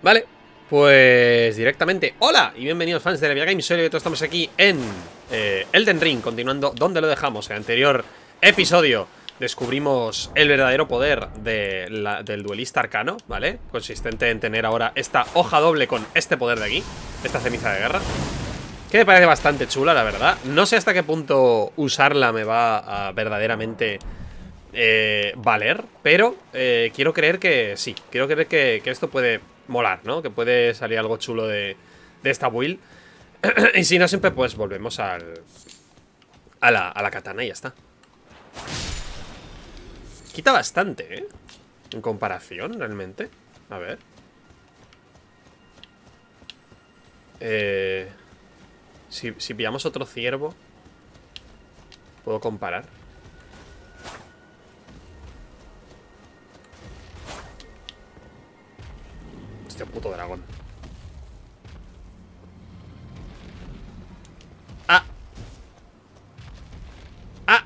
Vale, pues directamente Hola y bienvenidos fans de la Via Game Soy estamos aquí en eh, Elden Ring Continuando donde lo dejamos En el anterior episodio. Descubrimos el verdadero poder del duelista arcano ¿Vale? Consistente en tener ahora esta hoja doble con este poder de aquí Esta ceniza de guerra. Que me parece bastante chula, la verdad. No sé hasta qué punto usarla me va a verdaderamente eh, valer Pero eh, quiero creer que sí. Quiero creer que, esto puede molar, ¿no? Que puede salir algo chulo de, esta build. Y si no, siempre pues volvemos al... A la, a la katana y ya está. Quita bastante, ¿eh? En comparación, realmente. A ver. Eh, si, si pillamos otro ciervo Puedo comparar Hostia, puto dragón. ¡Ah! ¡Ah!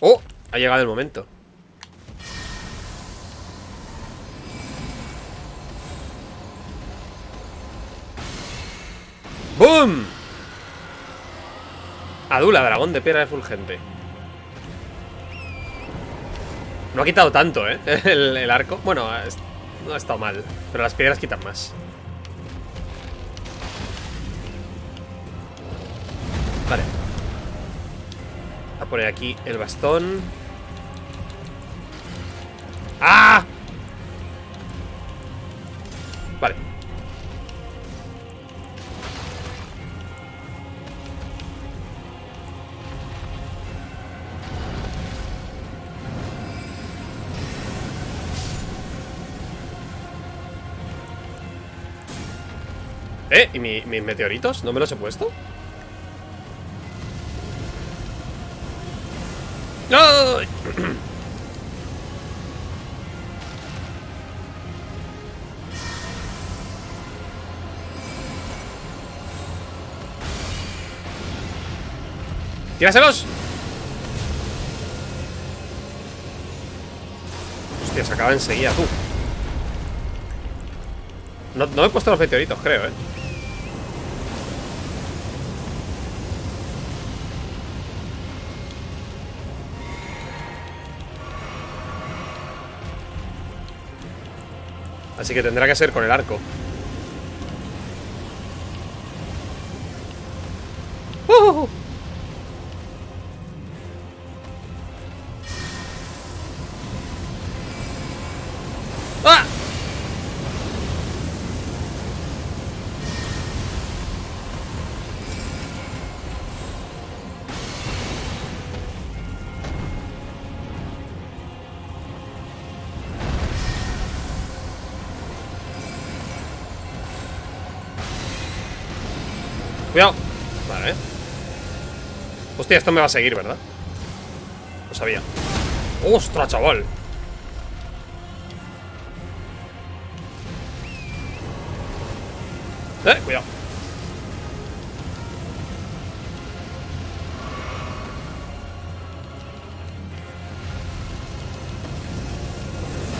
¡Oh! Ha llegado el momento. ¡Boom! Adula, dragón de piedra fulgente. No ha quitado tanto, ¿eh? El, el arco. Bueno, no ha estado mal, pero las piedras quitan más. Vale. A poner aquí el bastón. ¡Ah! ¿Eh? ¿Y mis meteoritos? ¿No me los he puesto? ¡No! ¡Tíraselos! Hostia, se acaba enseguida, tú no, no he puesto los meteoritos, creo, eh Así que tendrá que ser con el arco Hostia, esto me va a seguir, ¿verdad? Lo sabía ¡Ostras, chaval! Eh, cuidado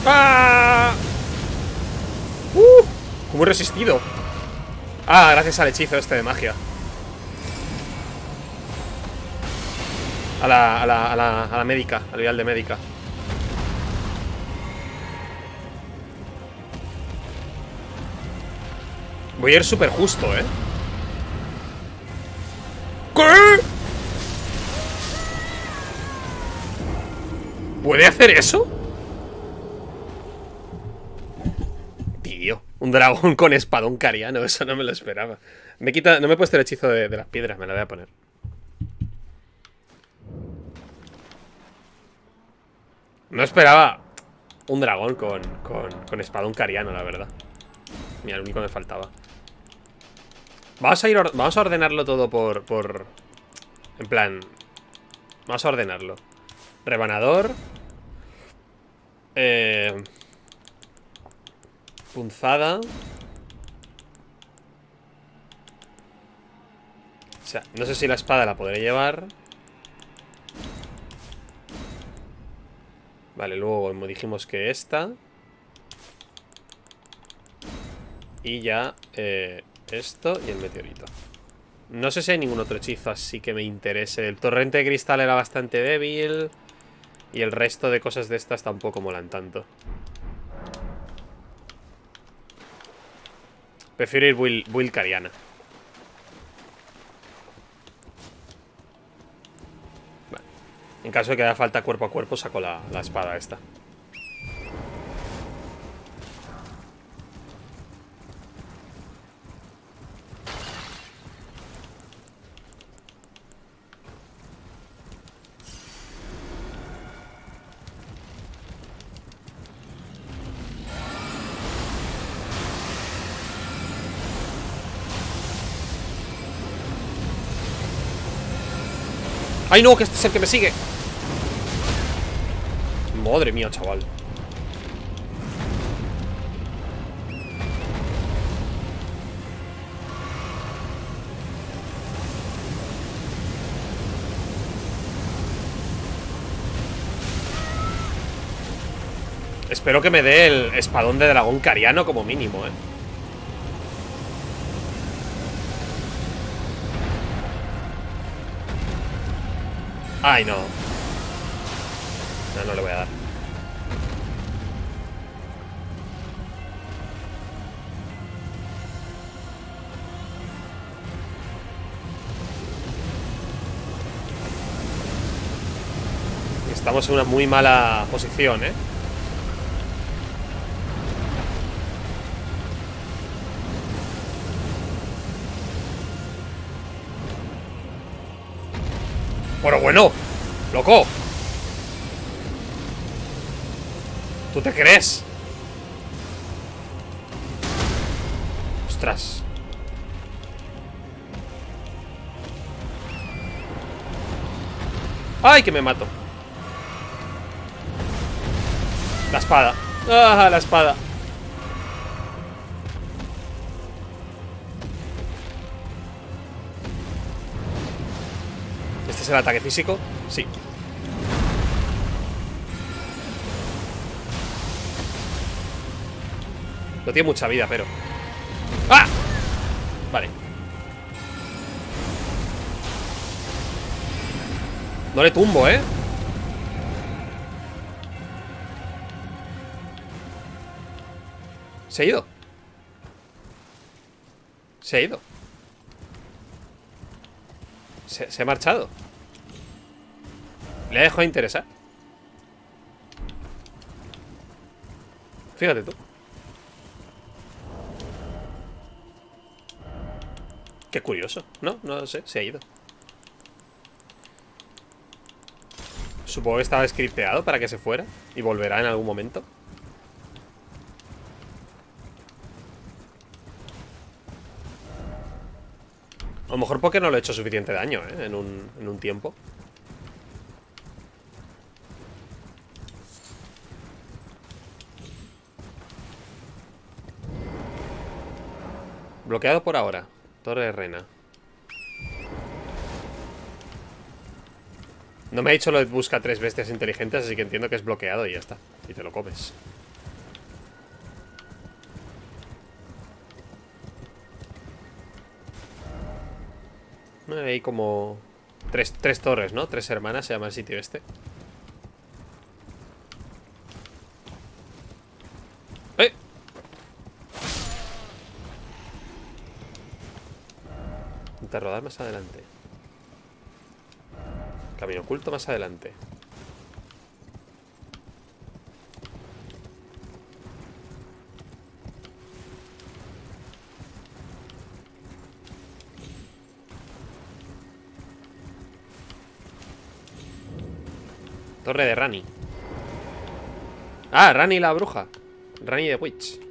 ¡Ah! ¡Uh! ¿Cómo he resistido? Ah, gracias al hechizo este de magia A la, a la, a la, a la médica, al vial de médica Voy a ir súper justo, ¿eh? ¿Qué? ¿Puede hacer eso? Un dragón con espadón cariano, eso no me lo esperaba. Me quita, no me he puesto el hechizo de, las piedras, me la voy a poner. No esperaba un dragón con, con, con espadón cariano, la verdad. Mira, lo único me faltaba. Vamos a ir, vamos a ordenarlo todo por, por... En plan... Vamos a ordenarlo. Rebanador. Eh... Punzada. O sea, no sé si la espada la podré llevar. Vale, luego dijimos que esta. Y ya eh, esto y el meteorito. No sé si hay ningún otro hechizo así que me interese. El torrente de cristal era bastante débil. Y el resto de cosas de estas tampoco molan tanto. Prefiero ir build, build cariana. En caso de que haga falta cuerpo a cuerpo, saco la, la espada esta. ¡Ay, no! Que este es el que me sigue Madre mía, chaval Espero que me dé el espadón de dragón cariano como mínimo, eh Ay, no. No, no le voy a dar. Estamos en una muy mala posición, ¿eh? Pero bueno, loco ¿Tú te crees? Ostras ¡Ay, que me mato! La espada ¡Ah, la espada! es el ataque físico? Sí. No tiene mucha vida, pero... ¡Ah! Vale. No le tumbo, ¿eh? Se ha ido. Se ha ido. Se, ha marchado. Le ha dejado de interesar. Fíjate tú. Qué curioso. No, no sé, se ha ido. Supongo que estaba scripteado para que se fuera Y volverá en algún momento lo mejor porque no le he hecho suficiente daño, ¿eh? En un, en un tiempo Bloqueado por ahora. Torre de Rena. No me ha dicho lo de busca tres bestias inteligentes, así que entiendo que es bloqueado y ya está. Y te lo comes. Hay como tres, tres torres, ¿no? Tres hermanas se llama el sitio este. rodar más adelante. Camino oculto más adelante. Ah, Rani la bruja. Rani de Witch.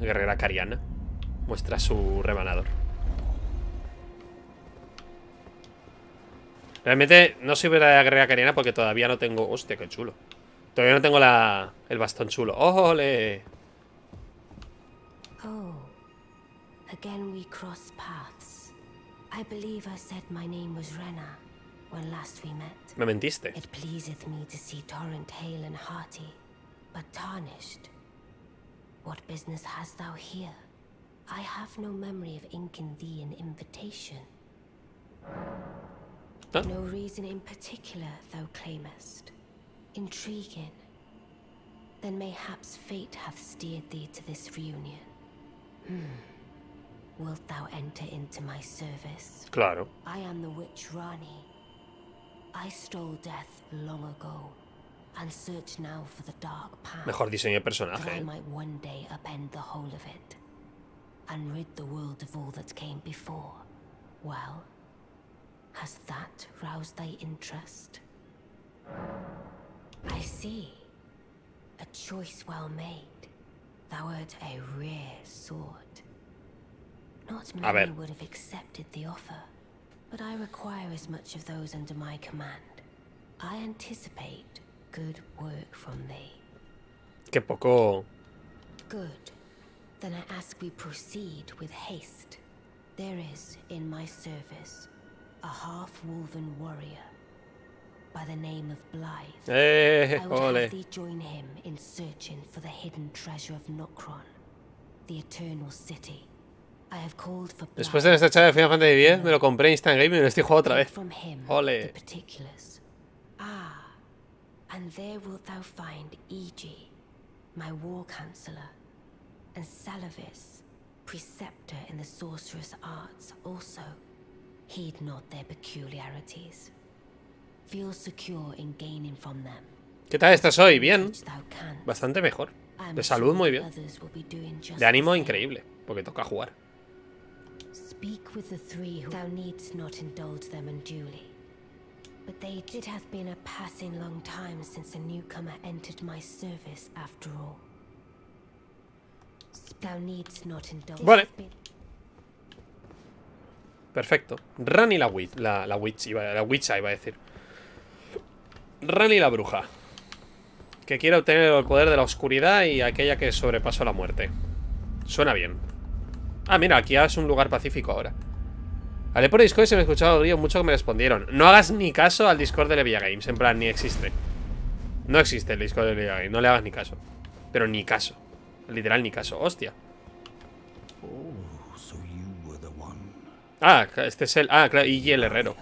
Guerrera cariana. Muestra su remanador. Realmente no soy verdadera guerrera cariana porque todavía no tengo... Hostia, qué chulo. Todavía no tengo la... el bastón chulo. ¡Ole! Oh, again we cross paths. I believe I said my name was Rena when last we met. Me mentiste. It pleaseth me to see Torrent hale and hearty, but tarnished. What business hast thou here? I have no memory of inking thee an invitation. Huh? No reason in particular thou claimest. Intriguing. Then mayhaps fate hath steered thee to this reunion. Hmm. Wilt thou enter into my service? Claro. I am the witch Rani. I stole death long ago, and search now for the dark path. Mejor diseño de personaje. I ¿eh? might one day upend the whole of it, and rid the world of all that came before. Well, has that roused thy interest? I see. A choice well made. Thou art a rare sword. Not many would have accepted the offer, but I require as much of those under my command. I anticipate good work from thee. Qué poco... Good. Then I ask we proceed with haste. There is, in my service, a half-woven warrior by the name of Blythe. Eh, I would ole. have thee join him in searching for the hidden treasure of Nokron, the Eternal City. I have called for Después de esta charla de Final Fantasy X, me lo compré en Instant Game y me lo estoy jugando otra vez. Ole. Ah, and there wilt thou find Egi, my war counselor, and Salavis, preceptor in the sorcerous arts also. Heed not their peculiarities. Feel secure in gaining from them. ¿Qué tal estás hoy? Bien. which thou canst. Bastante mejor. De salud, muy bien. others will be doing just De ánimo, increíble. Porque toca jugar. Speak with the three who thou needst not indulge them unduly. But they it hath been a passing long time since a newcomer entered my service after all. Thou needst not indulge. Vale. Perfecto. Rani la witch. La, la witch, iba, la witcha iba a decir. Rani la bruja. Que quiere obtener el poder de la oscuridad y aquella que sobrepasó la muerte. Suena bien. Ah, mira, aquí es un lugar pacífico ahora. Hablé por Discord y se me escuchaba río mucho que me respondieron. No hagas ni caso al Discord de Levia Games. En plan, ni existe. No existe el Discord de Levia Games. No le hagas ni caso. Pero ni caso. Literal, ni caso. Hostia. Oh. Ah, este es el... Ah, claro, y el herrero.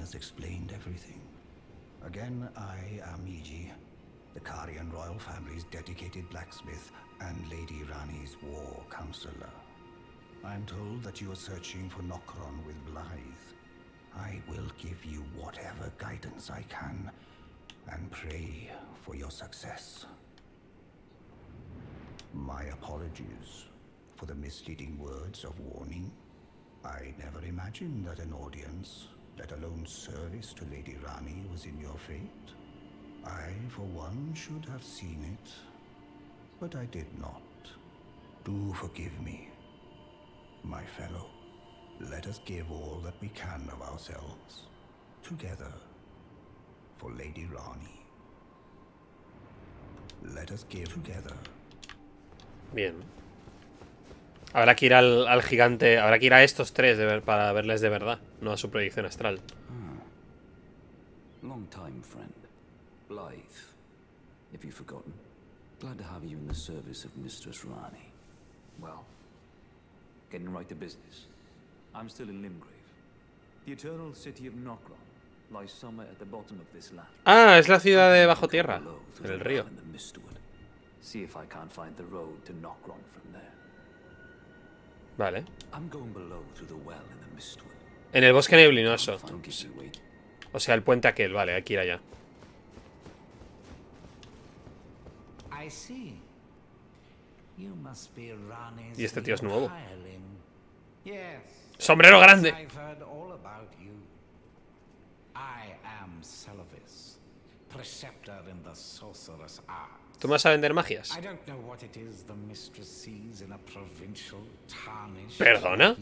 Again, I am Iji, the Karian royal family's dedicated blacksmith and Lady Rani's war counselor. I'm told that you are searching for Nokron with Blythe. I will give you whatever guidance I can and pray for your success. My apologies for the misleading words of warning. I never imagined that an audience, let alone service to Lady Rani, was in your fate. I, for one, should have seen it, but I did not. Do forgive me, my fellow. Let us give all that we can of ourselves, together, for Lady Rani. Let us give together Bien. Habrá que ir al, al gigante. Habrá que ir a estos tres de ver- para verles de verdad, no a su proyección astral. Hmm. Long time friend. Blythe. If you've forgotten. Glad to have you in the service of Mistress Rani. Well, getting right to business. I'm still in Limgrave. The eternal city of Nokron lies somewhere at the bottom of this land. Ah, es la ciudad de bajo tierra, below through en el the río. well in the Mistwood. See if I can't find the road to Nokron from there. Vale. I'm going below through the well in the Mistwood. En el bosque neblinoso. O sea, el puente aquel, vale, hay que ir allá. I see. You must be Rani's Y este tío es nuevo. Yes. ¡Sombrero grande! ¿Tú me vas a vender magias? Perdona?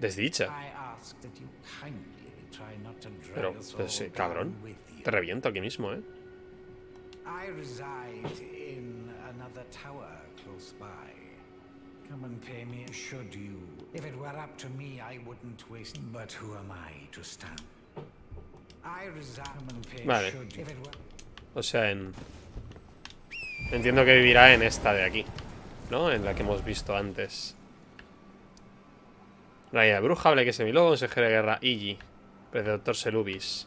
Desdicha. Pero, sí, cabrón. Te reviento aquí mismo, ¿eh? I reside in another tower close by. Come and pay me should you. If it were up to me, I wouldn't waste. But who am I to stand? I reside. Come and pay Vale. should you. If it were. O sea, en... Entiendo que vivirá en esta de aquí. ¿No? En la que hemos visto antes. Raya Bruja, Blake Semilobo, Consejero de Guerra, Iggy. Predoctor Selubis.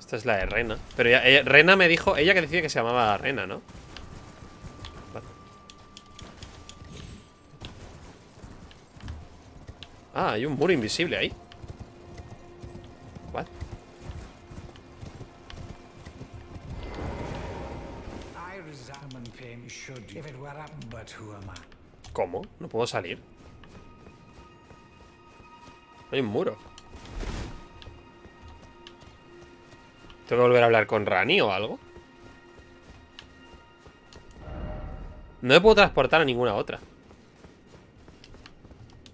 Esta es la de Rena. Pero ya, ella- Rena me dijo, ella que decía que se llamaba Rena, ¿no? Ah, hay un muro invisible ahí. What? ¿Cómo? No puedo salir. Hay un muro. ¿Tengo que volver a hablar con Rani o algo? No me puedo transportar a ninguna otra. I'm going below. See if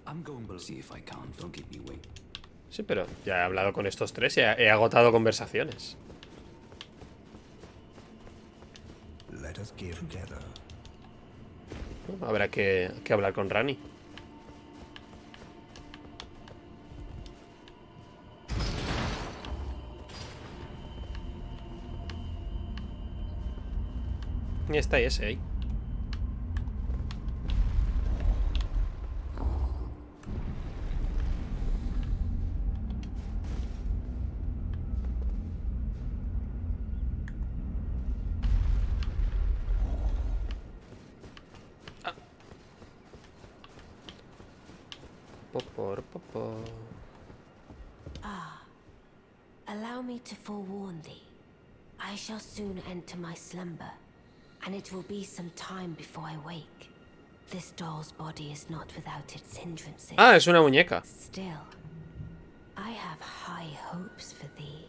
I can. Don't keep me waiting. Sí, pero ya he hablado con estos tres y he, agotado conversaciones. Let us get together. ¿no? Habrá que, que hablar con Rani. Y está ese ahí. To forewarn thee. I shall soon enter my slumber, and it will be some time before I wake. This doll's body is not without its hindrances. Ah, es una muñeca. Still, I have high hopes for thee.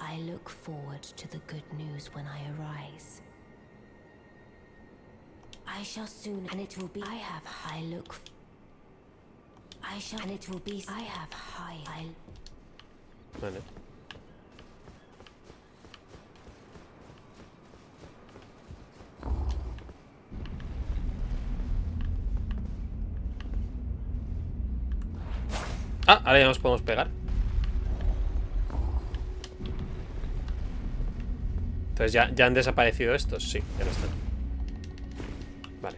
I look forward to the good news when I arise. I shall soon, and it will be. I have high look. I shall, and it will be. I have high. I. Vale. Ahora ya nos podemos pegar. Entonces ya, ya han desaparecido estos, sí, ya no están. Vale.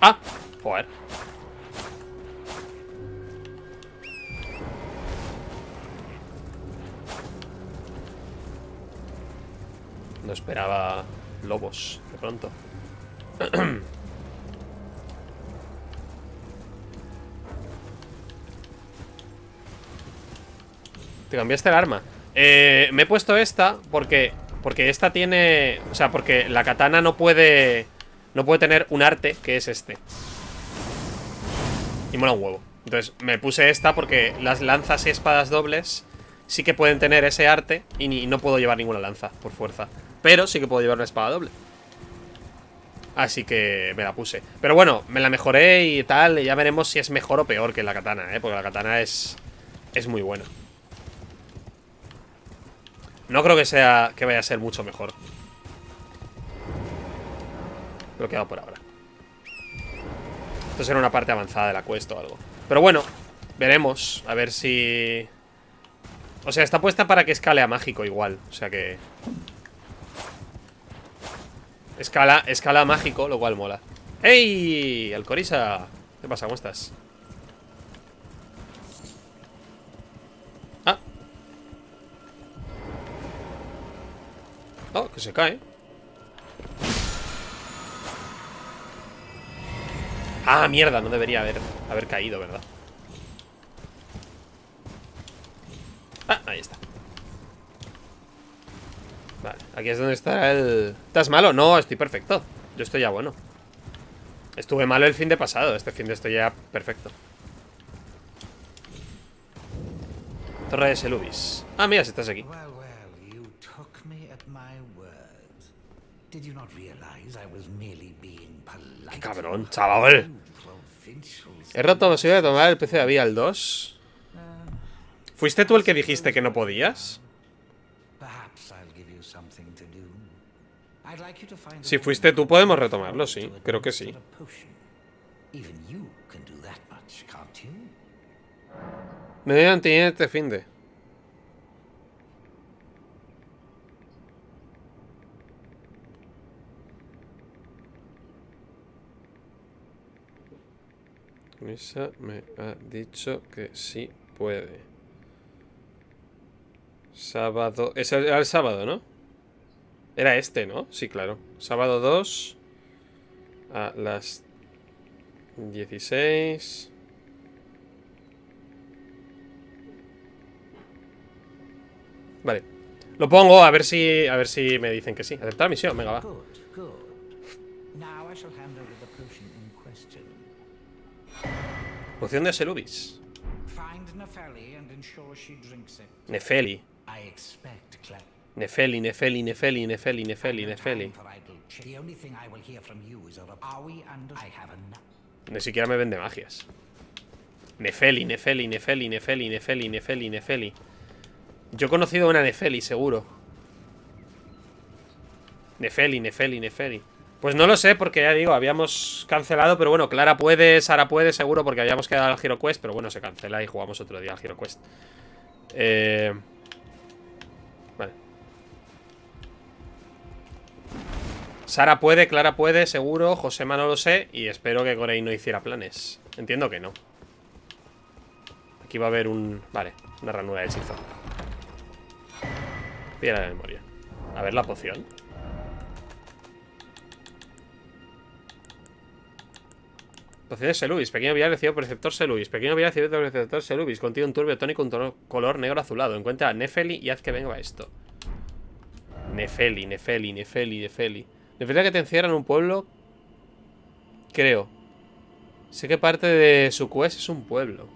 Ah, joder. No esperaba lobos, de pronto. Te cambiaste el arma. Eh, me he puesto esta porque porque esta tiene, o sea, porque la katana no puede no puede tener un arte que es este. Y mola un huevo. Entonces me puse esta porque las lanzas y espadas dobles sí que pueden tener ese arte y, ni- no puedo llevar ninguna lanza por fuerza. Pero sí que puedo llevar una espada doble. Así que me la puse. Pero bueno, me la mejoré y tal. Y ya veremos si es mejor o peor que la katana, ¿eh? Porque la katana es, es muy buena. No creo que sea que vaya a ser mucho mejor. Bloqueado por ahora. Esto será una parte avanzada de la quest o algo. Pero bueno, veremos. A ver si... O sea, está puesta para que escale a mágico igual. O sea que... Escala, escala mágico, lo cual mola. ¡Ey! Alcorisa. ¿Qué pasa? ¿Cómo estás? Oh, que se cae. Ah, mierda, no debería haber, haber caído, ¿verdad? Ah, ahí está. Vale, aquí es donde está el... ¿Estás malo? No, estoy perfecto. Yo estoy ya bueno. Estuve malo el fin de pasado. Este fin de estoy ya perfecto. Torre de Selubis. Ah, mira, si estás aquí. Well, well, you took me at my word. Did you not realize I was merely being polite? Qué cabrón, chaval. He roto la posibilidad de tomar el precio de vía al 2. ¿Fuiste tú el que dijiste que no podías? A Si fuiste tú, podemos retomarlo, sí. Creo que sí. a? Me doy antiñete este fin de. Misa me ha dicho que sí puede. Sábado. Es el, era el sábado, ¿no? Era este, ¿no? Sí, claro. Sábado 2 a las 16. Vale. Lo pongo a ver si a ver si me dicen que sí. Aceptar misión, venga, va. Poción de Selubis. Nefeli. Nefeli. Nefeli, Nefeli, Nefeli, Nefeli, Nefeli. Ni siquiera me vende magias. Nefeli, Nefeli, Nefeli, Nefeli, Nefeli, Nefeli, Nefeli. Yo he conocido una Nefeli, seguro. Nefeli, Nefeli, Nefeli. Pues no lo sé, porque ya digo, habíamos cancelado, pero bueno, Clara puede, Sara puede, seguro, porque habíamos quedado al Hero Quest, pero bueno, se cancela y jugamos otro día al Hero Quest. Eh... Vale. Sara puede, Clara puede, seguro, Josema no lo sé, y espero que Corey no hiciera planes. Entiendo que no. Aquí va a haber un... Vale, una ranura de hechizo. Piedra de memoria. A ver la poción. Poción de Selubis. Pequeño vial recibido por receptor Selubis. Pequeño vial recibido por receptor Selubis. Contiene un turbio tónico un color negro azulado. Encuentra a Nefeli y haz que venga esto. Nefeli, Nefeli, Nefeli, Nefeli. Nefeli que te encierra en un pueblo. Creo. Sé que parte de su quest es un pueblo.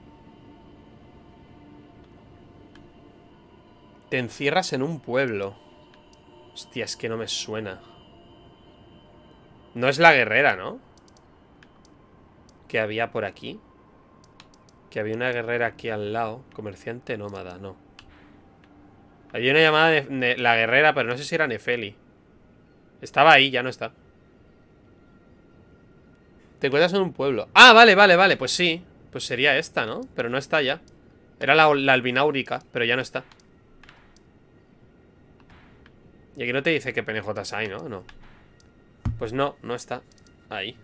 Te encierras en un pueblo. Hostia, es que no me suena. No es la guerrera, ¿no? Que había por aquí. Que había una guerrera aquí al lado. Comerciante nómada, no. Había una llamada de, la guerrera, pero no sé si era Nefeli. Estaba ahí, ya no está. Te encuentras en un pueblo. Ah, vale, vale, vale, pues sí. Pues sería esta, ¿no? Pero no está ya. Era la, la albináurica, pero ya no está. Y aquí no te dice qué penejotas hay, ¿no? No. Pues no, no está. Ahí.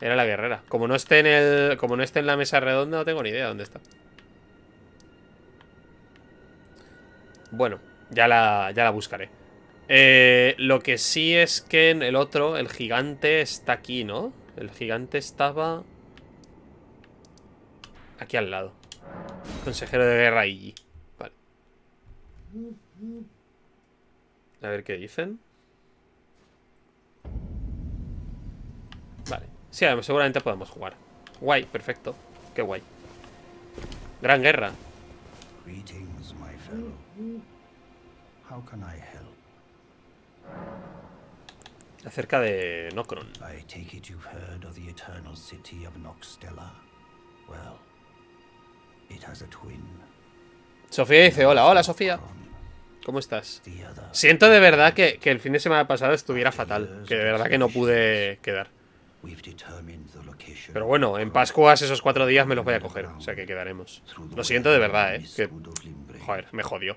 Era la guerrera. Como no esté en el. Como no esté en la mesa redonda, no tengo ni idea dónde está. Bueno, ya la, ya la buscaré. Eh, lo que sí es que en el otro, el gigante está aquí, ¿no? El gigante estaba... Aquí al lado. Consejero de guerra Iggy. Vale. A ver qué dicen. Sí, seguramente podemos jugar. Guay, perfecto. Qué guay. Gran guerra. Greetings, my fellow. How can I help? Acerca de Nocron. I take it you've heard of the eternal city of Noxtella? Well, it has a twin. Sofía dice, hola, hola Sofía. ¿Cómo estás? Siento de verdad que, que el fin de semana pasado estuviera fatal. Que de verdad que no pude quedar. Pero bueno, en Pascuas esos cuatro días me los voy a coger. O sea que quedaremos. Lo siento de verdad, eh. Que, joder, me jodió.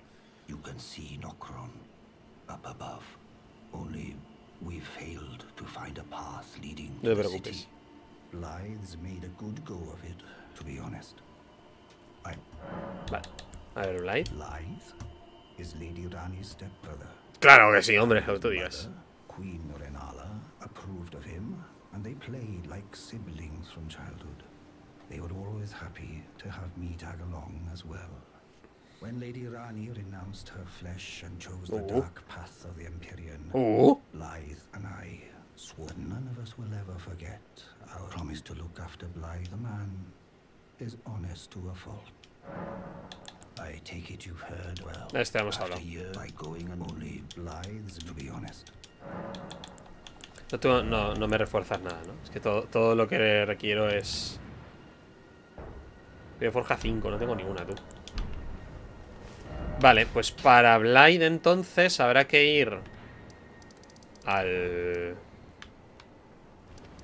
No te preocupes. Vale. A ver. Blythe. Claro que sí, hombre, lo tú digas. Queen Renala approved of him, and they played like siblings from childhood. They were always happy to have me tag along as well. When Lady Rani renounced her flesh and chose the Oh. dark path of the Empyrean, Uh, Blythe and I swore none of us will ever forget our promise to look after Blythe. The man is honest to a fault. I take it you've heard well. Este after hablado. years by going and only Blythes, to be honest. No, no me refuerzas nada, ¿no? Es que todo, todo lo que requiero es... Voy a Forja 5, no tengo ninguna, tú. Vale, pues para Blind entonces habrá que ir al...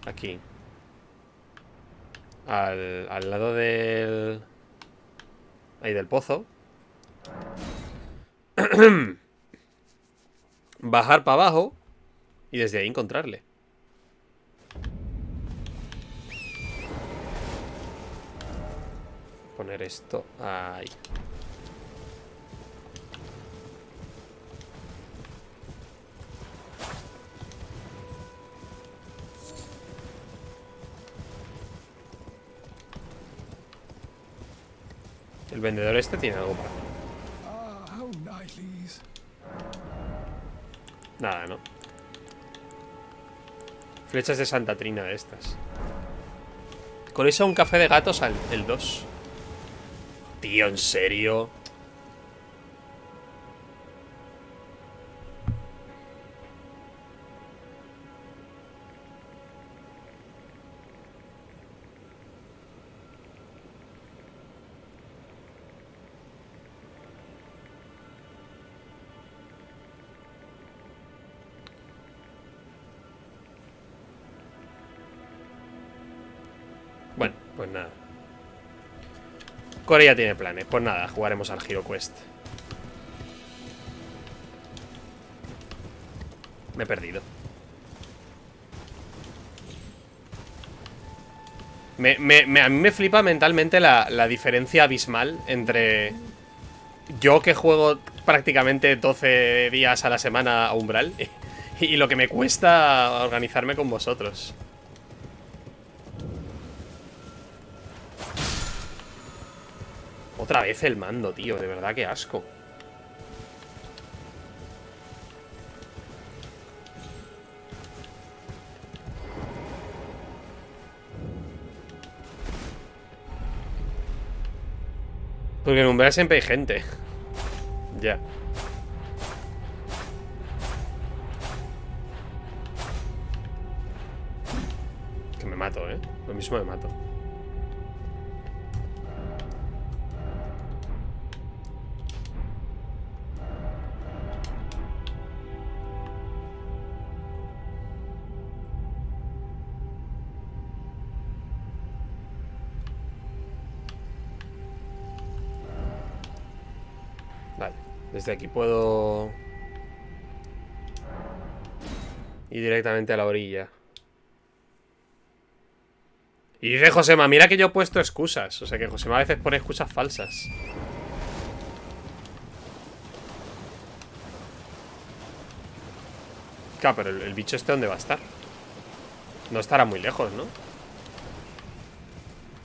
Aquí. Al, al lado del... Ahí del pozo. Bajar para abajo y desde ahí encontrarle. Poner esto ahí. El vendedor este tiene algo para. Ah. Nada, ¿no? Flechas de Santa Trina de estas. Con eso un café de gatos al el 2. Tío, ¿en serio? Core ya tiene planes. Pues nada, jugaremos al Hero Quest. Me he perdido. Me, me- a mí me flipa mentalmente la, la diferencia abismal entre yo que juego prácticamente 12 días a la semana a Umbral y lo que me cuesta organizarme con vosotros. Otra vez el mando, tío. De verdad, qué asco. Porque en Umbral siempre hay gente. ya. Que me mato, ¿eh? Lo mismo me mato. Desde aquí puedo ir directamente a la orilla. Y dice Josema, mira que yo he puesto excusas. O sea que Josema a veces pone excusas falsas. Claro, pero el, bicho este ¿dónde va a estar? No estará muy lejos, ¿no?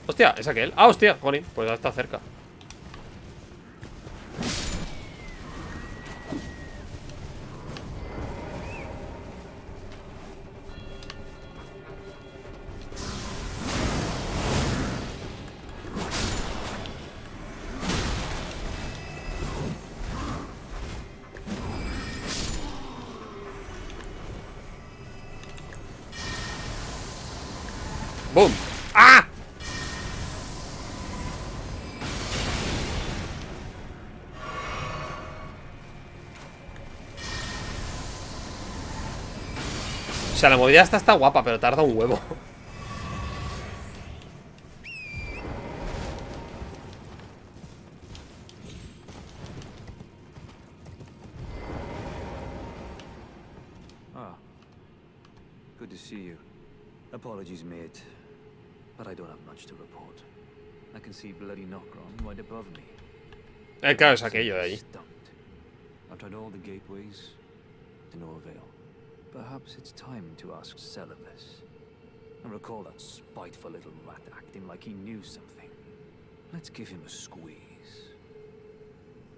Hostia, es aquel. Ah, hostia, jolín, pues ya está cerca. ¡Boom! ¡Ah! O sea, la movida esta está guapa, pero tarda un huevo. Eh, claro, es aquello de allí. I've tried all the gateways, to no avail. Perhaps it's time to ask Celibus. I recall that spiteful little rat acting like he knew something. Let's give him a squeeze.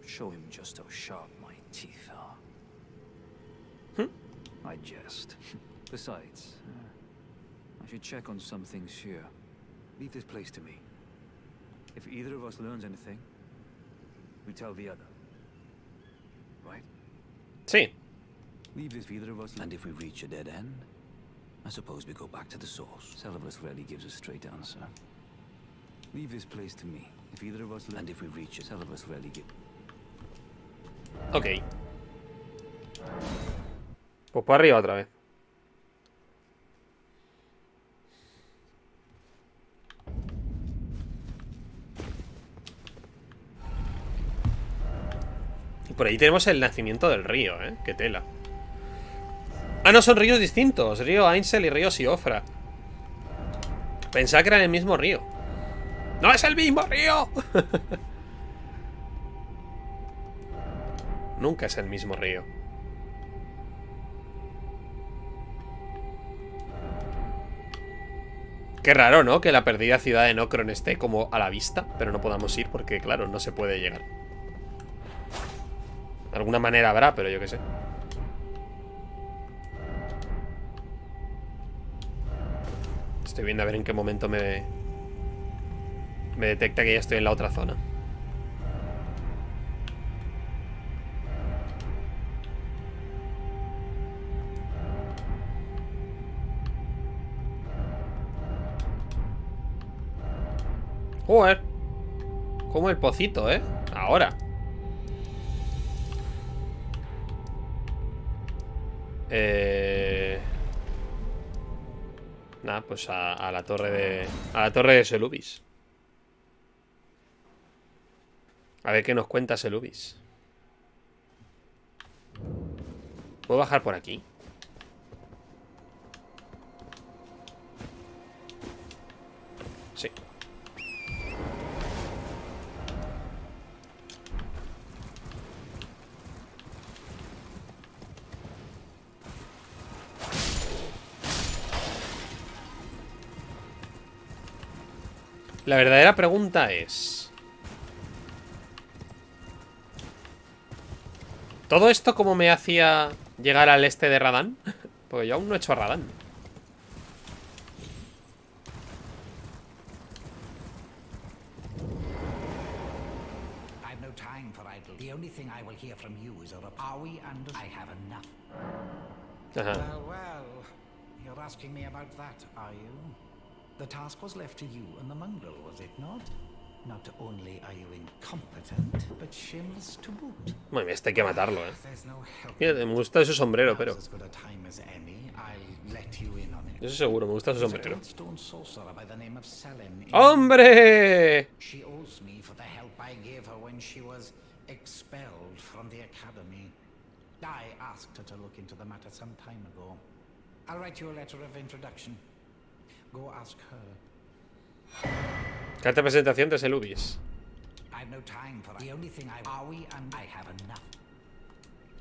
Show him just how sharp my teeth are. I jest. Besides, uh, I should check on some things here. Leave this place to me. If either of us learns anything, we tell the other. Right? Sí. Leave this for either of us. And if we reach a dead end, I suppose we go back to the source. Celebus rarely gives a straight answer. Leave this place to me. If either of us and if we reach it, Celebus rarely give. Ok. Pues para arriba otra vez. Por ahí tenemos el nacimiento del río, ¿eh? Qué tela. Ah, no, son ríos distintos. Río Ainsel y río Siofra. Pensaba que eran el mismo río. ¡No es el mismo río! Nunca es el mismo río. Qué raro, ¿no? Que la perdida ciudad de Nocron esté como a la vista, pero no podamos ir porque, claro, no se puede llegar. De alguna manera habrá, pero yo qué sé. Estoy viendo a ver en qué momento me... Me detecta que ya estoy en la otra zona. Joder. Como el pocito, ¿eh? Ahora. Eh... Nada, pues a, a, la torre de... A la torre de Selubis. A ver qué nos cuenta Selubis. ¿Puedo bajar por aquí? Sí. La verdadera pregunta es... ¿Todo esto cómo me hacía llegar al este de Radán? Porque yo aún no he hecho a Radán. Ajá. The task was left to you and the mongrel, was it not? Not only are you incompetent, but shameless to boot. Bueno, este hay que matarlo, eh. Mira, me gusta ese sombrero, pero... Now's as good a time as any. I'll let you in on it. Eso seguro, me gusta ese sombrero. goldstone sorcerer by the name of Selin. in- ¡Hombre! She owes me for the help I gave her when she was expelled from the academy. I asked her to look into the matter some time ago. I'll write you a letter of introduction. Go ask her. Carta de presentación de Selubis.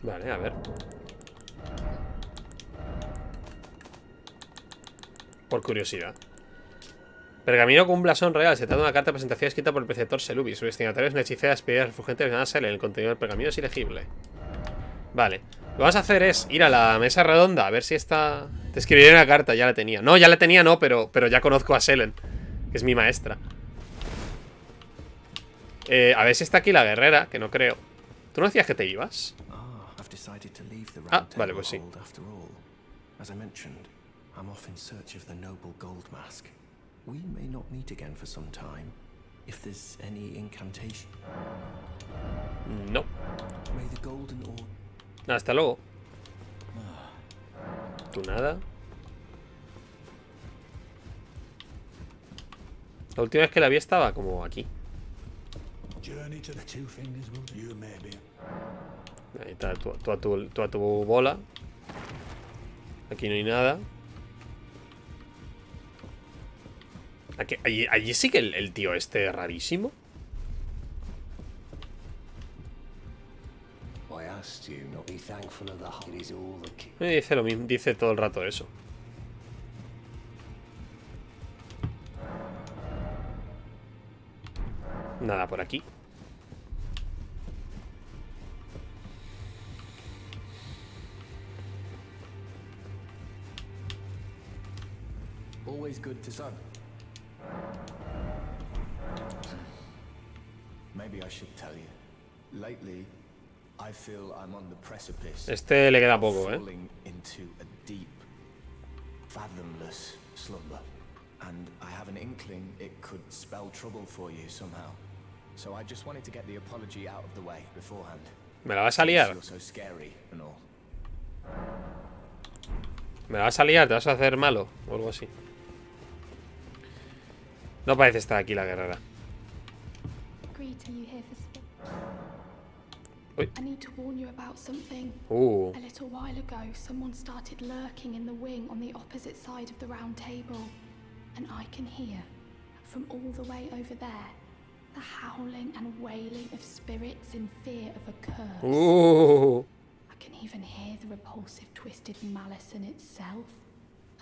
Vale, a ver. Por curiosidad. Pergamino con un blasón real. Se trata de una carta de presentación escrita por el preceptor Selubis. Su destinatario es una hechicera despedida refugente de Selen. El contenido del pergamino es ilegible. Vale. Lo que vamos a hacer es ir a la mesa redonda a ver si está... Te escribiré una carta, ya la tenía. No, ya la tenía, no, pero, pero ya conozco a Selen, que es mi maestra. Eh, a ver si está aquí la guerrera, que no creo. ¿Tú no decías que te ibas? Ah, Ah, vale, pues sí. As I mentioned, I'm off in search of the noble gold mask. We may not meet again for some time. If there's any incantation, No. may the golden orb Hasta luego. ¿Tú nada? La última vez que la vi estaba como aquí. Ahí está, tú, tú a tu, tú a tu bola. Aquí no hay nada. Aquí, allí, allí sí que el, el tío este es rarísimo. Me dice lo mismo, dice todo el rato eso. Nada por aquí. Always good to. Maybe I should tell you. Lately, Este le queda poco, ¿eh? Falling into a deep, fathomless slumber. And I have an inkling it could spell trouble for you somehow. So I just wanted to get the apology out of the way beforehand. ¿Me la vas a liar? You're so scary and all. ¿Me la vas a liar? ¿Te vas a hacer malo? O algo así. No parece estar aquí la guerrera. Greet, are you here for Oi. I need to warn you about something. Uh, A little while ago, someone started lurking in the wing on the opposite side of the round table. And I can hear, from all the way over there, the howling and wailing of spirits in fear of a curse. uh. I can even hear the repulsive, twisted malice in itself.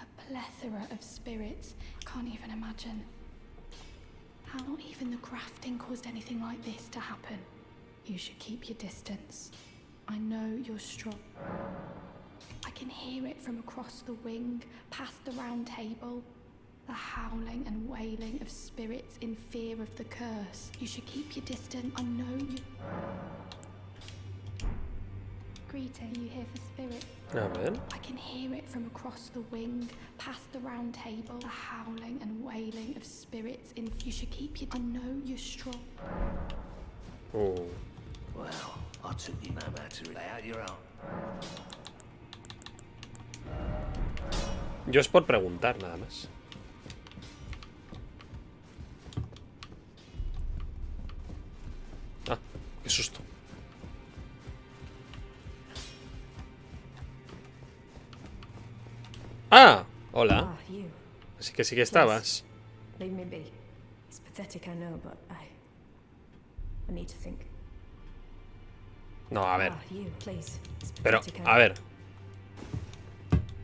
A plethora of spirits. I can't even imagine. How not even the grafting caused anything like this to happen. You should keep your distance. I know you're strong. I can hear it from across the wing, past the round table. The howling and wailing of spirits in fear of the curse. You should keep your distance. I know you. Greeting, you here for spirit? A ver. I can hear it from across the wing, past the round table. The howling and wailing of spirits in. You should keep your. I know you're strong. Uh. Well, I took you no matter. Lay out your own. Yo es por preguntar, nada más. Ah, qué susto. Ah, hola. Ah. Así que sí que estabas. Leave me be. It's pathetic, I know, but I. I need to think. No, a ver. Ah, Pero, a ver.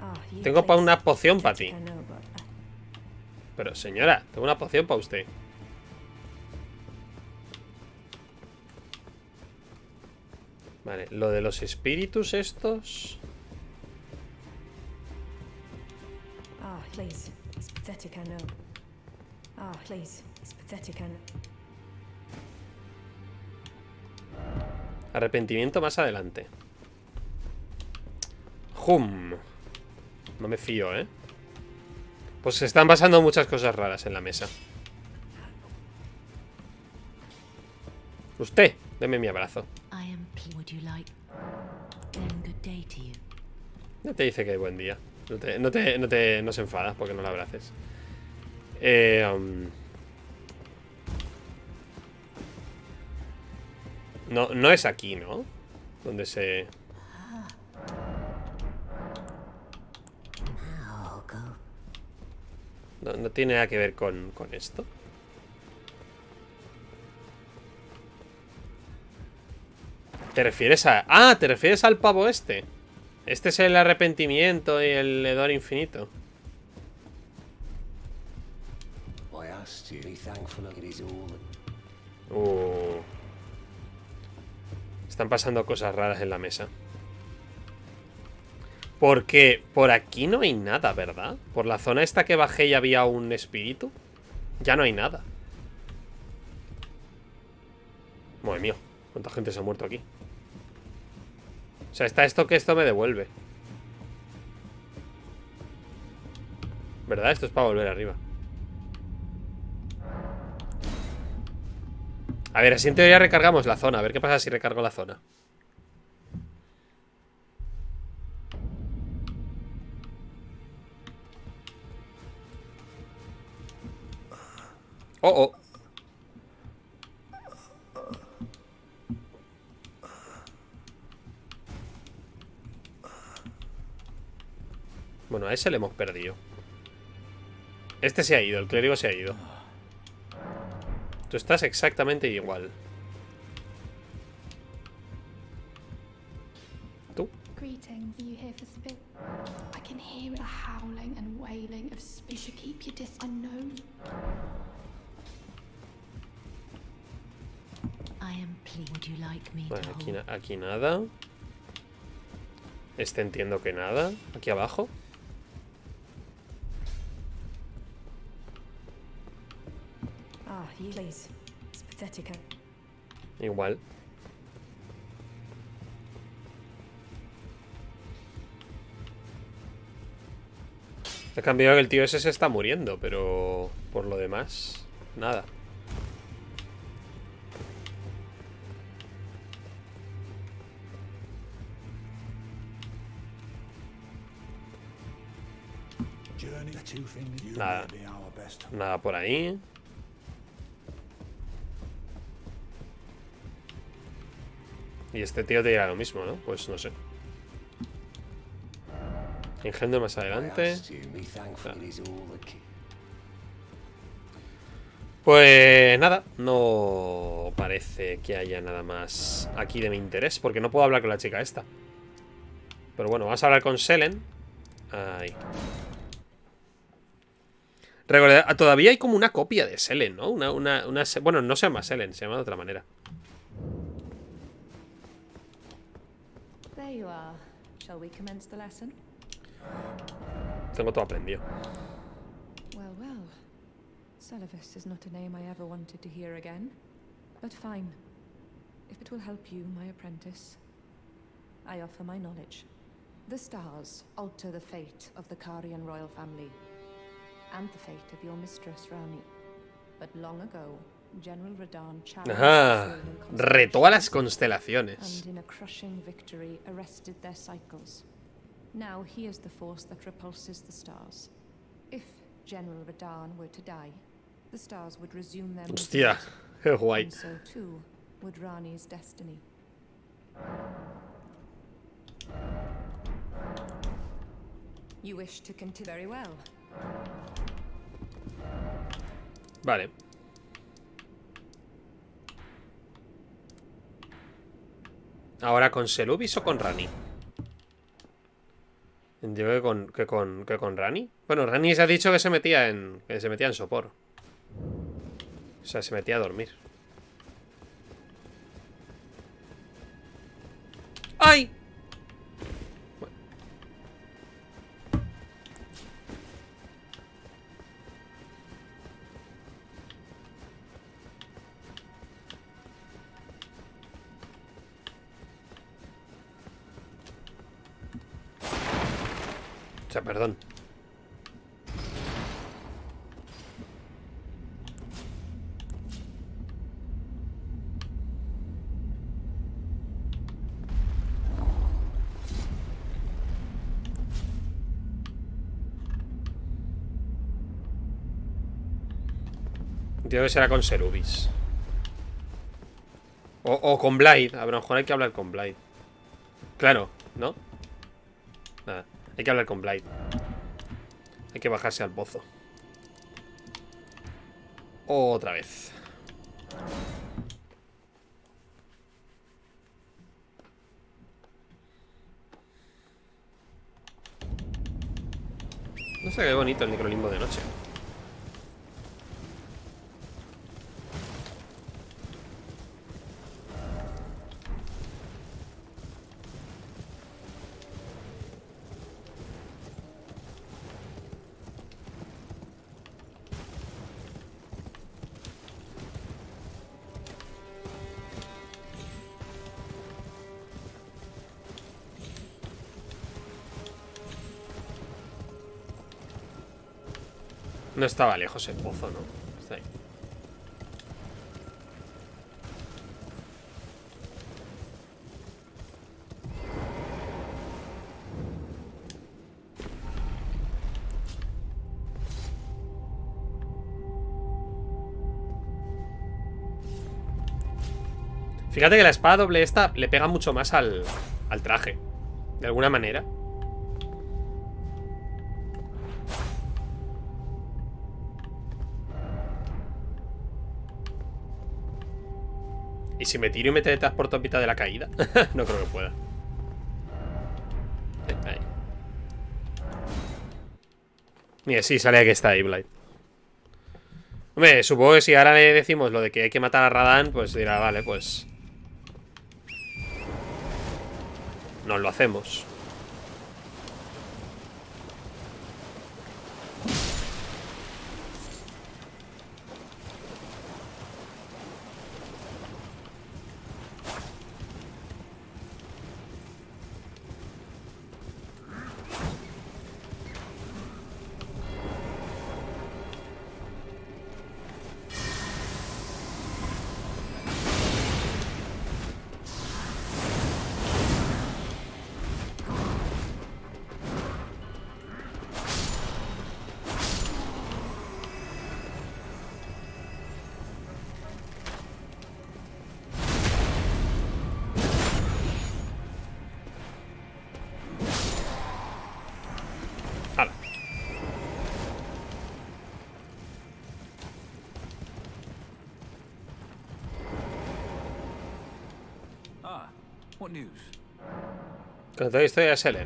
Ah, Tengo pa' please. una poción pa' Pathetic, ti. I- Pero, señora, tengo una poción para usted. Vale, lo de los espíritus estos... Ah, please. It's pathetic, I know. Ah, please. It's pathetic, I know. Arrepentimiento más adelante. Hum. No me fío, ¿eh? Pues se están pasando muchas cosas raras en la mesa. Usted, deme mi abrazo. No te dice que hay buen día. No te, no te, no te, no se enfada porque no la abraces. Eh, um, no, no es aquí, ¿no? Donde se... No, no tiene nada que ver con, con esto. ¿Te refieres a...? Ah, ¿te refieres al pavo este? Este es el arrepentimiento y el hedor infinito. I Están pasando cosas raras en la mesa. Porque por aquí no hay nada, ¿verdad? Por la zona esta que bajé y había un espíritu. Ya no hay nada. Madre mía, cuánta gente se ha muerto aquí. O sea, está esto que esto me devuelve. ¿Verdad? Esto es para volver arriba. A ver, así en teoría recargamos la zona. A ver qué pasa si recargo la zona. Oh, oh. Bueno, a ese le hemos perdido. Este se ha ido, el clérigo se ha ido. Tú estás exactamente igual. Tú. Greetings, are you here for spirit? I can hear a howling and wailing of spirits. You should keep your distance. I know. I am pleased. Would you like me Vale, to aquí, hold? na- aquí nada. Este entiendo que nada. Aquí abajo. Igual. Ha cambiado que el tío ese se está muriendo, pero por lo demás, nada. Nada. Nada por ahí. Y este tío te dirá lo mismo, ¿no? Pues no sé. Engendro más adelante. Pues nada, no parece que haya nada más aquí de mi interés, porque no puedo hablar con la chica esta. Pero bueno, vamos a hablar con Selen. Ahí. Recordad, todavía hay como una copia de Selen, ¿no? Una, una, bueno, no se llama Selen, se llama de otra manera. You are. Shall we commence the lesson? Tengo todo aprendido. Well, well. Celavis is not a name I ever wanted to hear again. But fine. If it will help you, my apprentice, I offer my knowledge. The stars alter the fate of the Karian royal family, and the fate of your mistress, Rani. But long ago, General Radan challenged Ajá. Retó a las constellations constelaciones. and in a crushing victory arrested their cycles. Now he is the force that repulses the stars. If General Radan were to die, the stars would resume their Hostia, qué guay. and so too would Rani's destiny. You wish to continue very well. Vale. Ahora con Selubis o con Rani. Entiendo que con, que con, que con Rani. Bueno, Rani se ha dicho que se metía en. que se metía en sopor. O sea, se metía a dormir. ¡Ay! Perdón. Entiendo que será con Serubis. O, con Blade. A lo mejor hay que hablar con Blade. Claro, ¿no? Hay que hablar con Blade. Hay que bajarse al pozo. Otra vez. No sé qué bonito el necrolimbo de noche. Estaba lejos el pozo, ¿no? Está ahí. Fíjate que la espada doble esta le pega mucho más al, al traje. De alguna manera. Si me tiro y me teletransporto a mitad de la caída? no creo que pueda. Mira, sí, sale que está ahí, Blight. Hombre, supongo que si ahora le decimos lo de que hay que matar a Radan, pues dirá, vale, pues... Nos lo hacemos. Toda la historia de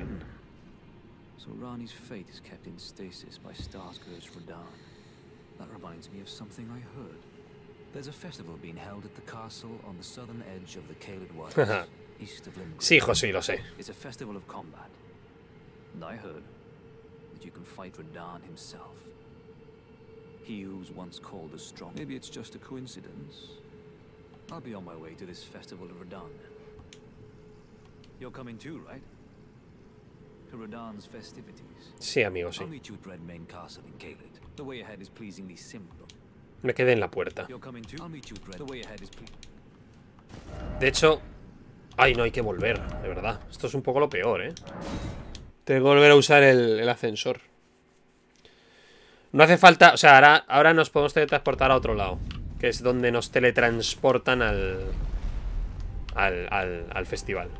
So Rani's fate is kept in stasis by Starscourge Radan. That reminds me of something I heard. There's a festival being held at the castle on the southern edge of the Caelid Wilds, east of Limgrave. Sí, José, lo sé. It's a festival of combat. And I heard that you can fight Radan himself. He who was once called the strong. Maybe it's just a coincidence. I'll be on my way to this festival of Radan then. You're coming too, right? To Radan's festivities. Sí, amigo, sí. I'll meet you at Redmane Castle in Caelid. The way ahead is pleasingly simple. Me quedé en la puerta. You're coming too? I'll meet you at Red. The way ahead is ple- De hecho... Ay, no hay que volver, de verdad. Esto es un poco lo peor, ¿eh? Tengo que volver a usar el, el ascensor. No hace falta... O sea, ahora, ahora nos podemos teletransportar a otro lado. Que es donde nos teletransportan al... Al, al, al festival.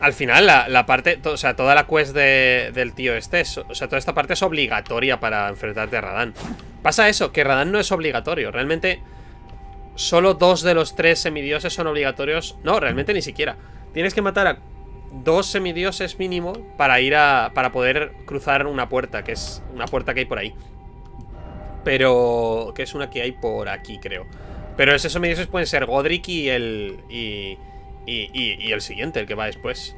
Al final, la, parte... o sea, toda la quest de- del tío este... es- o sea, toda esta parte es obligatoria para enfrentarte a Radan. Pasa eso, que Radan no es obligatorio. Realmente... Solo dos de los tres semidioses son obligatorios. No, realmente ni siquiera. Tienes que matar a dos semidioses mínimo para ir a. para poder cruzar una puerta, que es una puerta que hay por ahí. Pero. que es una que hay por aquí, creo. Pero esos semidioses pueden ser Godric y el. y. y, el siguiente, el que va después.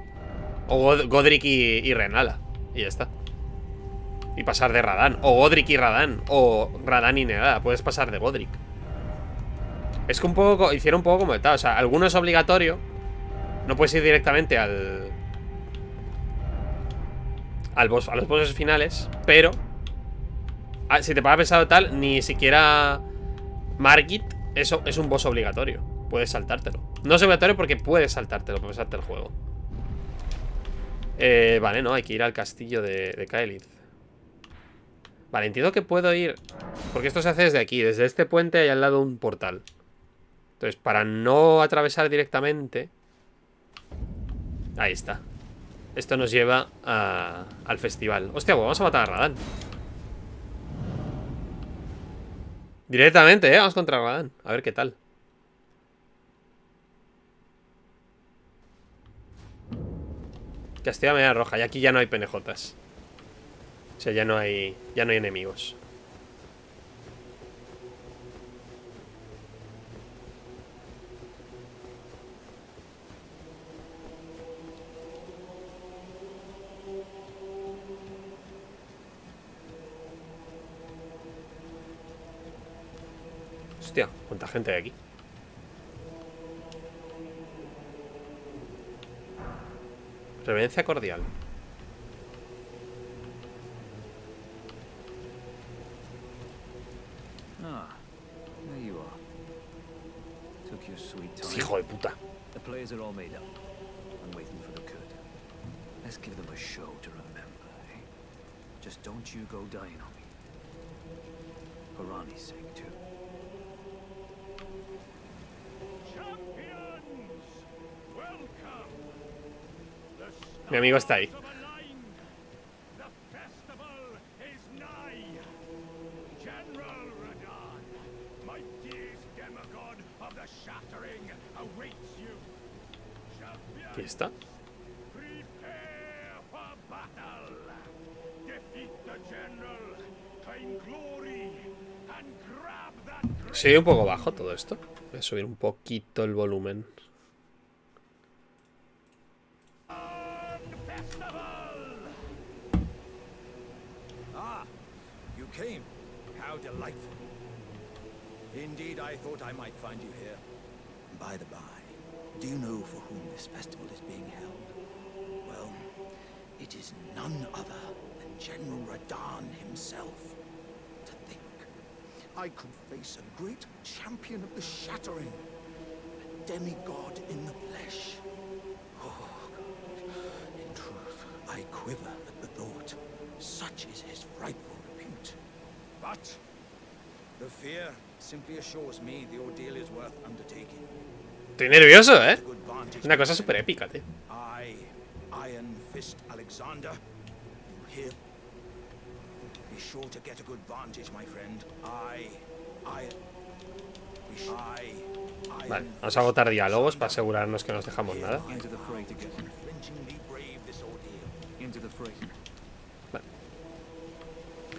O God- Godric y, Renala. Y ya está. Y pasar de Radan. O Godric y Radan. O Radan y Nenala. Puedes pasar de Godric. Es que un poco, hicieron un poco como tal. O sea, alguno es obligatorio. No puedes ir directamente al. al boss, a los bosses finales. Pero. ah, si te paga pesado tal, ni siquiera. Margit eso es un boss obligatorio. Puedes saltártelo. No es obligatorio porque puedes saltártelo para pasarte el juego. Eh, vale, no, hay que ir al castillo de, de Kaelid. Vale, entiendo que puedo ir. Porque esto se hace desde aquí. Desde este puente hay al lado un portal. Entonces, para no atravesar directamente... Ahí está. Esto nos lleva al festival. Hostia, pues vamos a matar a Radan. Directamente, ¿eh? Vamos contra Radan. A ver qué tal. Castilla media roja. Y aquí ya no hay penejotas. O sea, ya no hay. Ya no hay enemigos. Hostia, cuánta gente hay aquí. Them a show to remember, eh? Just don't you go dying on me. For Ronnie's sake, Mi amigo está ahí. Aquí está. Oye un poco bajo todo esto. Voy a subir un poquito el volumen. Indeed, I thought I might find you here. By the by, do you know for whom this festival is being held? Well, it is none other than General Radan himself. To think, I could face a great champion of the Shattering, a demigod in the flesh. Oh, God. In truth, I quiver at the thought. Such is his frightful repute. But the fear simply assures me the ordeal is worth undertaking. Estoy nervioso, ¿eh? Una cosa súper épica, tío. Vale, vamos a votar diálogos para asegurarnos que no nos dejamos nada. Fray.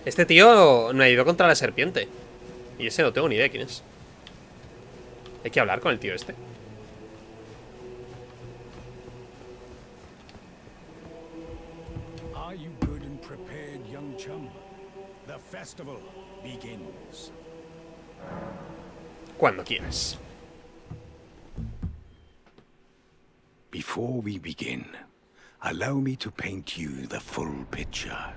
Este tío no ha ido contra la serpiente. Y ese no tengo ni idea de quién es. Hay que hablar con el tío este. Are you good and prepared, young chum? The festival begins. Cuando quieras. Before we begin, allow me to paint you the full picture.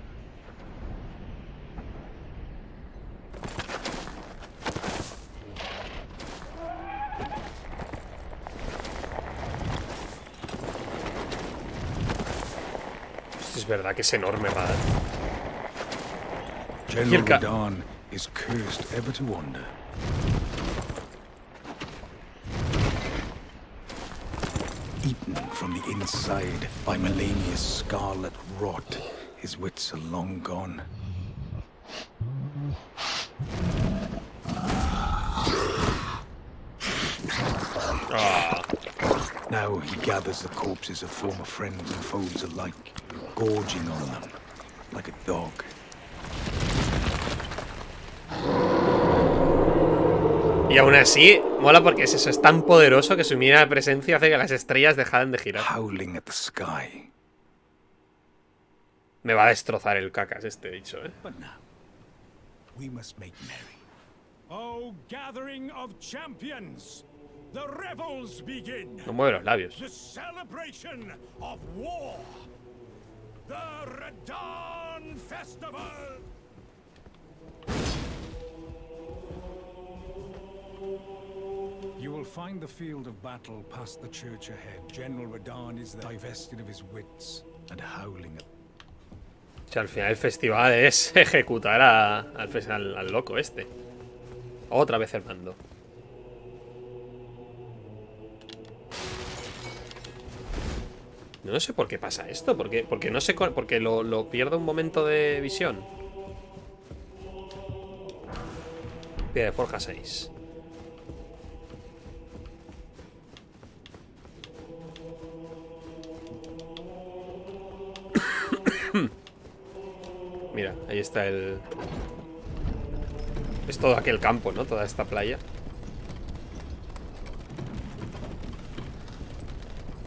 Es verdad que es enorme, madre. General. Radahn is cursed ever to wander. Eaten from the inside by Melania's scarlet rot, his wits are long gone. Ah, Now he gathers the corpses of former friends and foes alike, gorging on them like a dog. Y aún así, mola porque es eso, es tan poderoso que su mira presencia hace que las estrellas dejaran de girar. Howling at the sky. Me va a destrozar el cacas este dicho, eh. But now, we must make merry. Oh, gathering of champions! The revels begin! No mueve los labios. The celebration of war! The Radon Festival! You will find the field of battle past the church ahead. General Radon is divested of his wits and howling at O sea, al final el festival es ejecutar a- al, al- al loco este. Otra vez el mando. No sé por qué pasa esto, porque, porque no sé, porque lo, lo pierdo un momento de visión. Piedra de forja 6. Mira, ahí está el... Es todo aquel campo, ¿no? Toda esta playa.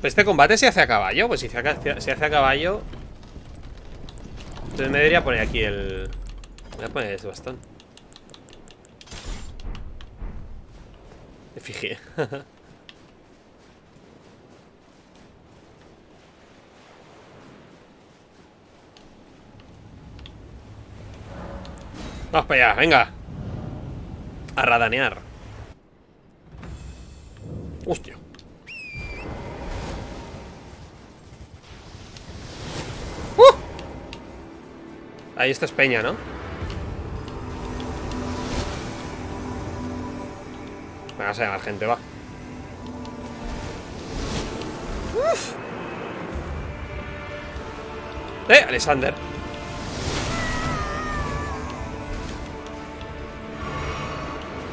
Este combate se hace a caballo. Pues si se hace a caballo... Entonces me debería poner aquí el... Voy a poner ese bastón. Me fijé. Vamos para allá, venga. A radanear. Hostia. ¡Uh! Ahí está es peña, ¿no? Vamos a llamar gente, va. Uf. Eh, Alexander.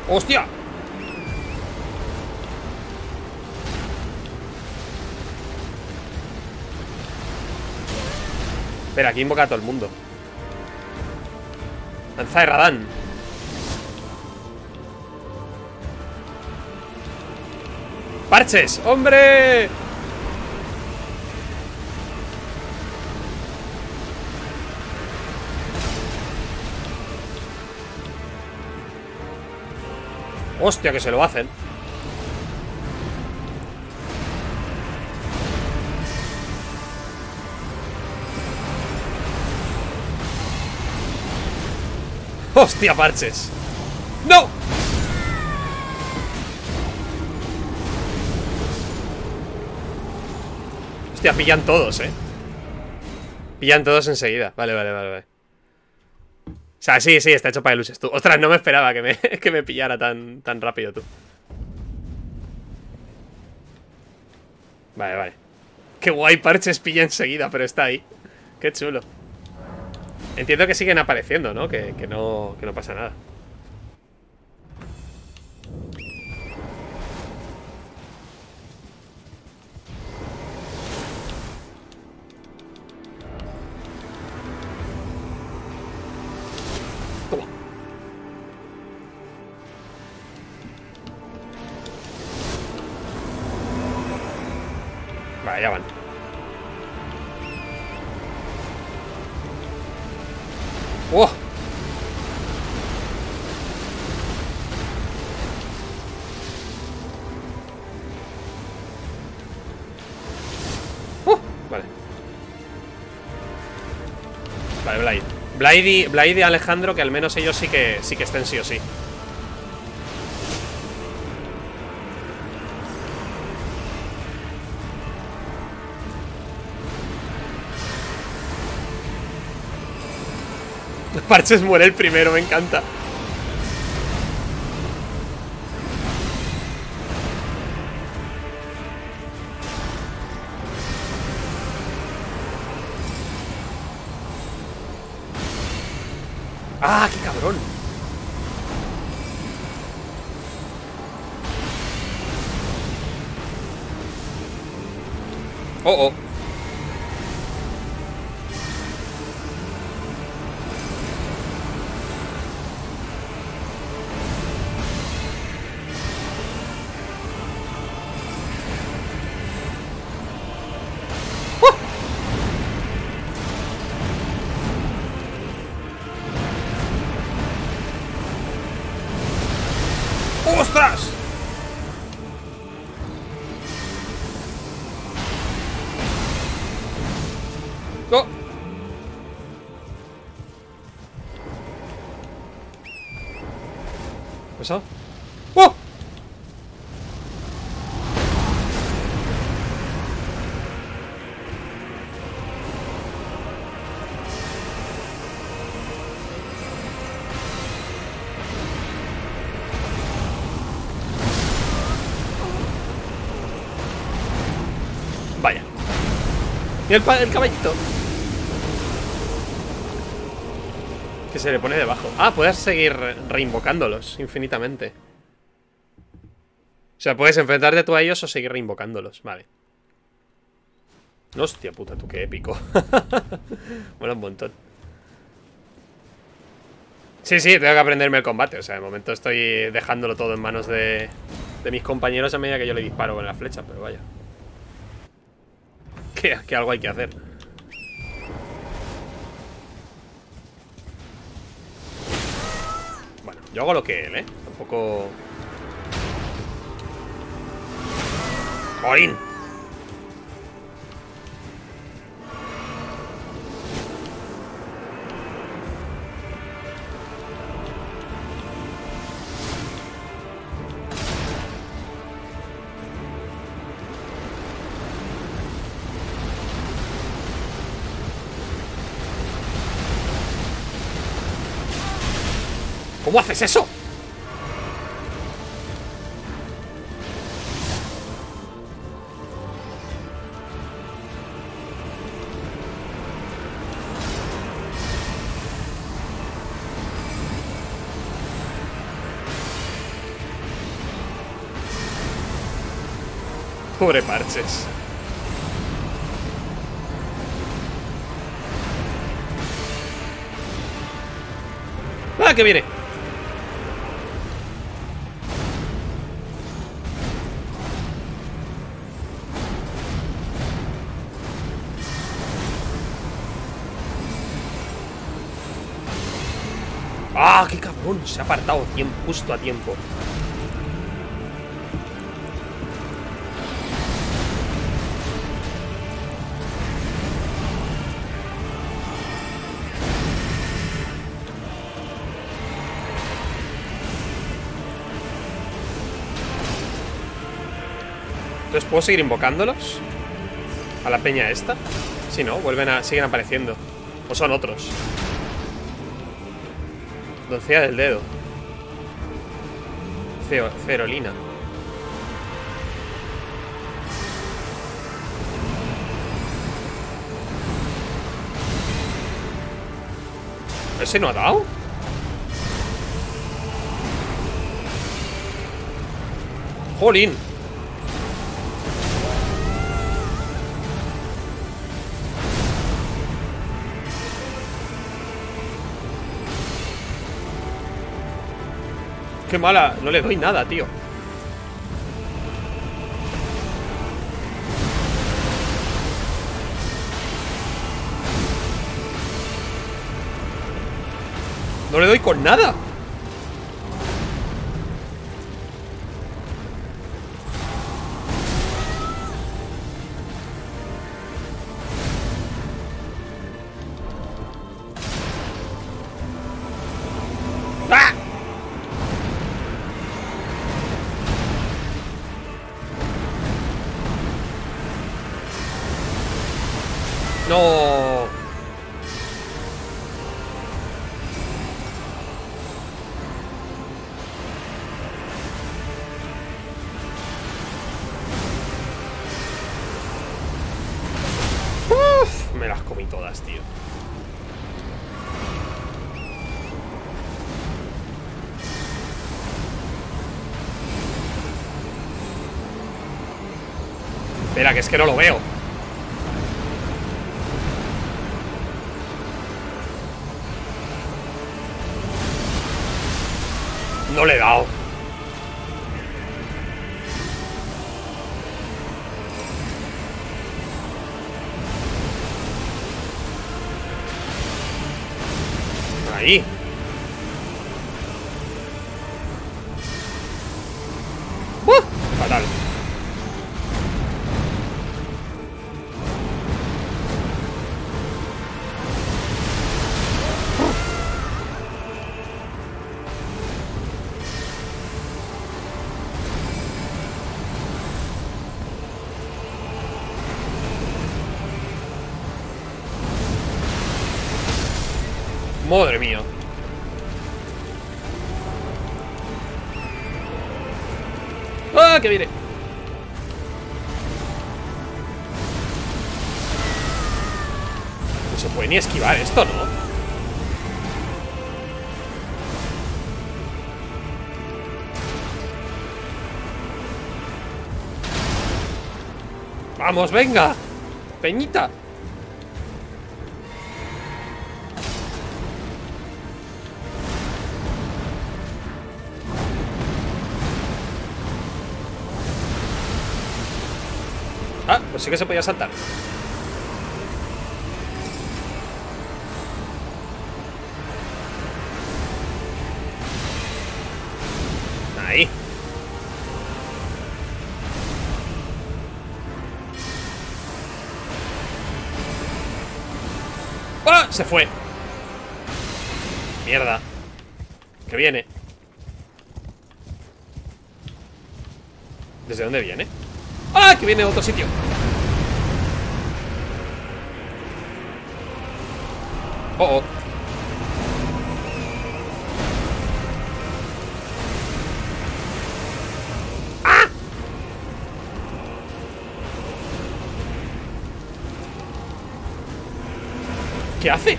¡Hostia! Espera, aquí invoca a todo el mundo. Lanza de Radán. ¡Parches! ¡Hombre! Hostia, que se lo hacen. Hostia, parches. ¡No! Hostia, pillan todos, eh. Pillan todos enseguida. Vale, vale, vale, vale. O sea, sí, sí, está hecho para que luches tú. Ostras, no me esperaba que me, que me pillara tan, tan rápido tú. Vale, vale. Qué guay, Parches pilla enseguida, pero está ahí. Qué chulo. Entiendo que siguen apareciendo, ¿no? Que, que no, que no pasa nada. Blade y, Blade y Alejandro, que al menos ellos sí que sí que estén sí o sí. Parches muere el primero, me encanta. ¿Qué ha pasado? ¡Oh! Vaya. Y el, el caballito. Que se le pone debajo. Ah, puedes seguir re- reinvocándolos infinitamente. O sea, puedes enfrentarte tú a ellos o seguir reinvocándolos. Vale. Hostia puta, tú qué épico. Mola un montón. Sí, sí, tengo que aprenderme el combate. O sea, de momento estoy dejándolo todo en manos de, de mis compañeros a medida que yo le disparo con la flecha, pero vaya. Que, que algo hay que hacer. Yo hago lo que él, ¿eh? Tampoco... ¡Jolín! ¿Cómo haces eso? Pobre Parches. ¡Ah, que viene! Se ha apartado tiempo, justo a tiempo. Entonces, ¿puedo seguir invocándolos? ¿A la peña esta? Si no, vuelven a... siguen apareciendo. O son otros. Doncella del dedo. Cerolina. ¿Ese no ha dado? ¡Jolín! mala. No le doy nada, tío. No le doy con nada. Es que no lo veo. Que viene! No se puede ni esquivar esto, ¿no? ¡Vamos, venga! ¡Peñita! Ah, pues sí que se podía saltar. Ahí. ¡Ah! Se fue. Mierda. Que viene. ¿Desde dónde viene? ¡Ah! Que viene de otro sitio. Oh, oh. ¡Ah! ¿Qué hace?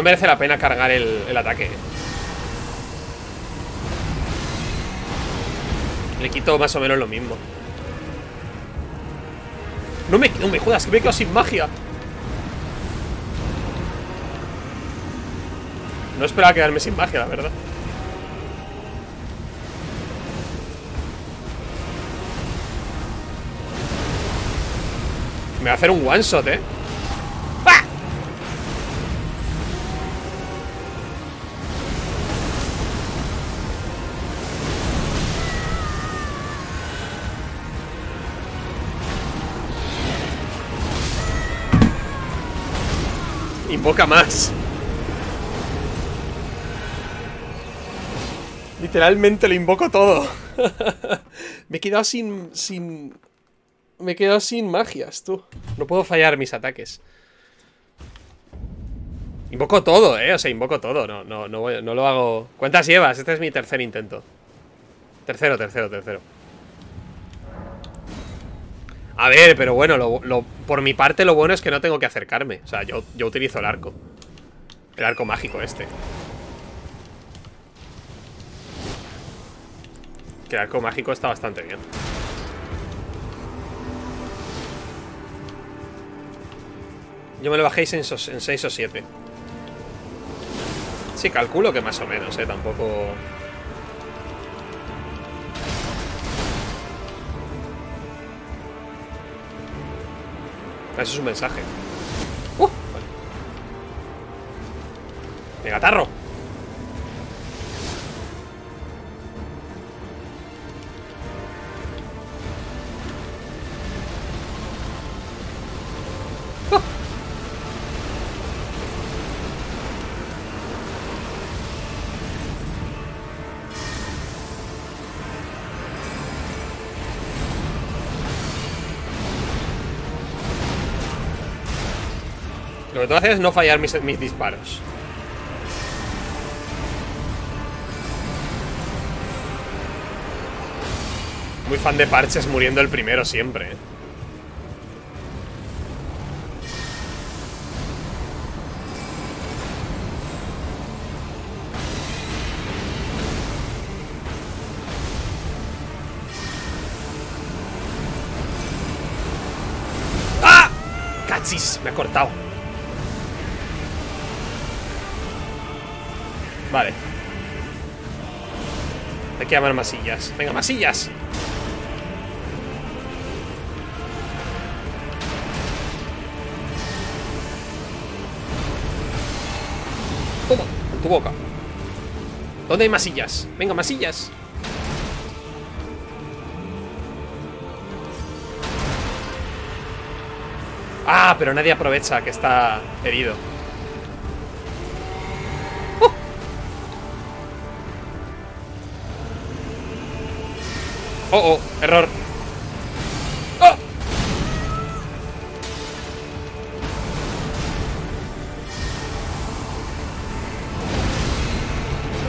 No merece la pena cargar el, ataque. Le quito más o menos lo mismo. No me, no me jodas, que me quedo sin magia. No esperaba quedarme sin magia, la verdad. Me va a hacer un one shot, eh. Invoca más. Literalmente lo invoco todo. Me he quedado sin, sin... Me he quedado sin magias, tú. No puedo fallar mis ataques. Invoco todo, eh. O sea, invoco todo. No, no, no, no lo hago. ¿Cuántas llevas? Este es mi tercer intento. Tercero, tercero, tercero. A ver, pero bueno, por mi parte lo bueno es que no tengo que acercarme. O sea, yo, yo utilizo el arco. El arco mágico este. Que el arco mágico está bastante bien. Yo me lo bajéis en 6 o 7. Sí, calculo que más o menos, eh. Tampoco... Ah, Eso es un mensaje. Uh, vale. Venga, tarro. Que hacer es no fallar mis, mis disparos. Muy fan de parches muriendo el primero siempre. ¿eh? ¡Ah! ¡Cachis! Me ha cortado. Vale. Hay que llamar masillas. Venga, masillas. Toma, tu boca. ¿Dónde hay masillas? Venga, masillas. Ah, pero nadie aprovecha que está herido. Oh, oh, error. ¡Oh!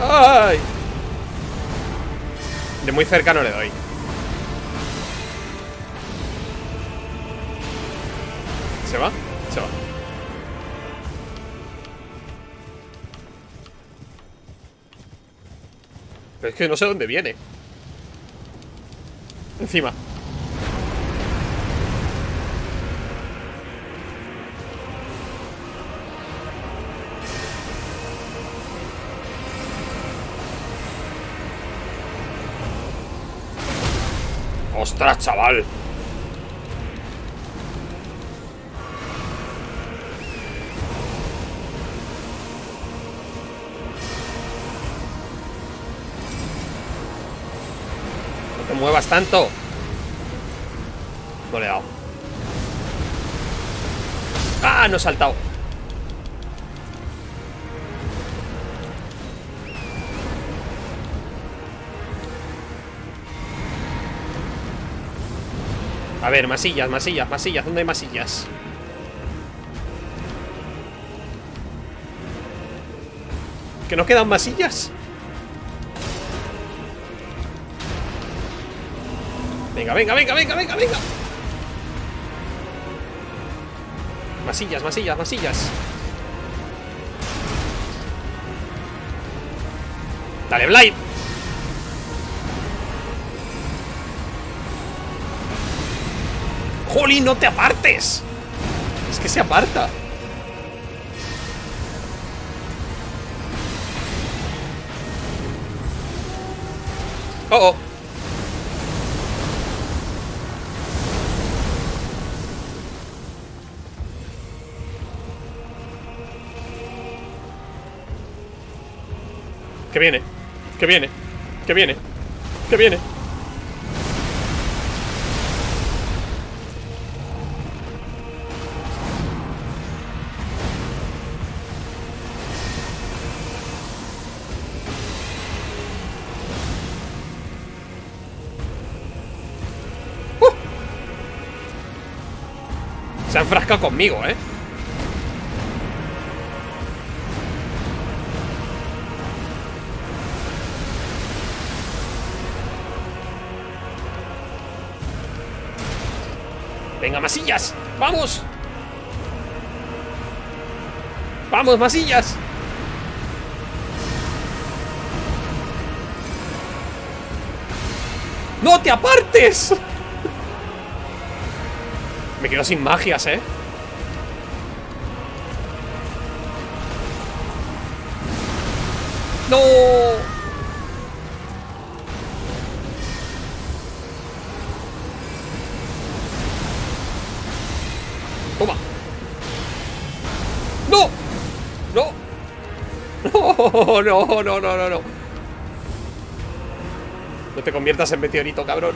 ¡Ay! De muy cerca no le doy. ¿Se va? Se va. Pero es que no sé dónde viene. Encima. ¡Ostras, chaval! No te muevas tanto. No he saltado. A ver, masillas, masillas, masillas. ¿Dónde hay masillas? ¿Que no quedan masillas? Venga, venga, venga, venga, venga, venga. Masillas, masillas, masillas. Dale, Blade. ¡Jolín, no te apartes! Es que se aparta. Que viene, que viene, que viene, que viene. ¡Uh! Se han frascado conmigo, ¿eh? Vamos. Vamos, masillas. ¡No te apartes! Me quedo sin magias, ¿eh? ¡No! ¡No, no, no, no, no! Te conviertas en meteorito, cabrón.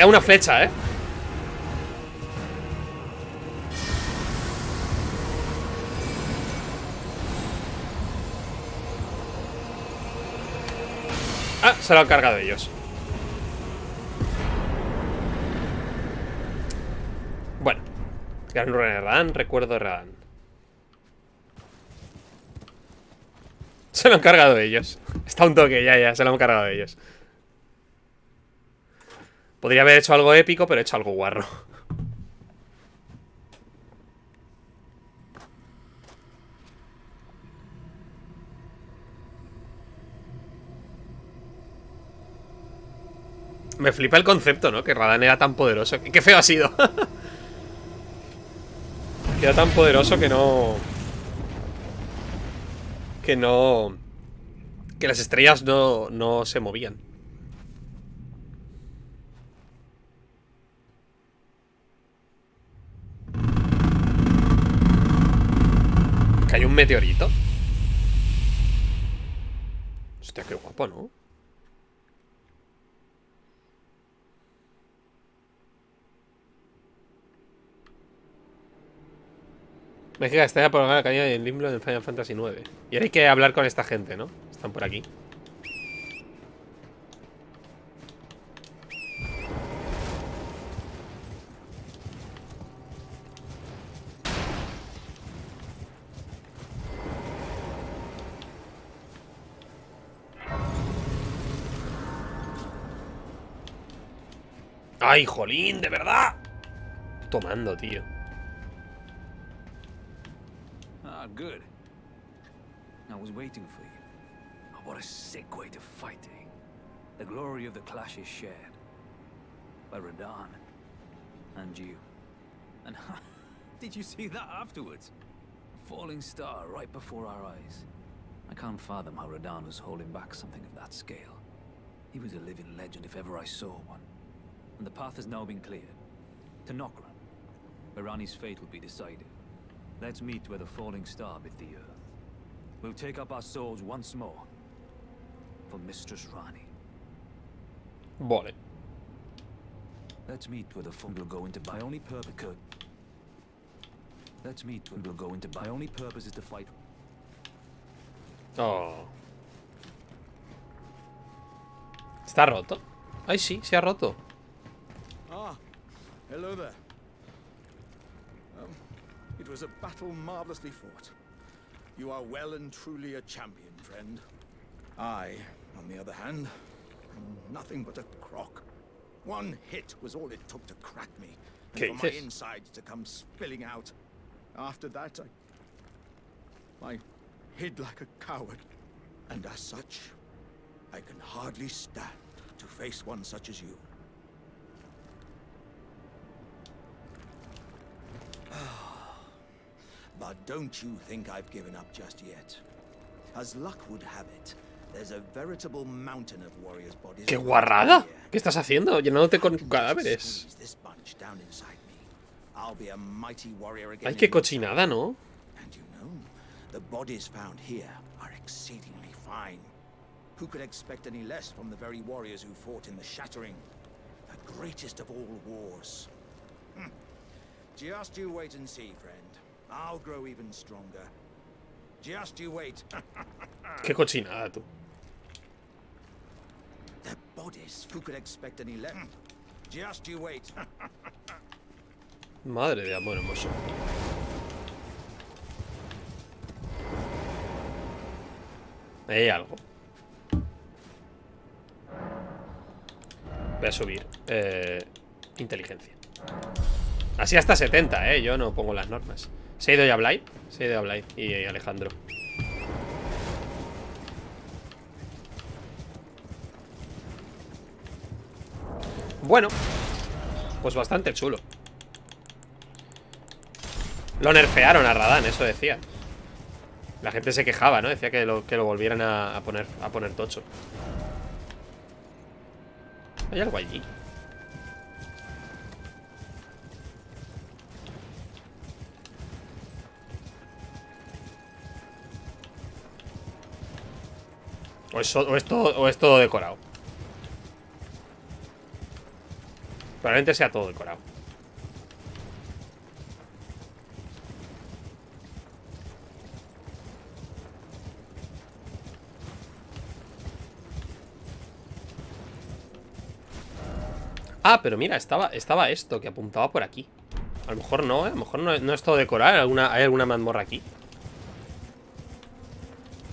Queda una flecha, ¿eh? Ah, se lo han cargado ellos. Bueno. Gran de Radan, recuerdo de Radan. Se lo han cargado ellos. Está un toque, ya, ya, se lo han cargado ellos. Podría haber hecho algo épico, pero he hecho algo guarro. Me flipa el concepto, ¿no? Que Radan era tan poderoso. Qué feo ha sido. era tan poderoso que no... Que no... Que las estrellas no, no se movían. Que hay un meteorito. Hostia, qué guapo, ¿no? México está por la caña en Limblo en Final Fantasy IX. Y ahora hay que hablar con esta gente, ¿no? Están por aquí. ¡Ay, jolín! ¡De verdad! Tomando, tío. Ah, good. I was waiting for you. Oh, what a sick way to fight, eh? The glory of the clash is shared. By Radan. And you. And did you see that afterwards? A falling star right before our eyes. I can't fathom how Radan was holding back something of that scale. He was a living legend if ever I saw one. And the path has now been cleared. To Nokran, where Rani's fate will be decided. Let's meet where the falling star bit the earth. We'll take up our swords once more. For Mistress Rani. Vale. Let's meet where the fun will go into my only purpose could. Let's meet where we'll go into my only purpose is to fight. Oh. ¿Está roto? Ay, sí, se ha roto. Ah, hello there. Um, it was a battle marvelously fought. You are well and truly a champion, friend. I, on the other hand, am nothing but a crock. One hit was all it took to crack me, and ¿Qué for my insides to come spilling out. After that, I, I hid like a coward, and as such, I can hardly stand to face one such as you. But don't you think I've given up just yet. As luck would have it, there's a veritable mountain of warriors' bodies. ¡Qué guarrada! ¿Qué estás haciendo? Llenándote con cadáveres. squeeze this bunch down inside me. I'll be a mighty warrior again Ay, qué cochinada, ¿no? and you know, the bodies found here are exceedingly fine. Who could expect any less from the very warriors who fought in the Shattering? The greatest of all wars. Hmm. Just you wait and see, friend. I'll grow even stronger. Just you wait. Qué cochinada, tú. the bodies. Who could expect any less? Just you wait. Madre de amor hermoso. Hay algo. Voy a subir eh, inteligencia. Así hasta 70, ¿eh? Yo no pongo las normas. ¿Se ha ido ya Blade? Se ha ido ya Blade y Alejandro. Bueno, pues bastante chulo. Lo nerfearon a Radán, eso decía. La gente se quejaba, ¿no? Decía que lo, que lo volvieran a, poner, a poner tocho. ¿Hay algo allí? O es, o, es todo, o es todo decorado. Probablemente sea todo decorado. Ah, pero mira, estaba, estaba esto que apuntaba por aquí A lo mejor no, ¿eh? a lo mejor no, es todo decorado ¿Hay alguna, ¿Hay alguna mazmorra aquí?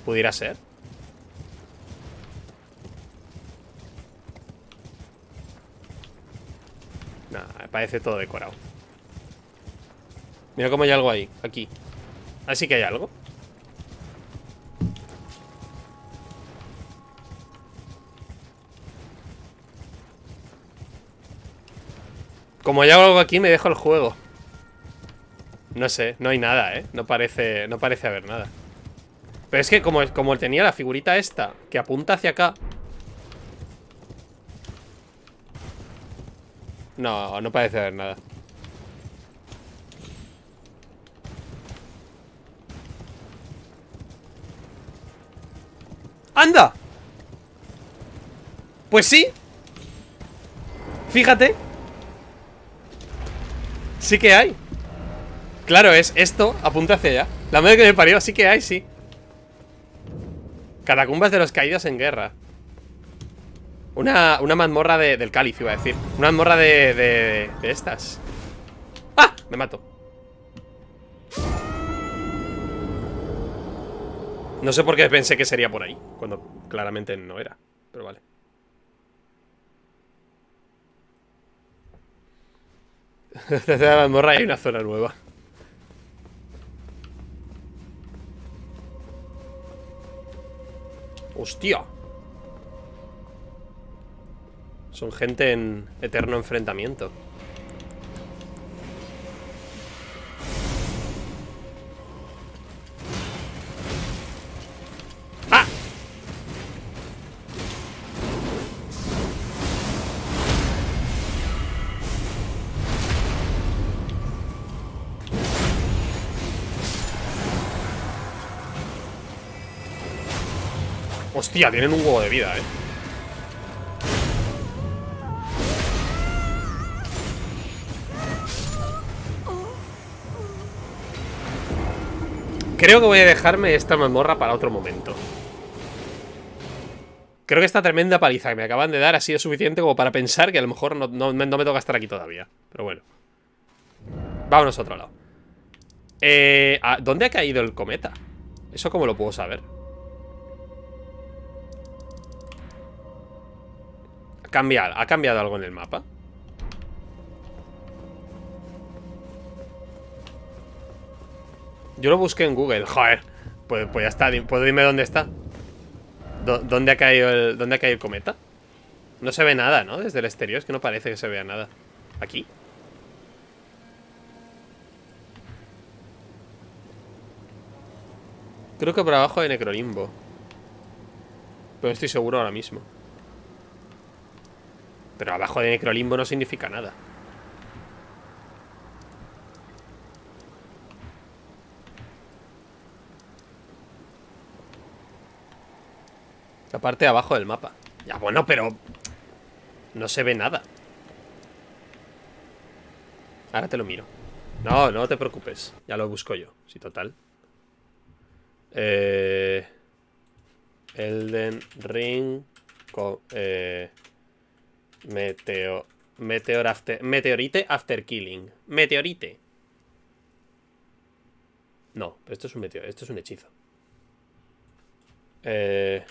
Pudiera ser me parece todo decorado. Mira cómo hay algo ahí, aquí. Así que hay algo. Como hay algo aquí me dejo el juego. No sé, no hay nada, ¿eh? No parece, no parece haber nada. Pero es que como, como tenía la figurita esta Que apunta hacia acá No, no parece haber nada. ¡Anda! Pues sí. Fíjate. Sí que hay. Claro, es esto, apunta hacia allá. La madre que me parió, sí que hay, sí. Catacumbas de los caídos en guerra una, una mazmorra de, del cáliz, iba a decir. Una mazmorra de, de, de estas. ¡Ah! Me mato. No sé por qué pensé que sería por ahí Cuando claramente no era Pero vale. Desde la mazmorra hay una zona nueva. ¡Hostia! Son gente en eterno enfrentamiento. ¡Ah! Hostia, tienen un huevo de vida, eh Creo que voy a dejarme esta mazmorra para otro momento. Creo que esta tremenda paliza que me acaban de dar ha sido suficiente como para pensar que a lo mejor no, me toca estar aquí todavía. Pero bueno. Vámonos a otro lado. Eh, ¿Dónde ha caído el cometa? ¿Eso cómo lo puedo saber? ¿Ha cambiado, ¿Ha cambiado algo en el mapa? Yo lo busqué en Google, joder Pues, pues ya está, ¿puedo dime dónde está? ¿Dónde ha, caído el, ¿Dónde ha caído el cometa? No se ve nada, ¿no? Desde el exterior, es que no parece que se vea nada ¿Aquí? Creo que por abajo hay Necrolimbo Pero estoy seguro ahora mismo Pero abajo de Necrolimbo no significa nada La parte de abajo del mapa. Ya, bueno, pero... No se ve nada. Ahora te lo miro. No, no te preocupes. Ya lo busco yo. Sí, total. Eh... Elden Ring... eh... Meteo... Meteor after... Meteorite after killing. Meteorite. No, esto es un meteor. Esto es un hechizo. Eh...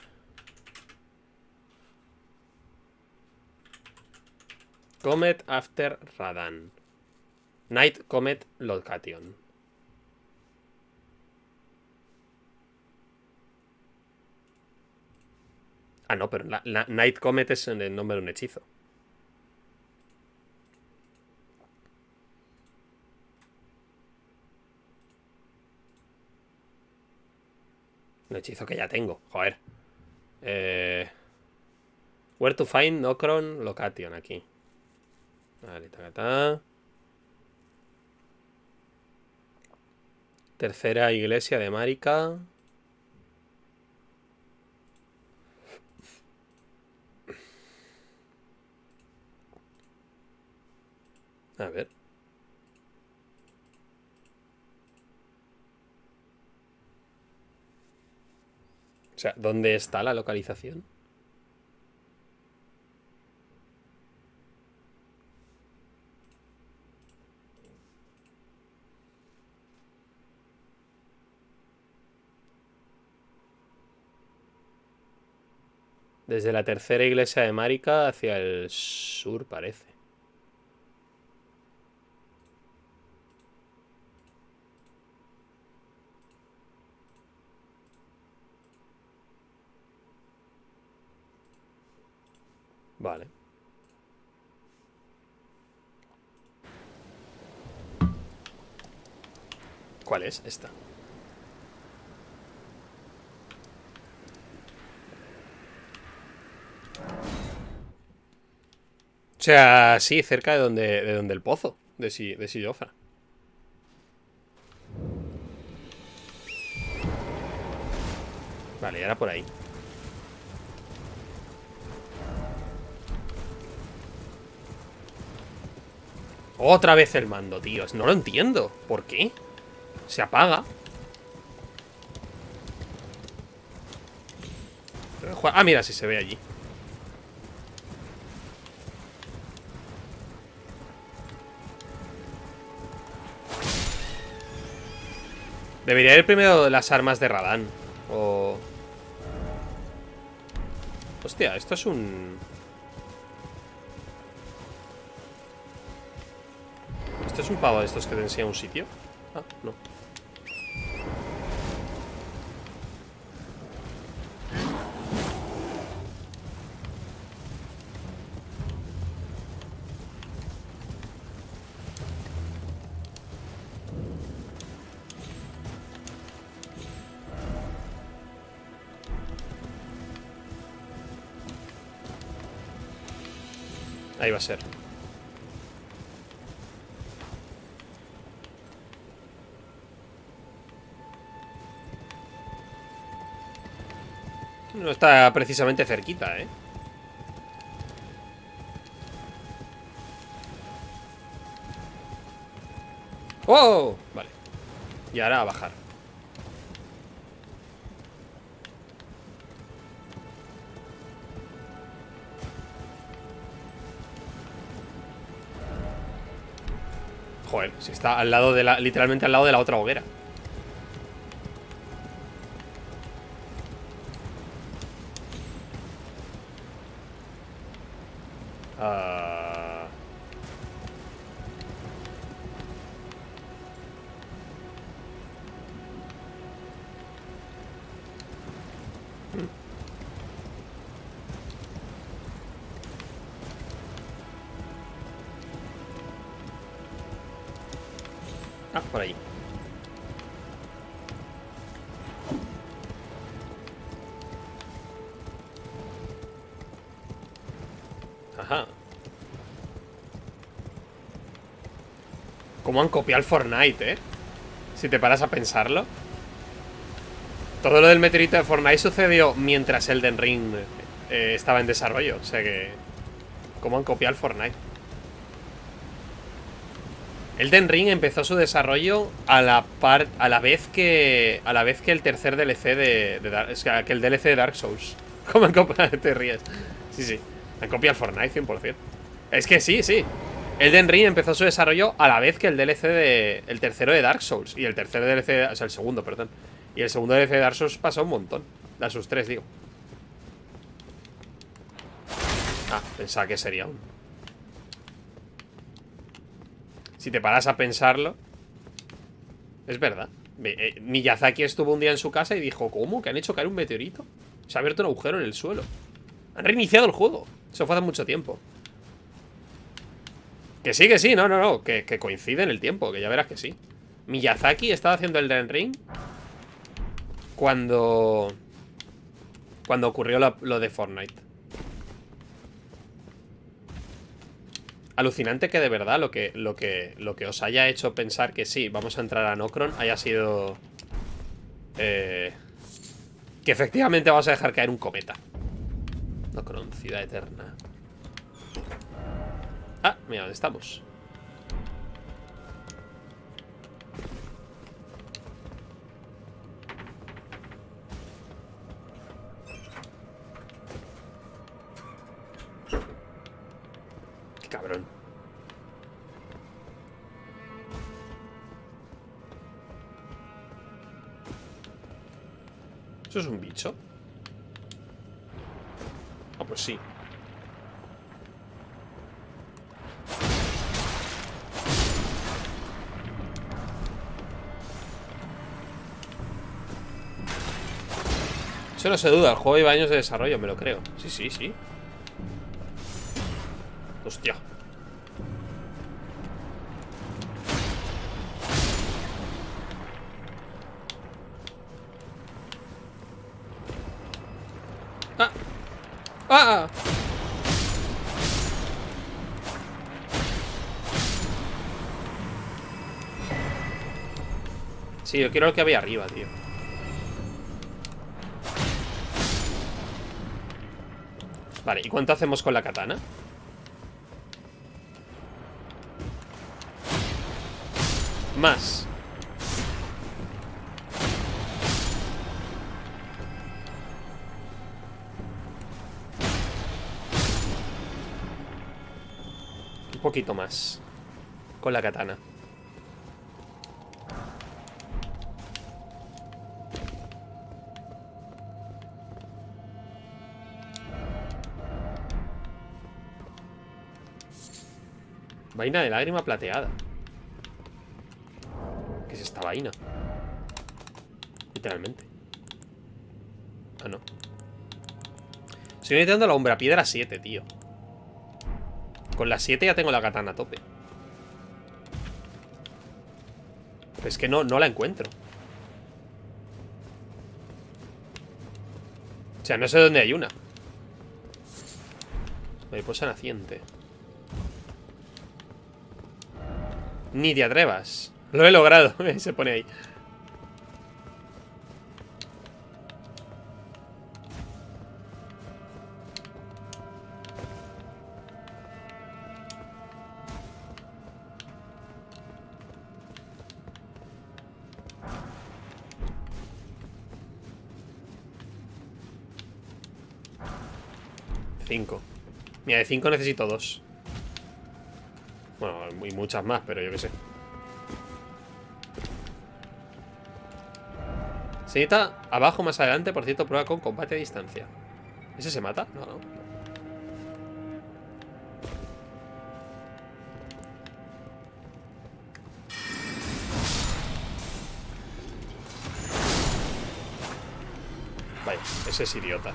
Comet after Radan. Night Comet Location. Ah, no, pero la, la Night Comet es el nombre de un hechizo. Un hechizo que ya tengo, joder. Eh, where to find Nocron Location aquí. Vale. Tercera iglesia de Marika. A ver. O sea, ¿dónde está la localización? Desde la tercera iglesia de Marika hacia el sur, parece. Vale. ¿Cuál es esta? O sea, sí, cerca de donde, de donde el pozo de, si, de Sillofa. Vale, era por ahí. Otra vez el mando, tíos. No lo entiendo. ¿Por qué? Se apaga. Ah, mira, si se ve allí. Debería ir primero las armas de Radán. O... Hostia, esto es un... ¿Esto es un pavo de estos que te enseña un sitio? Ah, no. No está precisamente cerquita, ¿eh? ¡Oh! Vale. Y ahora a bajar. Joder, si está al lado de la... Literalmente al lado de la otra hoguera. Cómo han copiado el Fortnite, ¿eh? Si te paras a pensarlo. Todo lo del meteorito de Fortnite sucedió mientras Elden Ring eh, estaba en desarrollo. O sea que... Cómo han copiado el Fortnite. Elden Ring empezó su desarrollo a la par, a la vez que a la vez que el tercer DLC de, Dark, o que el DLC de Dark Souls. ¿Cómo han copiado? Te ríes. Sí, sí. Han copiado el Fortnite 100%. Es que sí, sí. Elden Ring empezó su desarrollo a la vez que el DLC de el tercero de Dark Souls y el tercer DLC, o sea, el segundo, perdón. Y el segundo DLC de Dark Souls pasó un montón. Dark Souls 3, digo. Ah, pensaba que sería un Si te paras a pensarlo. Es verdad. Eh, Miyazaki estuvo un día en su casa y dijo, ¿cómo? ¿Que han hecho caer un meteorito? Se ha abierto un agujero en el suelo. Han reiniciado el juego. Eso fue hace mucho tiempo. Que sí, que sí, no, no, no. Que, coincide en el tiempo, que ya verás que sí. Miyazaki estaba haciendo el Den Ring cuando. Cuando ocurrió lo de Fortnite. Alucinante que de verdad lo que, lo, que, lo que os haya hecho pensar que sí, vamos a entrar a Nocron haya sido... Eh, que efectivamente vamos a dejar caer un cometa. Nocron, ciudad eterna. Ah, mira, ¿dónde estamos? cabrón. ¿Eso es un bicho? Ah, pues sí. No se duda, el juego lleva años de desarrollo, me lo creo. Sí, sí, sí. Hostia. Ah. Ah. Sí, yo quiero lo que había arriba, tío. Vale, ¿y cuánto hacemos con la katana? Más. Un poquito más. Con la katana. Vaina de lágrima plateada esta vaina? Literalmente. Ah, no. Estoy necesitando la umbra piedra 7, tío. Con la 7 ya tengo la katana a tope. Es que no, no la encuentro. O sea, no sé dónde hay una. Mariposa naciente. Ni te atrevas. Lo he logrado, se pone ahí. Cinco. Mira, de cinco necesito dos. Muchas más, pero yo qué sé. Se abajo más adelante, por cierto, prueba con combate a distancia. ¿Ese se mata? No, no. Vaya, ese es idiota.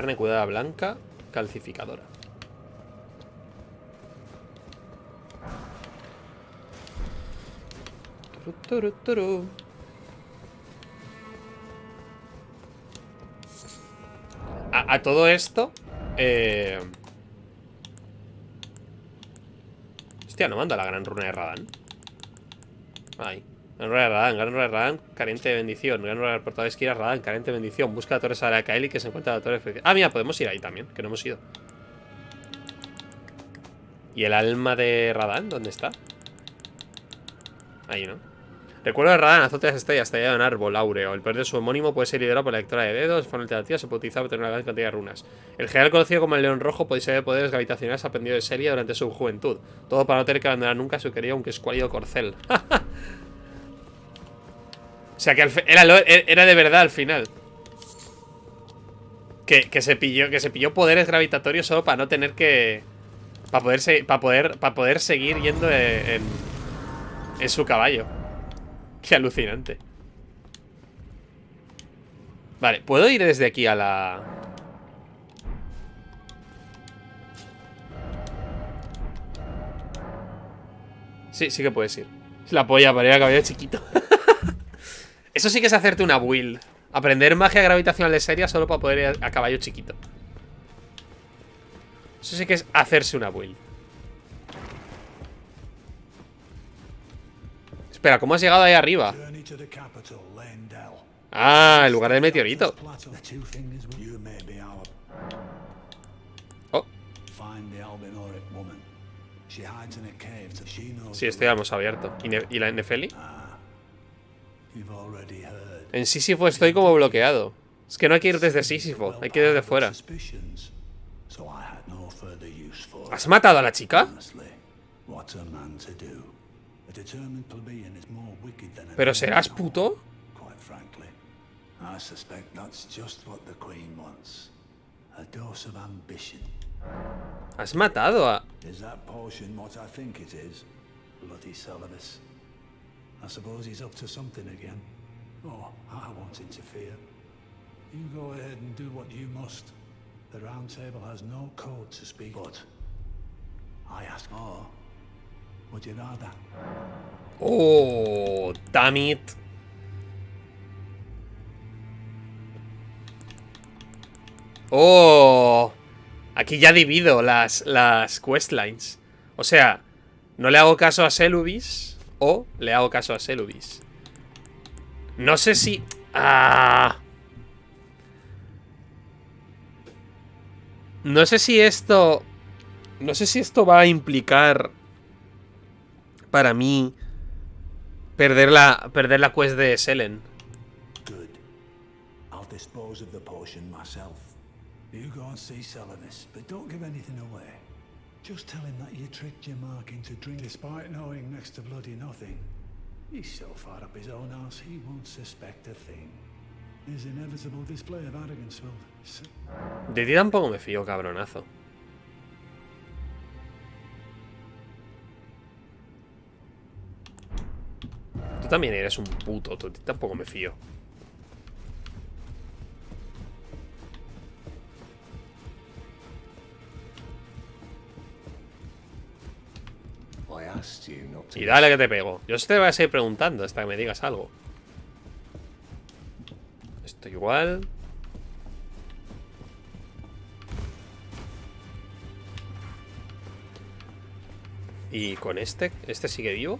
Carne cuidada blanca, calcificadora. A, todo esto... Eh... No manda la gran runa de Radan. Gran de Radán, Gran de Radán, carente de bendición. Gran del portador esquinas, Radán, carente de bendición. Busca la torre de Kaeli que se encuentra la torre de... Ah, mira, podemos ir ahí también, que no hemos ido. ¿Y el alma de Radán? ¿Dónde está? Ahí, ¿no? Recuerdo de Radan, azote de las estrellas, tallado en árbol, áureo. El poder de su homónimo puede ser liderado por la lectura de dedos, forma alternativa se puede utilizar para tener una gran cantidad de runas. El general conocido como el León Rojo puede ser de poderes gravitacionales aprendido de Seria durante su juventud. Todo para no tener que abandonar nunca a su querido aunque escuálido corcel. o sea que al era, lo- era de verdad al final. Que, que se pilló, que se pilló poderes gravitatorios solo para no tener que. Para poder, para poder, para poder seguir yendo en, en, en su caballo. Qué alucinante. Vale, ¿puedo ir desde aquí a la...? Sí, sí que puedes ir. Es la polla para ir a caballo chiquito. Eso sí que es hacerte una build. Aprender magia gravitacional de seria solo para poder ir a, caballo chiquito. Eso sí que es hacerse una build. Espera, ¿cómo has llegado ahí arriba? Ah, el lugar del meteorito. Oh. Sí, esto ya hemos abierto. ¿Y, y la Nefeli? En Sísifo estoy como bloqueado. Es que no hay que ir desde Sísifo, hay que ir desde fuera. ¿Has matado a la chica? ¿Pero serás puto? ¿Has matado a...? I suppose he's up to something again. Oh, I won't interfere. You go ahead and do what you must. The Round Table has no code to speak. But I ask, oh, would you rather? Oh, damn it. Oh. Aquí ya divido las, las questlines. O sea, no le hago caso a Selubis o le hago caso a Selubis. No sé si... Ah. No sé si esto... No sé si esto va a implicar para mí perder la perder quest de Selen. Good. I'll dispose of the potion myself. You go and see Celadus, but don't give anything away. Just tell him that you tricked your mark into drink despite knowing next to bloody nothing. He's so far up his own arse, he won't suspect a thing. His inevitable display of arrogance will... De ti tampoco me fío, cabronazo. Tú también eres un puto, tú tampoco me fío. Y dale que te pego. Yo te voy a seguir preguntando hasta que me digas algo. Esto igual. ¿Y con este? ¿Este sigue vivo?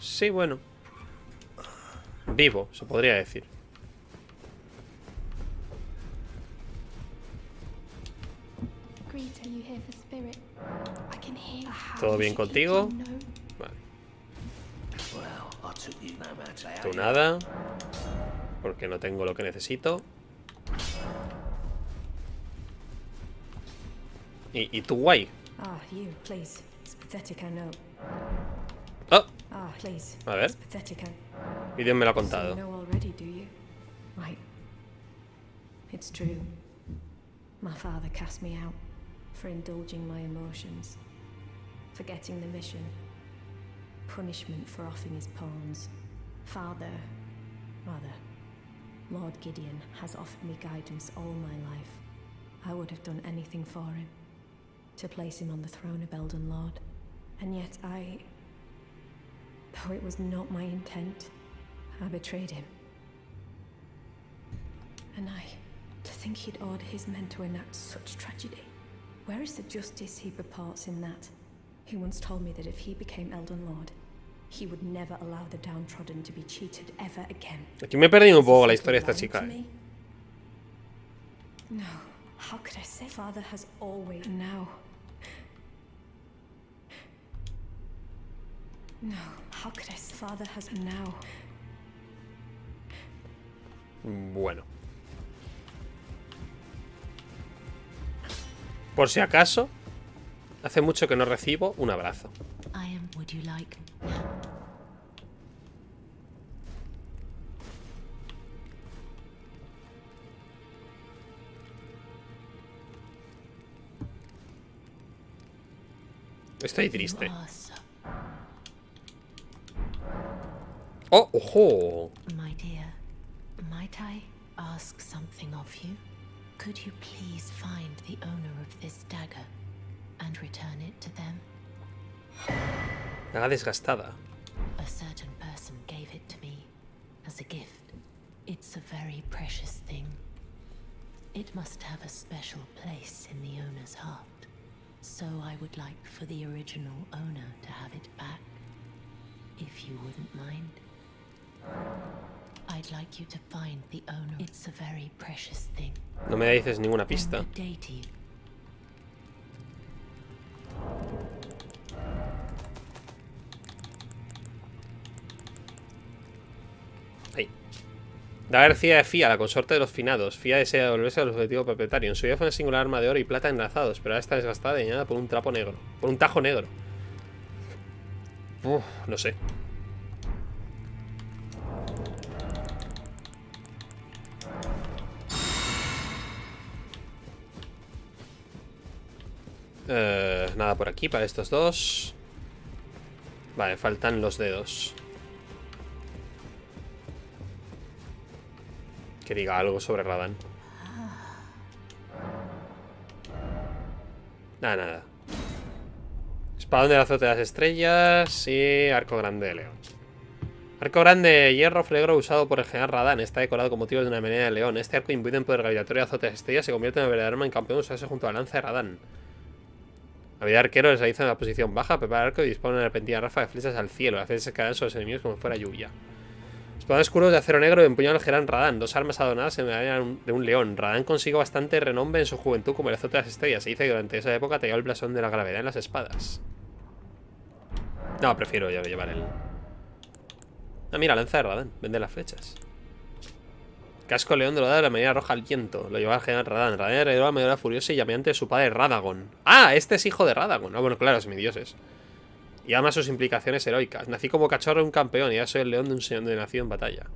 Sí, bueno. Vivo, se podría decir. ¿Todo bien contigo? Vale. Tú nada. Porque no tengo lo que necesito. Y, y tú guay. Ah, you, please. It's pathetic, I know. Oh, Ah, please. A ver. Y Dios me lo ha contado. know already, do you? Right. It's true. My father cast me out for indulging my emotions, forgetting the mission, punishment for offing his pawns. Father, rather, Lord Gideon has offered me guidance all my life. I would have done anything for him, to place him on the throne of Elden Lord. And yet I. Though it was not my intent, I betrayed him. And I. To think he'd order his men to enact such tragedy. Where is the justice he purports in that? He once told me that if he became Elden Lord, he would never allow the downtrodden to be cheated ever again. Aquí me he perdido un poco la historia de esta chica. eh. No. How could I say? Father has always. Now. No. say? father has now. Bueno. Por si acaso, hace mucho que no recibo un abrazo. Estoy triste. ¡Oh, ojo! My dear, might I ask something of you? Could you please find the owner of this dagger and return it to them? Nada desgastada. A certain person gave it to me as a gift. It's a very precious thing. It must have a special place in the owner's heart. So I would like for the original owner to have it back, if you wouldn't mind. I'd like you to find the owner. It's a very precious thing. No me dices ninguna pista. To you. Ahí. García de Fía, la consorte de los finados. Fía desea devolverse al objetivo propietario. En su vida fue una singular arma de oro y plata enlazados, pero ahora está desgastada y dañada por un trapo negro. Por un tajo negro. No sé. Eh, nada por aquí para estos dos. Vale, faltan los dedos. Que diga algo sobre Radan. Nada, nada. Espadón del azote de las estrellas y arco grande de león. Arco grande de hierro flegro usado por el general Radan. Está decorado con motivos de una menea de león. Este arco imbuido en poder gravitatorio de azote de las estrellas se convierte en el verdadero arma en campeón usarse junto a la lanza de Radan. La arquero les realiza en la posición baja, prepara el arco y dispone una repentina ráfaga de flechas al cielo. Las flechas caen sobre los enemigos como si fuera lluvia. Espadón escuros de acero negro empuñado al Gerán Radán, dos armas adornadas en medalla de un león. Radán consiguió bastante renombre en su juventud como el azote de las estrellas. Se dice que durante esa época tenía el blasón de la gravedad en las espadas. No, prefiero llevar el... Ah, mira, lanza de Radán. Vende las flechas. Casco león dorado de la medalla roja al viento. Lo llevaba el general Radán. Radán heredó la medalla furiosa y llameante de su padre Radagon. Ah, este es hijo de Radagon. Ah, bueno, claro, es mi dioses. Y además sus implicaciones heroicas. Nací como cachorro de un campeón y ya soy el león de un señor de nacido en batalla.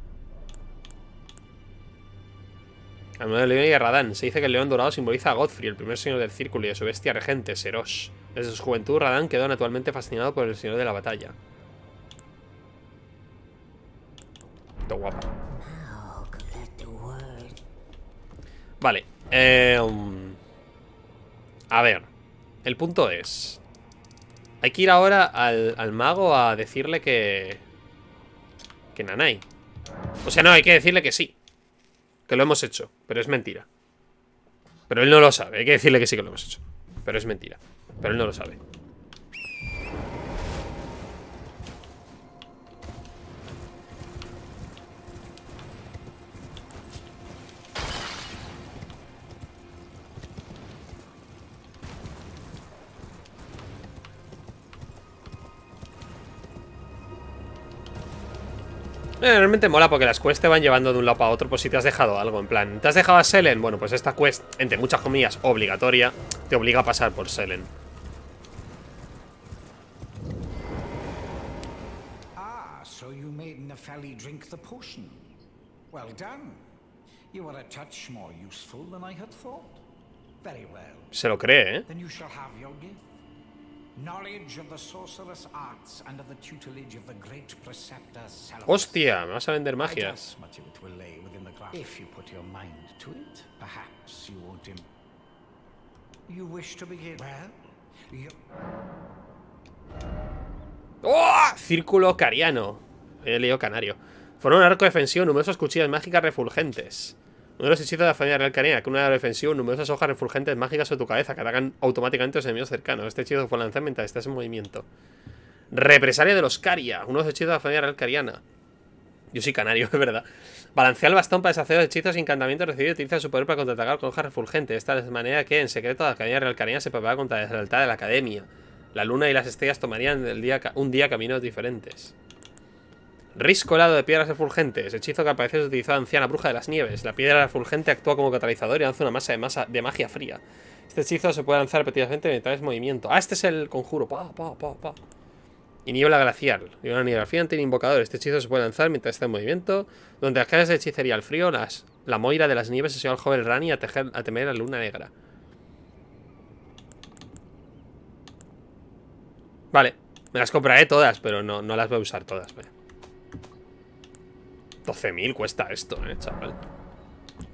Al de león y a Radán. Se dice que el león dorado simboliza a Godfrey, el primer señor del círculo, y a su bestia regente, Serosh. Desde su juventud, Radán quedó naturalmente fascinado por el señor de la batalla. Guapo. Vale. Eh, a ver. El punto es... Hay que ir ahora al, al mago a decirle que... Que Nanai. O sea, no, hay que decirle que sí. Que lo hemos hecho. Pero es mentira. Pero él no lo sabe. Hay que decirle que sí que lo hemos hecho. Pero es mentira. Pero él no lo sabe. Eh, realmente mola porque las quests te van llevando de un lado para otro por si te has dejado algo. En plan, ¿te has dejado a Selen? Bueno, pues esta quest, entre muchas comillas, obligatoria, te obliga a pasar por Selen. Ah, so you made Nefeli drink the potion. Well done. You are a touch more useful than I had thought. Very well. Se lo cree, ¿eh? Then you shall have your gift. Hostia, me vas a vender I magias. doubt much of it will lay within the grasp. If you put your mind to it, perhaps you won't. Im- you wish to begin? Well, you. ¡Oh! Círculo cariano. He leído canario. Forma un arco defensivo, numerosas cuchillas mágicas refulgentes. Uno de los hechizos de la familia real canina, que una de numerosas hojas refulgentes mágicas sobre tu cabeza que atacan automáticamente a los enemigos cercanos. Este hechizo fue lanzado mientras estás en movimiento. Represalia de los Caria, uno de los hechizos de la familia real cariana. Yo soy canario, es verdad. Balancea el bastón para deshacer los hechizos y encantamientos recibidos y utiliza su poder para contraatacar con hojas refulgentes. Esta es manera que, en secreto, la Academia Real Cariana se prepara contra la deslealtad de la Academia. La luna y las estrellas tomarían un día caminos diferentes. Risco helado de piedras refulgentes. Hechizo que aparece utilizado anciana bruja de las nieves. La piedra refulgente actúa como catalizador y lanza una masa de, masa de magia fría. Este hechizo se puede lanzar repetidamente mientras movimiento. Ah, este es el conjuro. Pa, pa, pa, pa. Y niebla glacial. Y una niebla fría tiene invocador. Este hechizo se puede lanzar mientras está en movimiento. Durante las clases de hechicería al frío, las, la moira de las nieves enseñó al joven Rani a, tejer, a temer la luna negra. Vale, me las compraré todas, pero no, no las voy a usar todas. Vale. 12.000 cuesta esto, eh, chaval.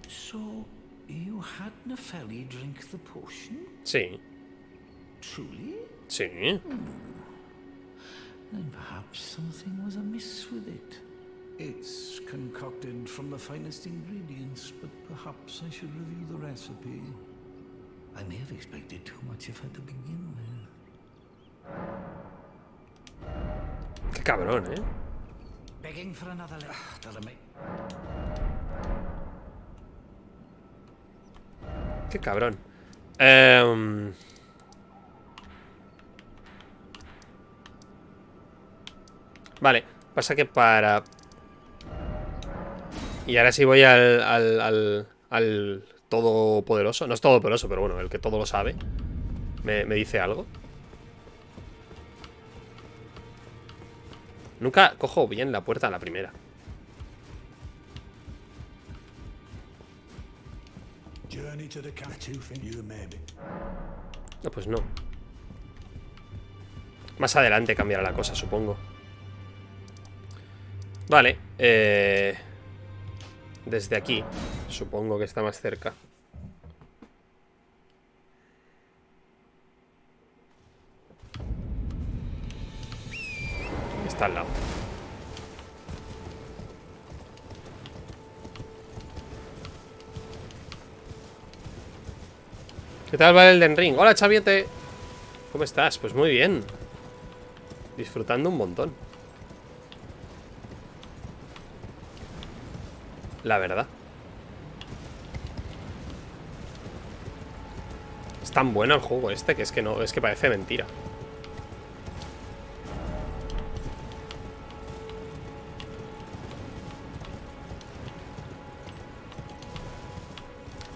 So, you had Nepheli drink the potion? Sí, Truly? sí. Then perhaps something was amiss with it. It's concocted from the finest ingredients, but perhaps I should review the recipe. I may have expected too much of her to begin with. Qué cabrón, eh. Begging for another li- Ah, doesn't make... Qué cabrón. Em, Vale, pasa que para... Y ahora sí voy al, al, al, al todopoderoso. No es todopoderoso, pero bueno, el que todo lo sabe. Me, me dice algo. Nunca cojo bien la puerta a la primera. No, pues no. Más adelante cambiará la cosa, supongo. Vale, eh... Desde aquí, supongo que está más cerca. Está al lado. ¿Qué tal va el Den Ring? Hola, Chaviete. ¿Cómo estás? Pues muy bien. Disfrutando un montón. La verdad. Es tan bueno el juego este que es que no, es que parece mentira.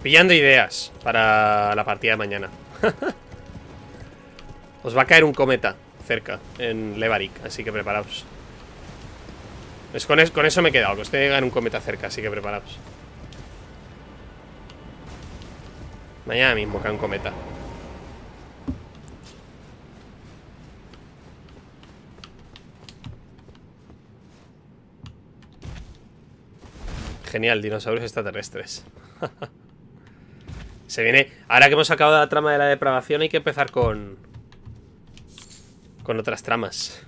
Pillando ideas para la partida de mañana. Os va a caer un cometa cerca, en Levarik, así que preparaos. Con, es- con eso me he quedado, que os caer un cometa cerca, así que preparaos. Mañana mismo cae un cometa. Genial, dinosaurios extraterrestres. Se viene... Ahora que hemos acabado la trama de la depravación hay que empezar con... Con otras tramas.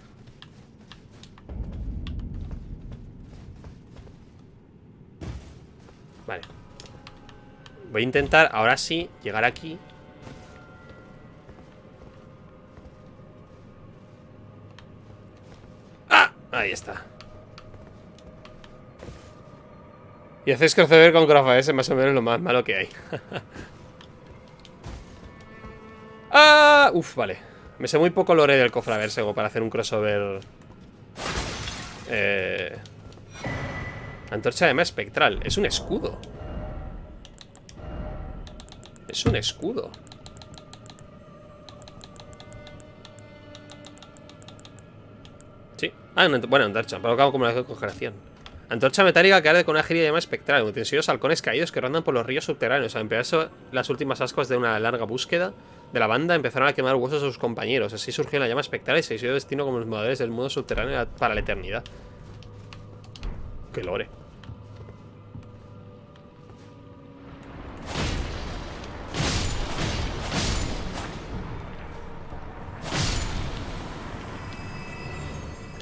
Vale. Voy a intentar, ahora sí, llegar aquí. ¡Ah! Ahí está. Y haces crossover con Crofa, ese más o menos lo más malo que hay. ¡Ah! Uf, vale. Me sé muy poco lore del cofre Versego para hacer un crossover. Eh... Antorcha de más espectral. Es un escudo. Es un escudo. Sí. Ah, ant- bueno, antorcha. Provocado como una congelación. Antorcha metálica que arde con una de llama espectral. Utensilios halcones caídos que rondan por los ríos subterráneos. Al empezar las últimas ascuas de una larga búsqueda de la banda, empezaron a quemar huesos a sus compañeros. Así surgió la llama espectral y se hizo destino como los moradores del mundo subterráneo para la eternidad. Qué lore.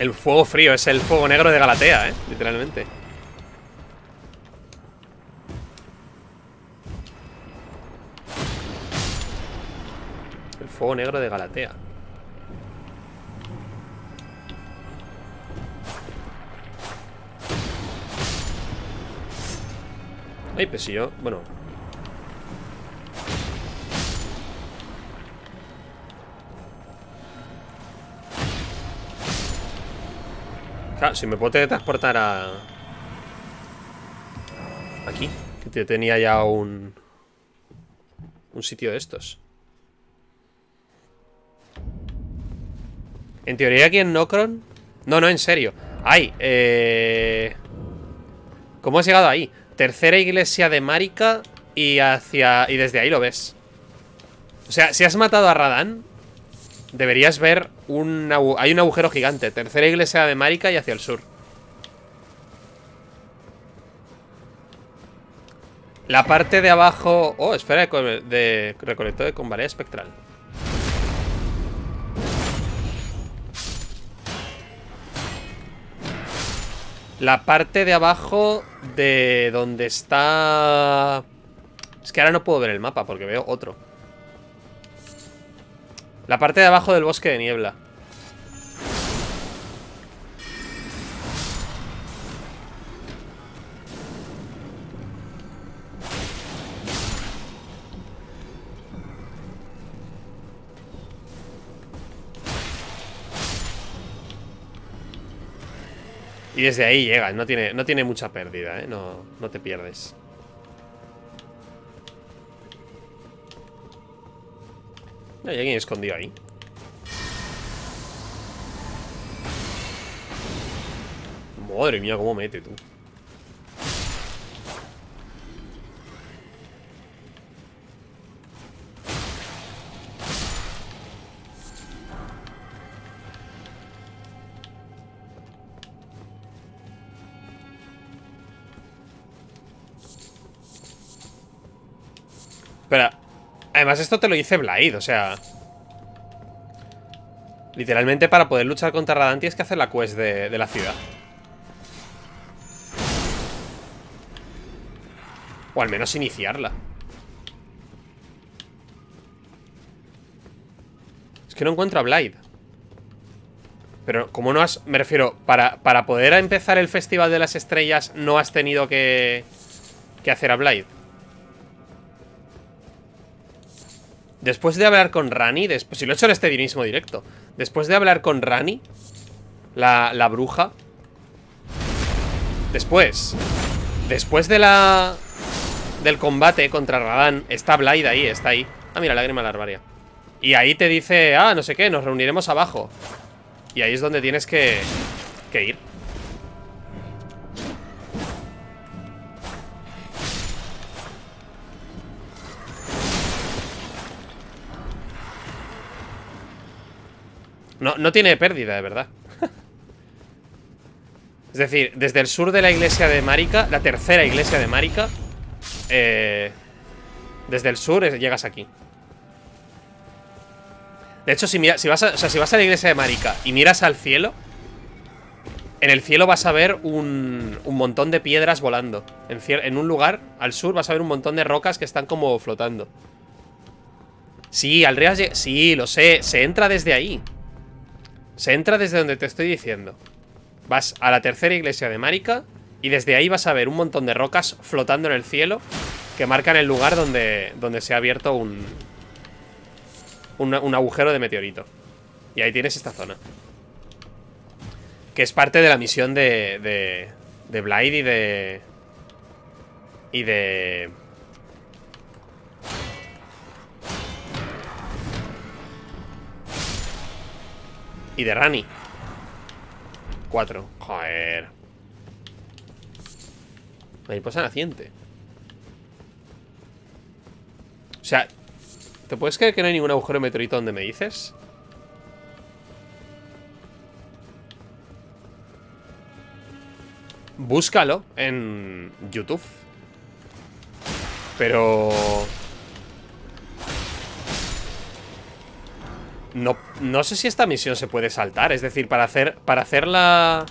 El fuego frío es el fuego negro de Galatea, eh, literalmente. El fuego negro de Galatea. Ay, pues yo, bueno. Claro, si me puedo teletransportar a... Aquí. Que tenía ya un... Un sitio de estos. En teoría aquí en Nocron... No, no, en serio. Ay, eh... ¿Cómo has llegado ahí? Tercera iglesia de Marika y hacia... Y desde ahí lo ves. O sea, si has matado a Radan, deberías ver un... Hay un agujero gigante. Tercera iglesia de Marika y hacia el sur. La parte de abajo... Oh, espera, de, de recolector de convalea espectral. La parte de abajo de donde está... Es que ahora no puedo ver el mapa porque veo otro. La parte de abajo del bosque de niebla. Y desde ahí llegas, no tiene, no tiene mucha pérdida, ¿eh? No, no te pierdes. Hay alguien escondido ahí. Madre mía, cómo mete tú. Además esto te lo dice Blade, o sea... Literalmente para poder luchar contra Radan tienes que hacer la quest de, de la ciudad. O al menos iniciarla. Es que no encuentro a Blade. Pero como no has... Me refiero, para, para poder empezar el Festival de las Estrellas no has tenido que... Que hacer a Blade. Después de hablar con Rani, después, si lo he hecho en este mismo directo, después de hablar con Rani, la, la bruja, después, después de la, del combate contra Radan, está Blade ahí, está ahí. Ah, mira, lágrima larvaria. Y ahí te dice, ah, no sé qué, nos reuniremos abajo. Y ahí es donde tienes que, que ir. No, no tiene pérdida, de verdad. es decir, desde el sur de la iglesia de Marika, la tercera iglesia de Marika, eh, desde el sur llegas aquí. De hecho, si, si, vas a, si vas a la iglesia de Marika y miras al cielo, en el cielo vas a ver un, un montón de piedras volando. En, en, un lugar, al sur, vas a ver un montón de rocas que están como flotando. Sí, al Reas... Sí, lo sé. Se entra desde ahí. Se entra desde donde te estoy diciendo. Vas a la tercera iglesia de Marika y desde ahí vas a ver un montón de rocas flotando en el cielo que marcan el lugar donde, donde se ha abierto un, un, agujero de meteorito. Y ahí tienes esta zona. Que es parte de la misión de, de, de Blade y de... Y de... Y de Rani. Cuatro. Joder. Mariposa naciente. O sea, ¿te puedes creer que no hay ningún agujero meteorito donde me dices? Búscalo en YouTube. Pero... No, no sé si esta misión se puede saltar. Es decir, para hacer. Para hacerla.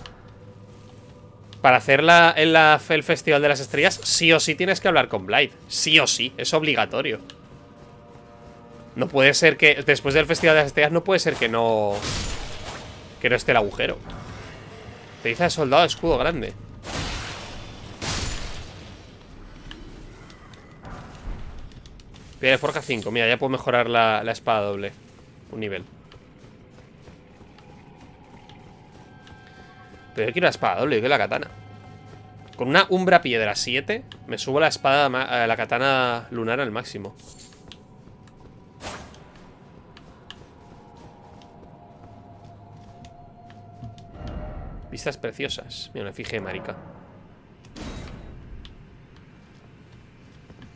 Para hacerla en la, el Festival de las Estrellas, sí o sí tienes que hablar con Blade. Sí o sí, es obligatorio. No puede ser que. Después del Festival de las Estrellas, no puede ser que no. Que no esté el agujero. Te dice soldado escudo grande. Piedra de forja 5. Mira, ya puedo mejorar la, la espada doble un nivel. Pero yo quiero la espada doble, yo quiero la katana. Con una umbra piedra 7 me subo la espada, ma- eh, la katana lunar al máximo. Vistas preciosas. Mira, me fijé, marica.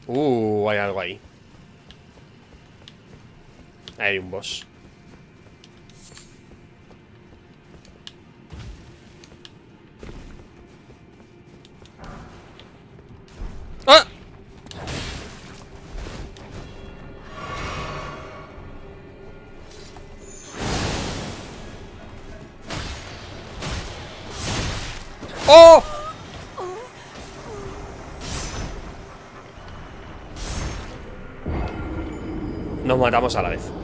Uh, hay algo ahí. Hay un boss. ¡Ah! ¡Oh! Nos matamos a la vez.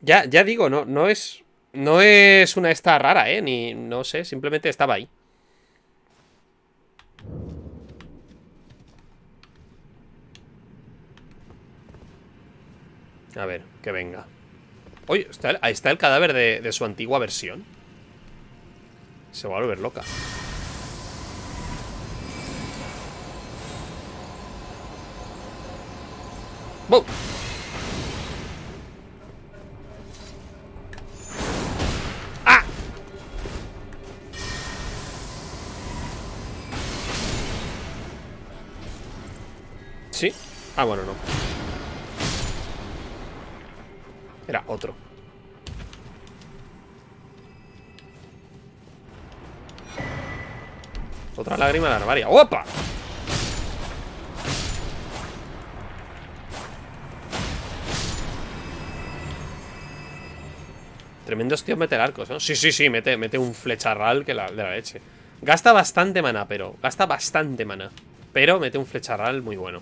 Ya, ya digo, no, no es. No es una esta rara, eh. Ni. No sé, simplemente estaba ahí. A ver, que venga. Oye, está ahí está el cadáver de, de su antigua versión. Se va a volver loca. ¡Bum! ¿Sí? Ah, bueno, no. Era otro. Otra lágrima de armaria. ¡Opa! Tremendos tíos meter arcos, ¿no? Sí, sí, sí, mete, mete un flecharral que la, de la leche. Gasta bastante mana, pero. Gasta bastante mana. Pero mete un flecharral muy bueno.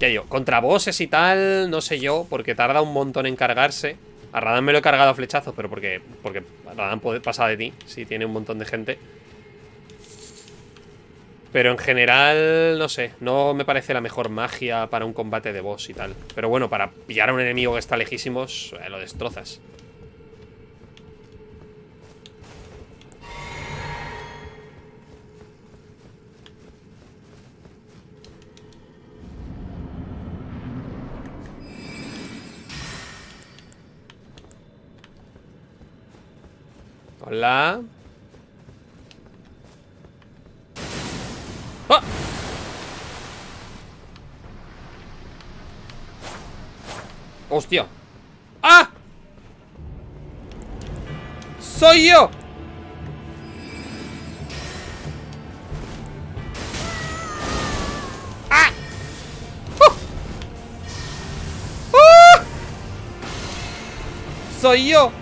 Ya yo, contra bosses y tal, no sé yo, porque tarda un montón en cargarse. A Radan me lo he cargado a flechazos, pero porque, porque Radan puede de ti, si tiene un montón de gente. Pero en general, no sé, no me parece la mejor magia para un combate de boss y tal. Pero bueno, para pillar a un enemigo que está lejísimos, eh, lo destrozas. Hola. ¡Ah! ¡Hostia! ¡Ah! ¡Soy yo! ¡Ah! ¡Oh! ¡Ah! ¡Soy yo!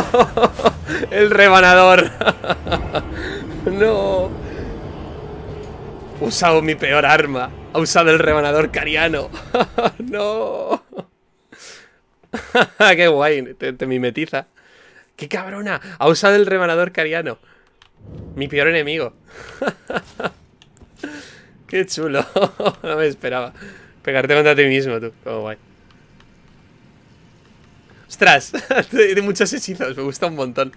El rebanador. No. He usado mi peor arma. Ha usado el rebanador cariano. No. Qué guay. Te, mimetiza. Qué cabrona. Ha usado el rebanador cariano. Mi peor enemigo. Qué chulo. No me esperaba. Pegarte contra ti mismo, tú. Como guay. Ostras, tiene muchos hechizos, me gusta un montón.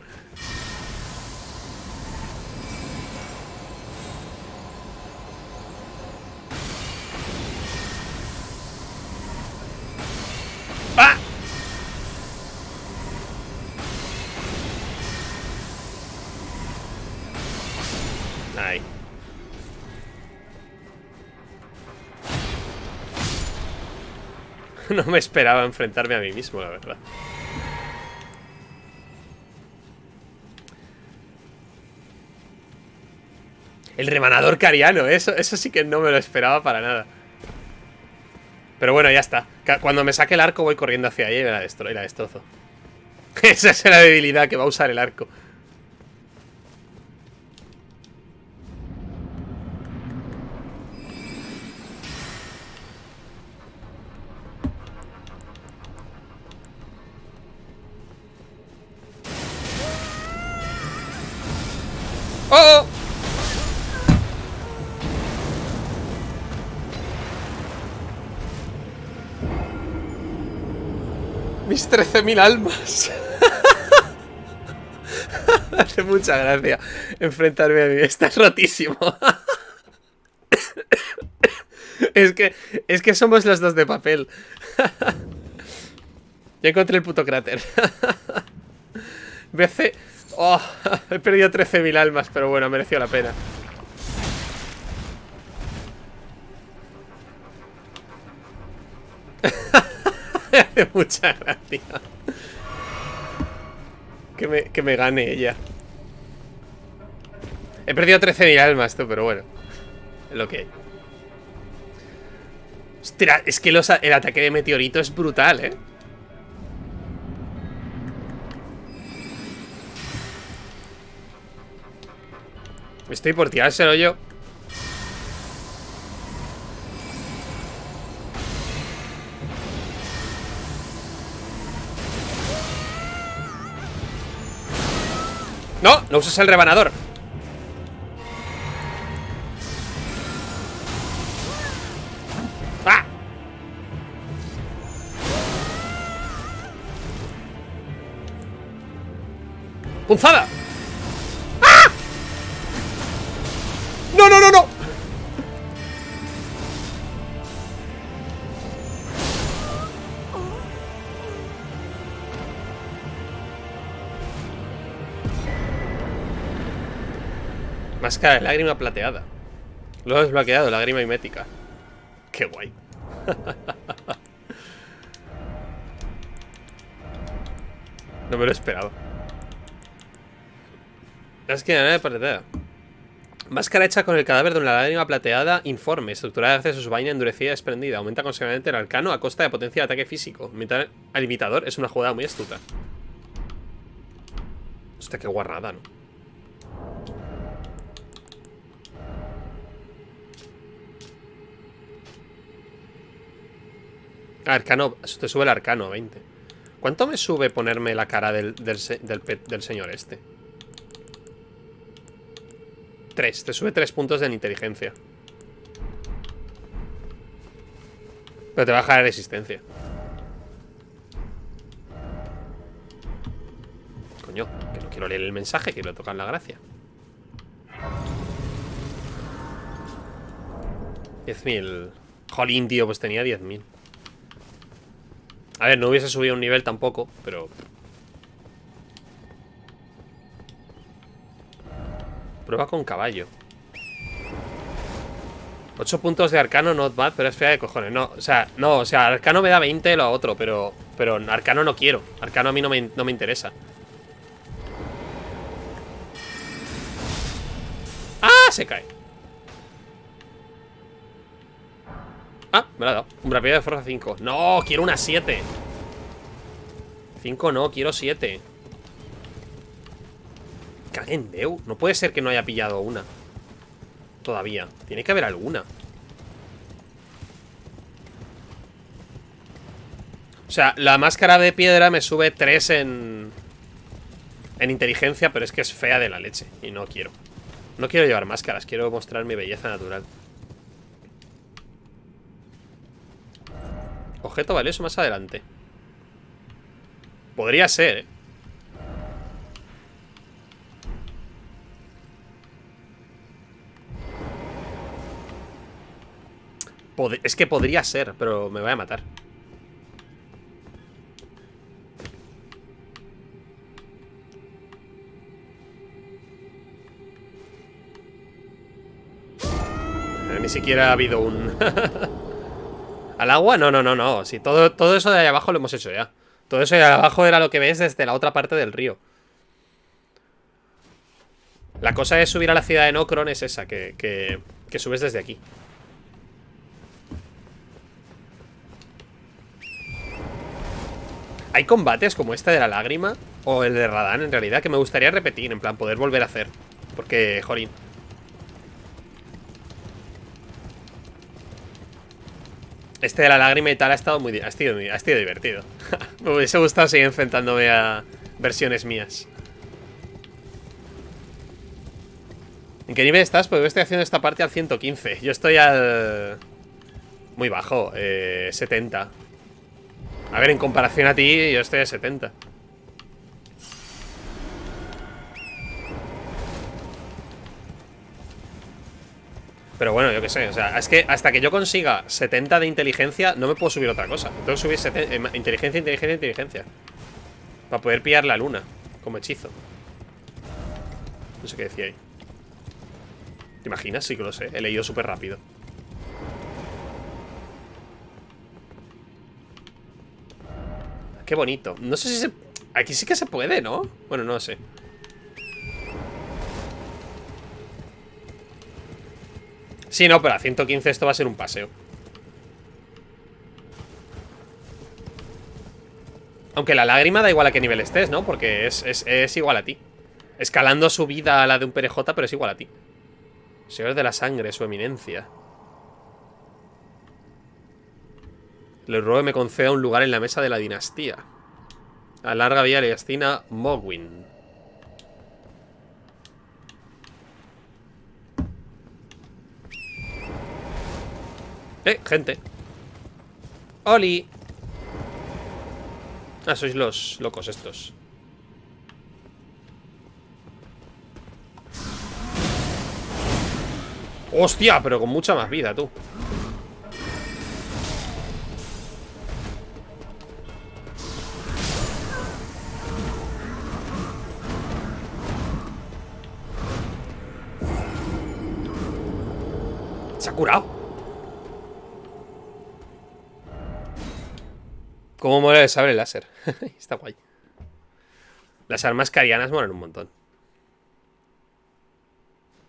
No me esperaba enfrentarme a mí mismo, la verdad. El remanador cariano, eso, eso sí que no me lo esperaba para nada. Pero bueno, ya está. Cuando me saque el arco voy corriendo hacia ahí y la, destro y la destrozo. Esa es la debilidad que va a usar el arco. ¡Oh! Mis 13.000 almas. Hace mucha gracia enfrentarme a mí. Estás rotísimo. es que es que somos los dos de papel. ya encontré el puto cráter. Hace... Oh, he perdido 13.000 almas, pero bueno, mereció la pena. hace mucha gracia. Que me, que me gane ella. He perdido 13.000 almas, tú, pero bueno. Es lo que hay. Hostia, es que el ataque de meteorito es brutal, ¿eh? Estoy por tirárselo yo. No, no usas el rebanador ¡Ah! ¡Punzada! ¡No, no, no, no! Máscara de lágrima plateada. Lo he desbloqueado, lágrima mimética. Qué guay. no me lo esperaba. Es que nada de plateada. Máscara hecha con el cadáver de una lágrima plateada informe. Estructura de acceso a su vaina endurecida y desprendida. Aumenta considerablemente el arcano a costa de potencia de ataque físico. Al imitador es una jugada muy astuta. Hostia, qué guarrada, ¿no? Arcano, te sube el arcano, 20 ¿Cuánto me sube ponerme la cara del, del, señor este? 3, te sube 3 puntos de inteligencia. Pero te baja la resistencia. Coño, que no quiero leer el mensaje Quiero tocar la gracia. 10.000 Jolín, tío, pues tenía 10.000 a ver, no hubiese subido un nivel tampoco, pero... Prueba con caballo. 8 puntos de arcano, not bad, pero es fea de cojones. No, o sea, no, o sea, arcano me da 20 lo otro, pero... Pero arcano no quiero. Arcano a mí no me, no me interesa. ¡Ah! Se cae. Ah, me la ha dado. Un rapidez de fuerza 5. No, quiero una 7. 5 no, quiero 7. Deu. No puede ser que no haya pillado una. Todavía. Tiene que haber alguna. O sea, la máscara de piedra me sube 3 en... En inteligencia, pero es que es fea de la leche. Y no quiero. No quiero llevar máscaras, quiero mostrar mi belleza natural. Objeto valioso más adelante. Podría ser, ¿eh? Es que podría ser, pero me voy a matar. Ni siquiera ha habido un... ¿Al agua? No, no, no, no. Sí, todo, todo eso de ahí abajo lo hemos hecho ya. Todo eso de abajo era lo que ves desde la otra parte del río. La cosa de subir a la ciudad de Nocron es esa, que, que subes desde aquí. Hay combates como este de la lágrima O el de Radan en realidad Que me gustaría repetir, en plan poder volver a hacer Porque, jorín Este de la lágrima y tal ha estado muy... Divertido. Me hubiese gustado seguir enfrentándome a versiones mías. ¿En qué nivel estás? Pues estoy haciendo esta parte al 115 Yo estoy al... Muy bajo, eh, 70 a ver, en comparación a ti, yo estoy a 70. Pero bueno, yo qué sé, o sea, es que hasta que yo consiga 70 de inteligencia No me puedo subir otra cosa. Tengo que subir eh, inteligencia, inteligencia, inteligencia. Para poder pillar la luna Como hechizo. No sé qué decía ahí. ¿Te imaginas? Sí que lo sé, he leído súper rápido Qué bonito. No sé si se... Aquí sí que se puede, ¿no? Bueno, no sé. Sí, no, pero a 115 esto va a ser un paseo. Aunque la lágrima da igual a qué nivel estés, ¿no? Porque es, es igual a ti. Escalando su vida a la de un perejota, pero es igual a ti. Señor de la sangre, su eminencia. Le ruego que me conceda un lugar en la mesa de la dinastía. A larga vía le destina Mogwin. Eh, gente. ¡Oli! Ah, sois los locos estos. ¡Hostia! Pero con mucha más vida, tú. Curado. ¿Cómo mola el sable láser? Está guay. Las armas carianas molan un montón.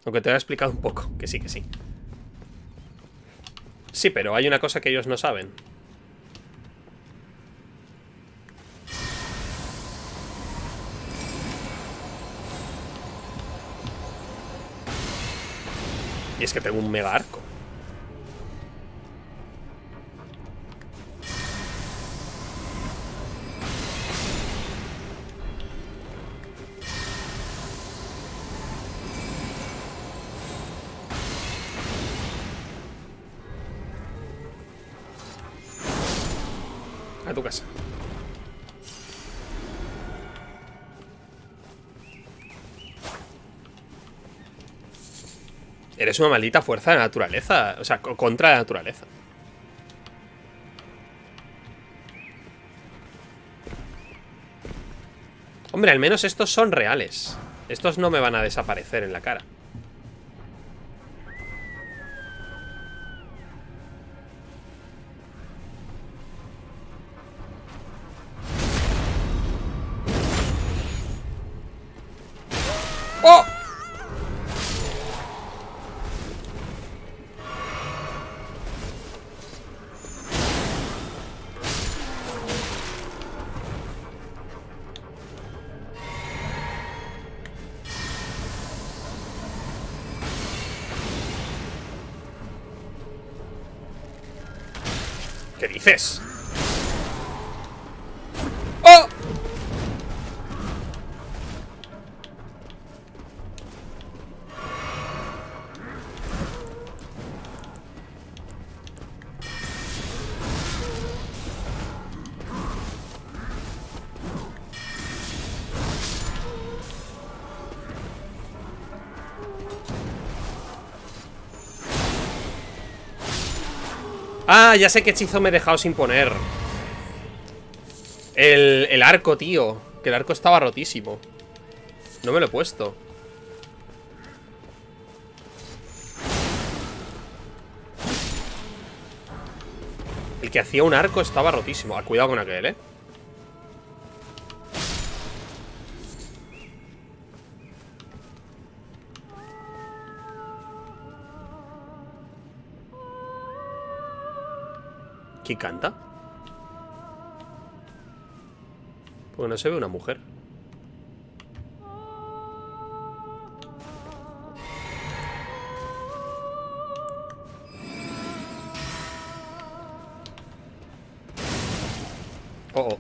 Aunque te lo he explicado un poco. Que sí, que sí. Sí, pero hay una cosa que ellos no saben. Y es que tengo un mega arco. Eres una maldita fuerza de naturaleza. O sea, contra la naturaleza. Hombre, al menos estos son reales. Estos no me van a desaparecer en la cara. ¿Qué dices? Ah, ya sé qué hechizo me he dejado sin poner el, el arco, tío Que el arco estaba rotísimo No me lo he puesto El que hacía un arco estaba rotísimo. Ah, cuidado con aquel, ¿eh? ¿Quién canta? Porque no se ve una mujer. Oh, oh.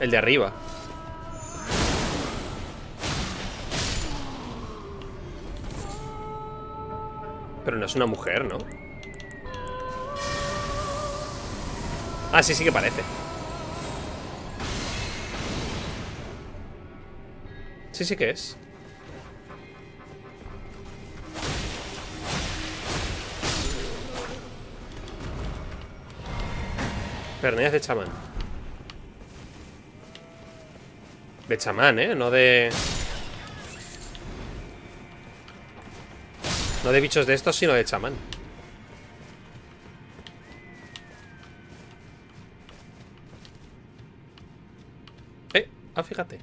El de arriba. Pero no es una mujer, ¿no? Ah, sí, sí que parece Sí, sí que es Pernillas de chamán De chamán, ¿eh? No de... No de bichos de estos, sino de chamán. Eh, ah, fíjate.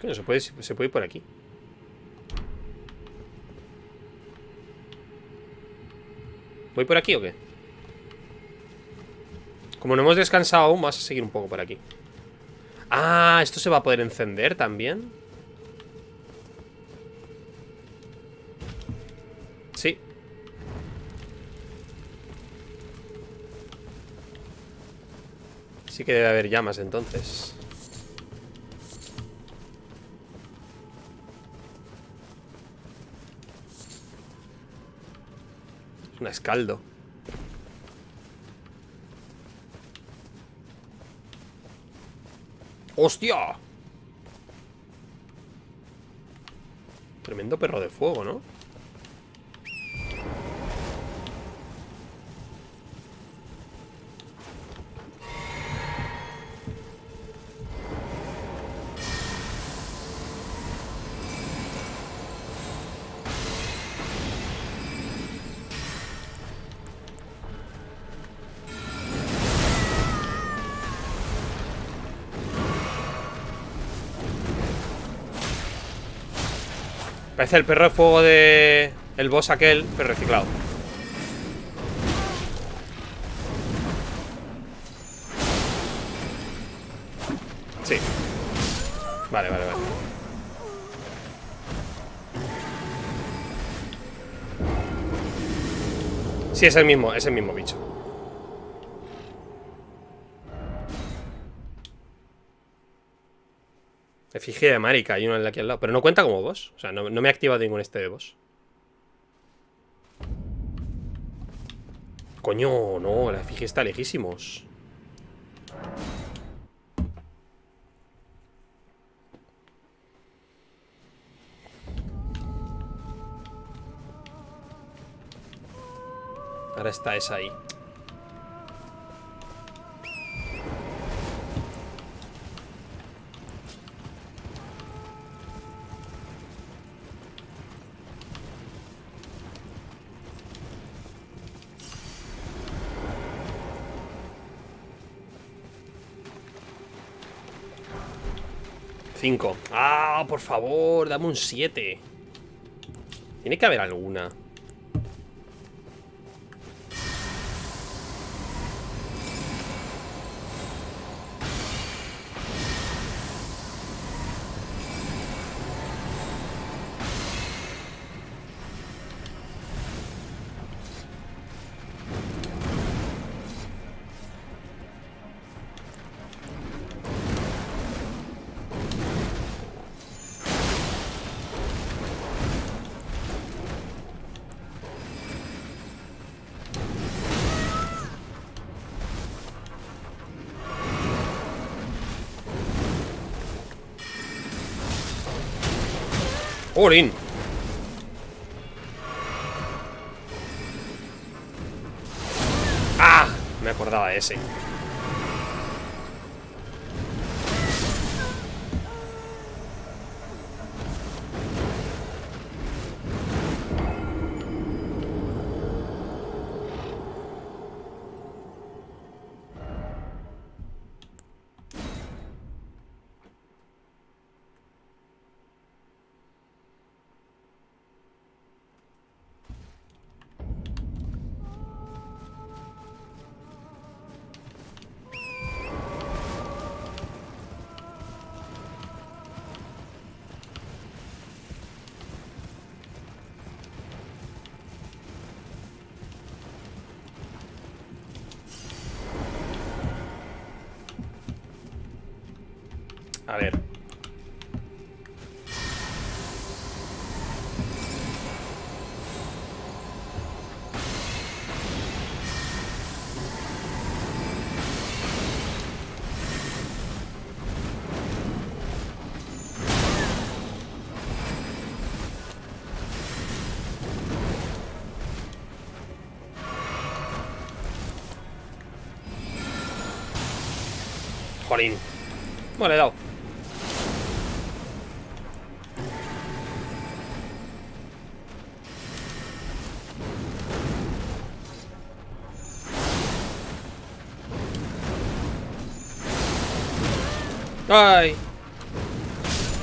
Coño, se puede, se puede ir por aquí. ¿Voy por aquí o qué? Como no hemos descansado aún, vamos a seguir un poco por aquí Ah, ¿esto se va a poder encender también? Sí. Sí que debe haber llamas entonces. Es un escaldo ¡Hostia! Tremendo perro de fuego, ¿no? El perro de fuego de... El boss aquel, pero reciclado. Sí. Vale, vale, vale. Sí, es el mismo, es el mismo bicho Efigie de marica, hay uno en aquí al lado Pero no cuenta como boss O sea, no, no me ha activado ningún este de boss. Coño, no, la efigie está lejísimos. Ahora está esa ahí Cinco. Ah, por favor, dame un 7 Tiene que haber alguna ¡Ah! Me acordaba de ese Bueno, he dado. ¡Ay!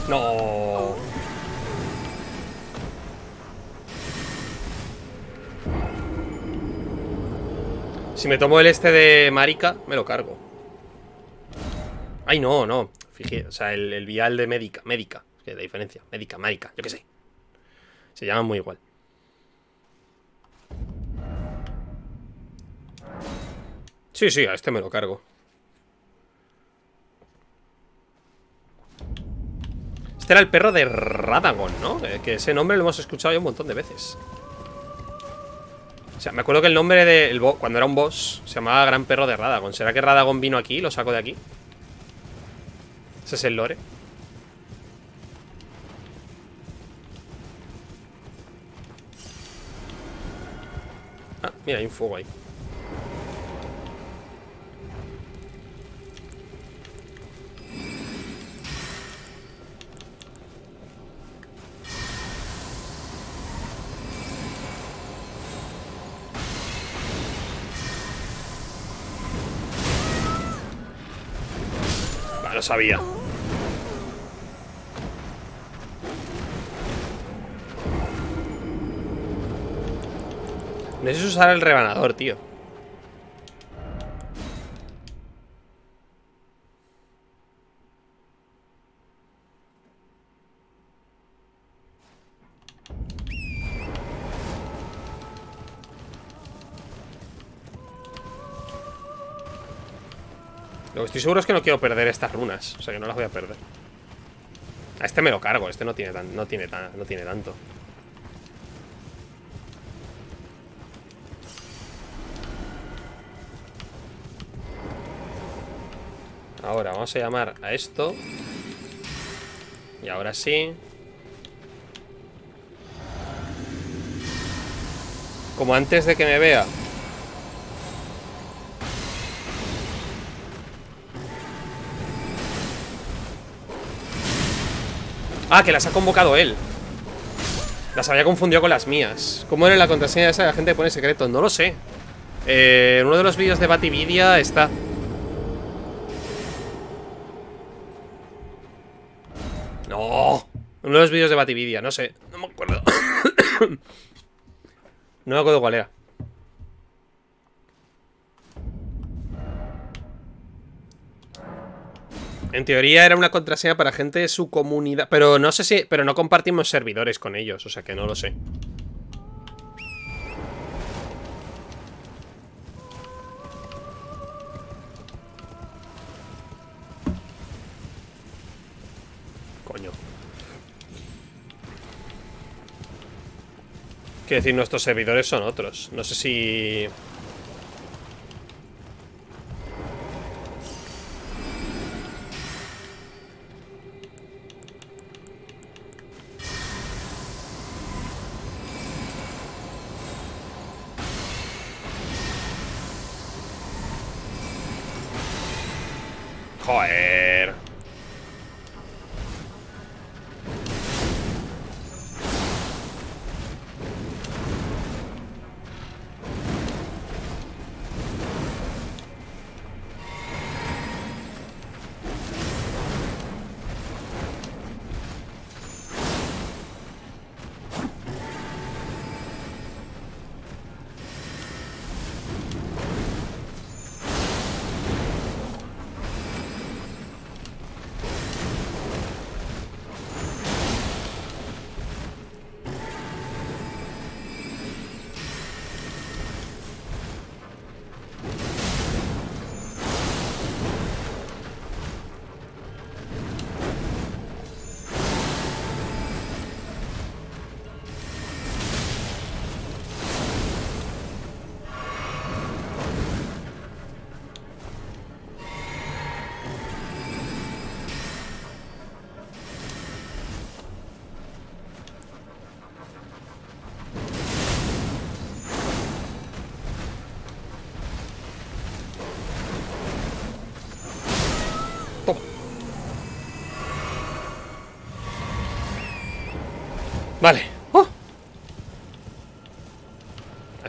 No. Si me tomo el este de marica, me lo cargo. Ay, no, no. O sea, el, el vial de médica. Médica. Que la diferencia. Médica, marica, yo qué sé. Se llaman muy igual. Sí, sí, a este me lo cargo. Este era el perro de Radagon, ¿no? Eh, que ese nombre lo hemos escuchado ya un montón de veces. O sea, me acuerdo que el nombre de cuando era un boss se llamaba Gran Perro de Radagon. ¿Será que Radagon vino aquí y lo saco de aquí? Ese es el lore. Ah, mira, hay un fuego ahí. Lo sabía. Necesito usar el rebanador, tío. Lo que estoy seguro es que no quiero perder estas runas. O sea que no las voy a perder. A este me lo cargo. Este no tiene, tan, no tiene, tan, no tiene tanto. Ahora vamos a llamar a esto. Y ahora sí. Como antes de que me vea. Ah, que las ha convocado él. Las había confundido con las mías. ¿Cómo era la contraseña de esa la gente pone secreto? No lo sé. Eh, en uno de los vídeos de Batividia está. Uno de los vídeos de Batividia, no sé. No me acuerdo. no me acuerdo cuál era. En teoría era una contraseña para gente de su comunidad. Pero no sé si. Pero no compartimos servidores con ellos. O sea que no lo sé. Quiero decir, nuestros servidores son otros. No sé si.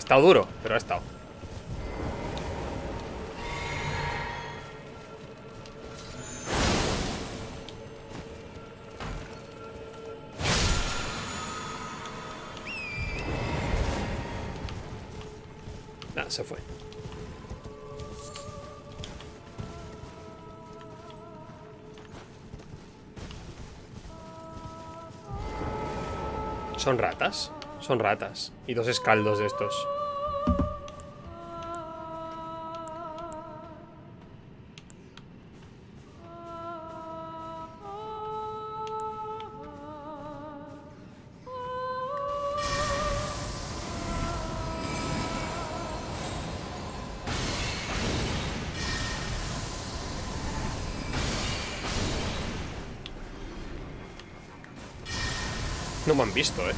Estado duro, pero ha estado. Nada, se fue. Son ratas. Son ratas. Y dos escaldos de estos. No me han visto, eh.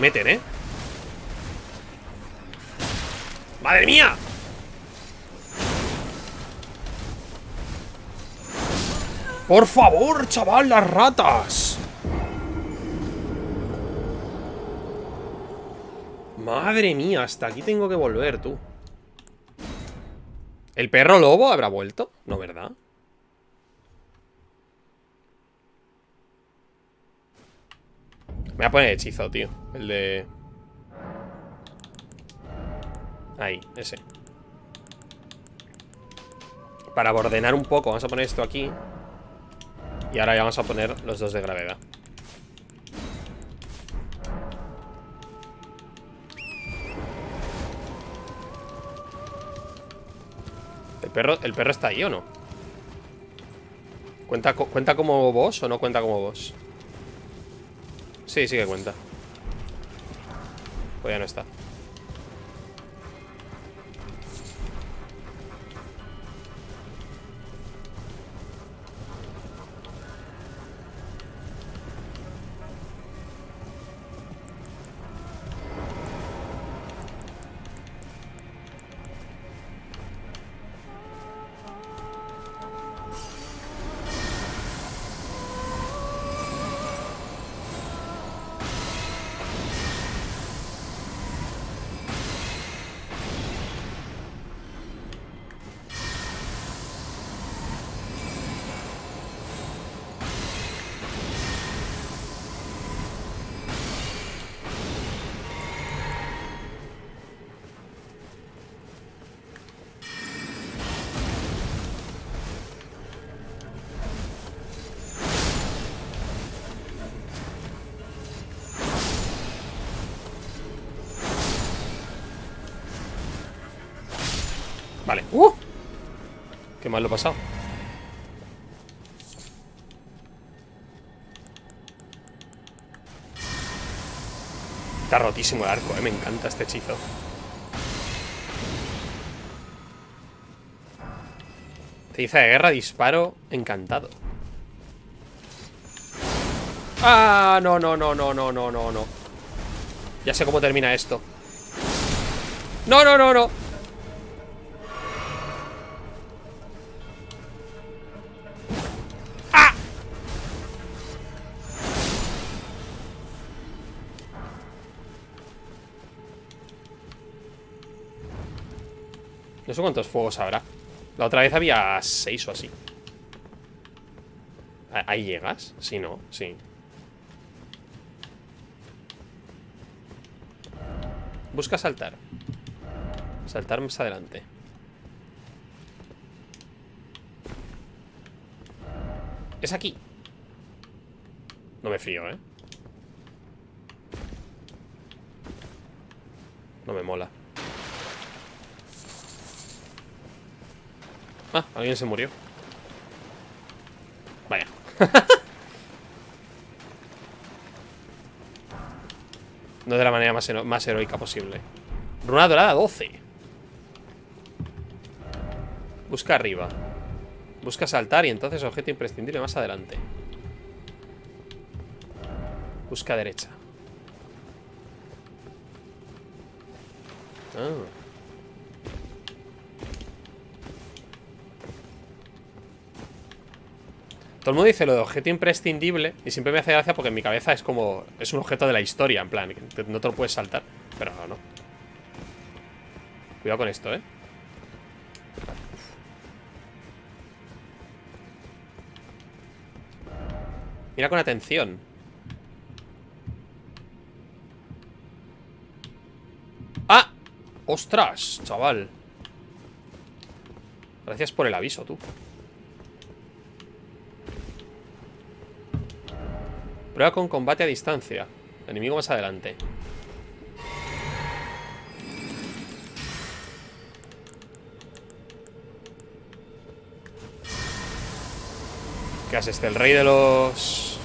Meten, ¿eh? ¡Madre mía! ¡Por favor, chaval, las ratas! Madre mía, hasta aquí tengo que volver, tú. ¿El perro lobo habrá vuelto? No, ¿verdad? Voy a poner hechizo, tío El de... Ahí, ese Para ordenar un poco Vamos a poner esto aquí Y ahora ya vamos a poner los dos de gravedad ¿El perro, ¿El perro está ahí o no? ¿Cuenta, ¿Cuenta como boss o no cuenta como boss? Sí, sí que cuenta. Pues ya no está Qué mal lo he pasado. Está rotísimo el arco, eh. Me encanta este hechizo. Ceniza de guerra, disparo, encantado. Ah, no, no, no, no, no, no, no, no. Ya sé cómo termina esto. No, no, no, no. No sé cuántos fuegos habrá. La otra vez había seis o así. ¿Ahí llegas? Sí, no, sí. Busca saltar. Saltar más adelante. Es aquí. No me fío, ¿eh? No me mola Ah, alguien se murió Vaya. no de la manera más, hero- más heroica posible. Runa dorada 12. Busca arriba. Busca saltar y entonces objeto imprescindible más adelante. Busca derecha. Ah. Todo el mundo dice lo de objeto imprescindible y siempre me hace gracia porque en mi cabeza es como... Es un objeto de la historia, en plan, no te lo puedes saltar. Pero no, no. Cuidado con esto, ¿eh? Mira con atención. ¡Ah! ¡Ostras, chaval! Gracias por el aviso, tú. Prueba con combate a distancia. Enemigo más adelante. ¿Qué hace este? ¿El rey de los...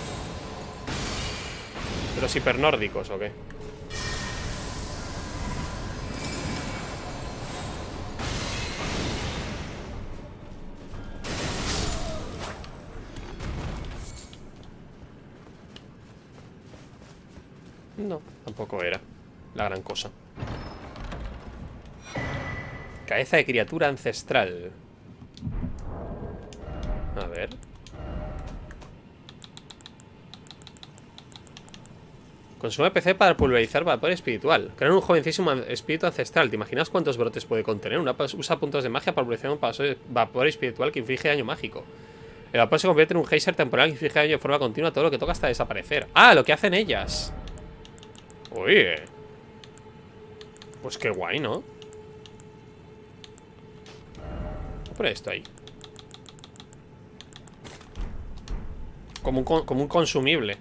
de los hipernórdicos o qué? No, tampoco era la gran cosa. Cabeza de criatura ancestral. A ver. Consume PC para pulverizar vapor espiritual. Crear un jovencísimo espíritu ancestral. ¿Te imaginas cuántos brotes puede contener? Una usa puntos de magia para pulverizar un paso- vapor espiritual que inflige daño mágico. El vapor se convierte en un geyser temporal que inflige daño de forma continua a todo lo que toca hasta desaparecer. ¡Ah! Lo que hacen ellas. Oye. Pues qué guay, ¿no? Voy esto ahí. Como un, como un consumible.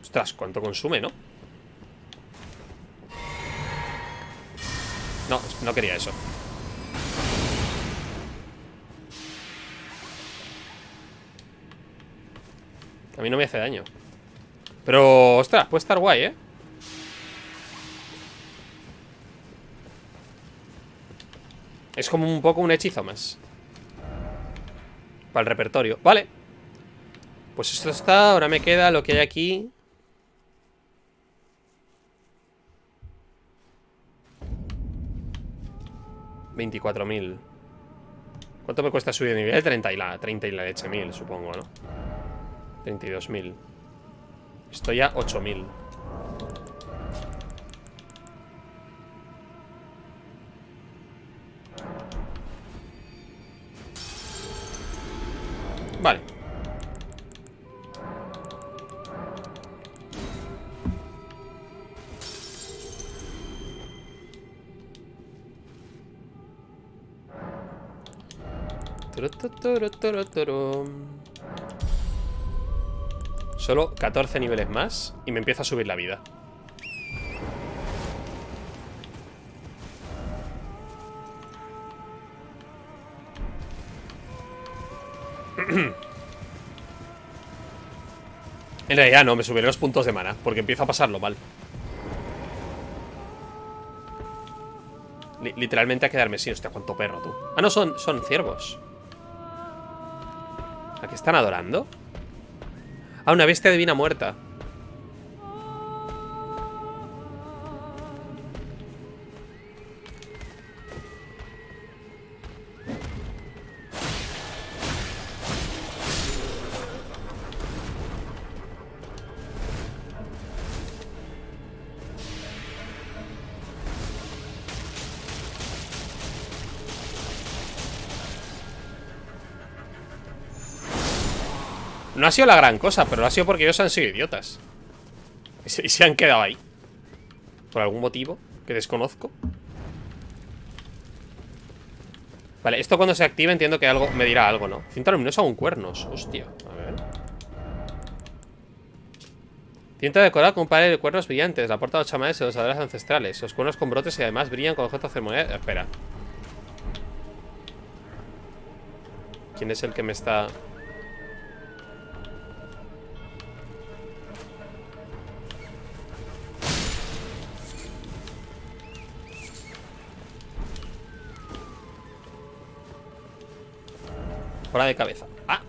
Ostras, ¿cuánto consume, no? No, no quería eso. A mí no me hace daño. Pero, ostras, puede estar guay, ¿eh? Es como un poco un hechizo más. Para el repertorio. Vale. Pues esto está. Ahora me queda lo que hay aquí. $24.000 ¿Cuánto me cuesta subir de nivel? 30 y la, 30 y la leche mil, supongo, ¿no? 32.000 Estoy a 8.000 Vale Turuturuturuturum. Solo 14 niveles más y me empieza a subir la vida. En realidad no, me subiré los puntos de mana Porque empiezo a pasarlo mal Li- Literalmente a quedarme sin Hostia, cuánto perro, tú Ah, no, son, son ciervos ¿A qué están adorando? Ah, una bestia divina muerta No ha sido la gran cosa, pero lo ha sido porque ellos han sido idiotas. Y se, han quedado ahí. Por algún motivo que desconozco. Vale, esto cuando se active entiendo que algo me dirá algo, ¿no? Cinta luminosa con cuernos. Hostia, a ver. Cinta decorada con un par de cuernos brillantes. La porta de los chamanes y los adoradores ancestrales. Los cuernos con brotes y además brillan con objetos ceremoniales. Espera. ¿Quién es el que me está...? Fuera de cabeza. ¡Ah!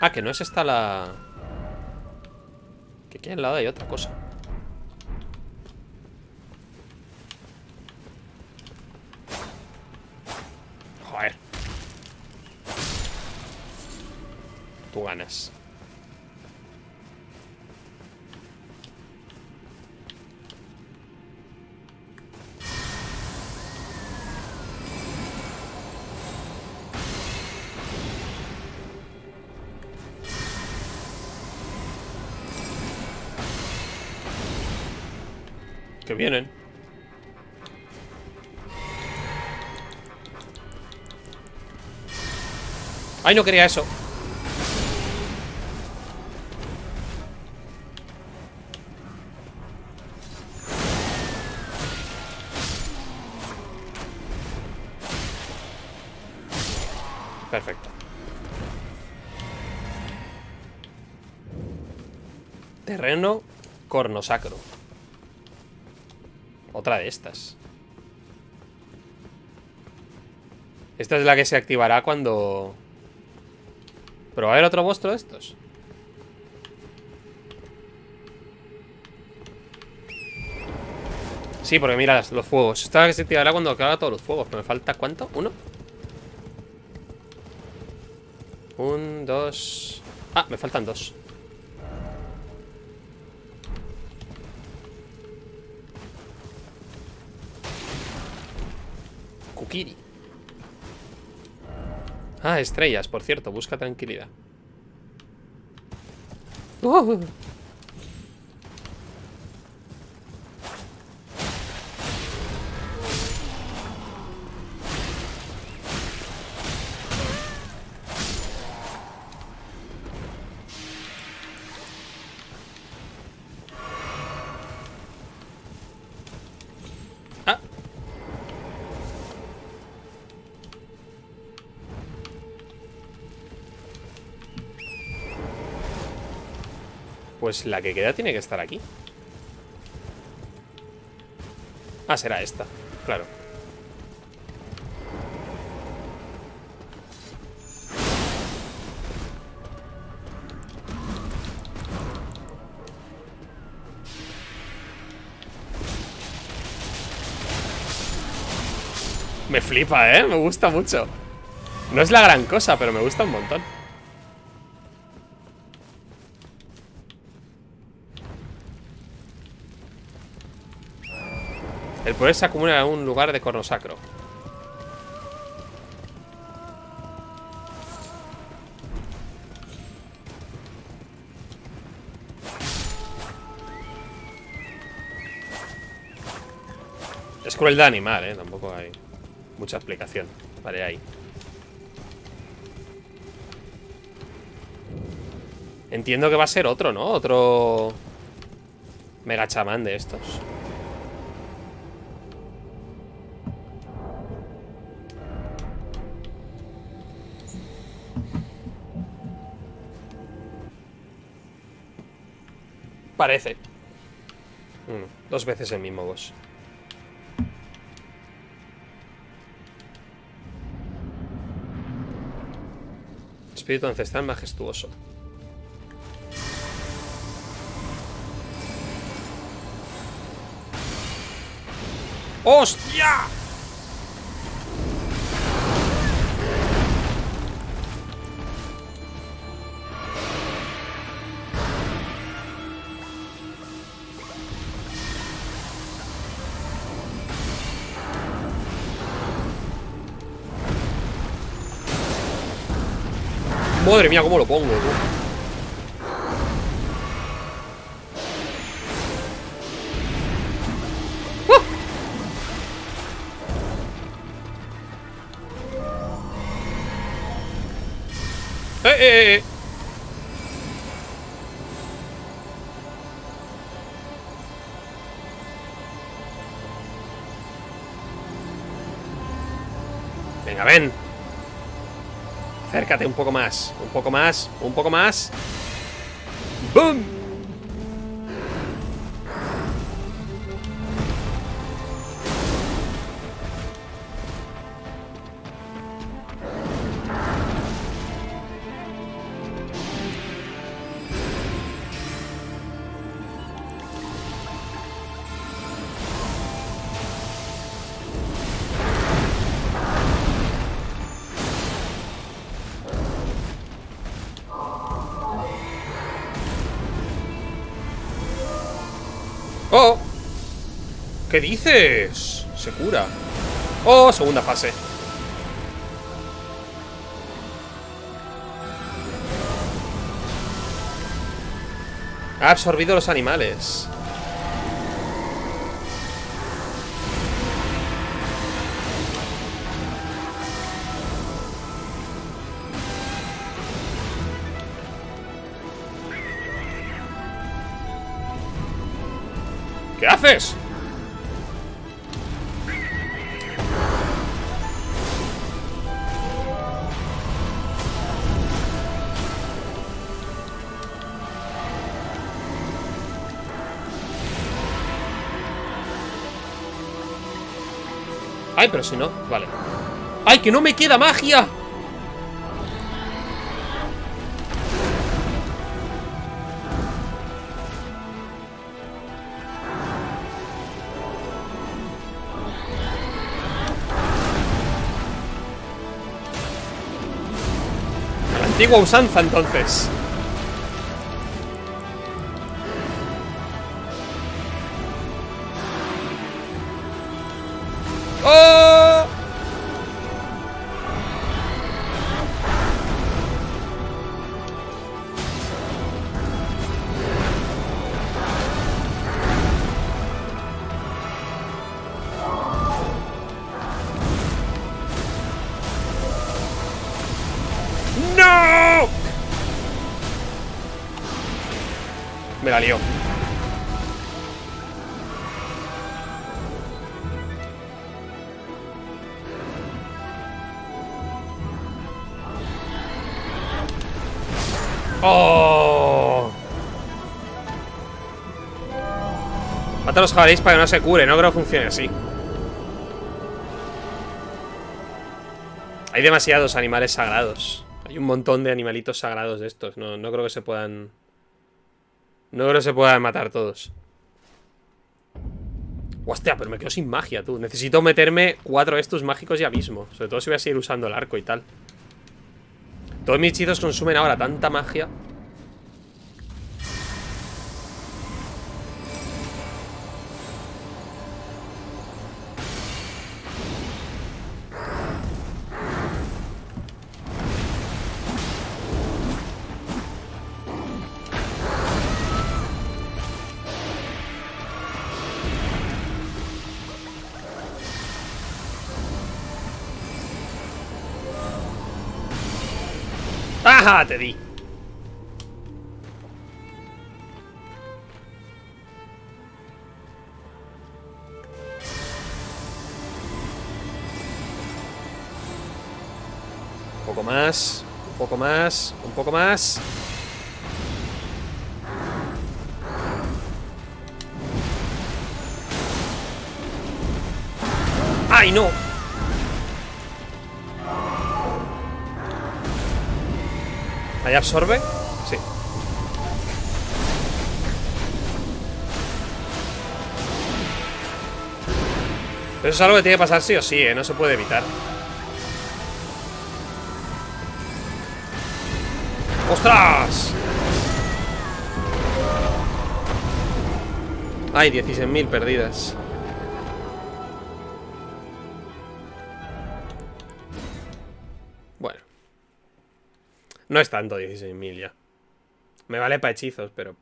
Ah, que no es esta la... Que aquí al lado hay otra cosa. ¡Ay, no quería eso! Perfecto. Terreno corno sacro. Otra de estas. Esta es la que se activará cuando... ¿Pero va a haber otro monstruo de estos? Sí, porque mira los fuegos. Esta que se activará cuando acaba todos los fuegos. Pero me falta ¿cuánto? ¿Uno? Un, dos... Ah, me faltan dos. Ah, estrellas, por cierto, busca tranquilidad. ¡Oh! Pues la que queda tiene que estar aquí. Ah, será esta, claro. Me flipa, ¿eh? Me gusta mucho. No es la gran cosa, pero me gusta un montón. El poder se acumula un lugar de corno sacro. Es crueldad animal, ¿eh? Tampoco hay mucha explicación. Vale, ahí. Entiendo que va a ser otro, ¿no? Otro... Mega chamán de estos. Parece. Dos veces el mismo boss. Espíritu ancestral majestuoso. ¡Hostia! Madre mía, cómo lo pongo, tú. Acércate un poco más. Un poco más. Un poco más. ¿Qué dices? Se cura ¡Oh! Segunda fase Ha absorbido los animales ¿Qué haces? Pero si no, vale ¡Ay, que no me queda magia! Antigua usanza, entonces los jabalíes para que no se cure. No creo que funcione así. Hay demasiados animales sagrados. Hay un montón de animalitos sagrados de estos. No, no creo que se puedan... No creo que se puedan matar todos. Hostia, pero me quedo sin magia, tú. Necesito meterme cuatro de estos mágicos y abismo. Sobre todo si voy a seguir usando el arco y tal. Todos mis hechizos consumen ahora tanta magia. ¡Ajá! Te di. Un poco más, un poco más, un poco más. ¡Ay, no! ¿Ahí absorbe? Sí. Pero eso es algo que tiene que pasar sí o sí, ¿eh? No se puede evitar. ¡Ostras! Ay, 16.000 perdidas. No es tanto 16.000 ya. Me vale para hechizos, pero...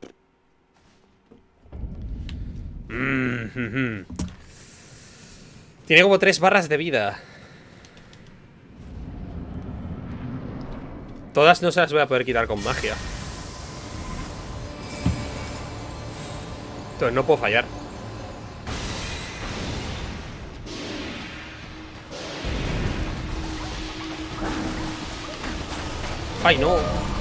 Mm, mm, mm. Tiene como tres barras de vida. Todas no se las voy a poder quitar con magia. Entonces no puedo fallar. ¡Ay, no!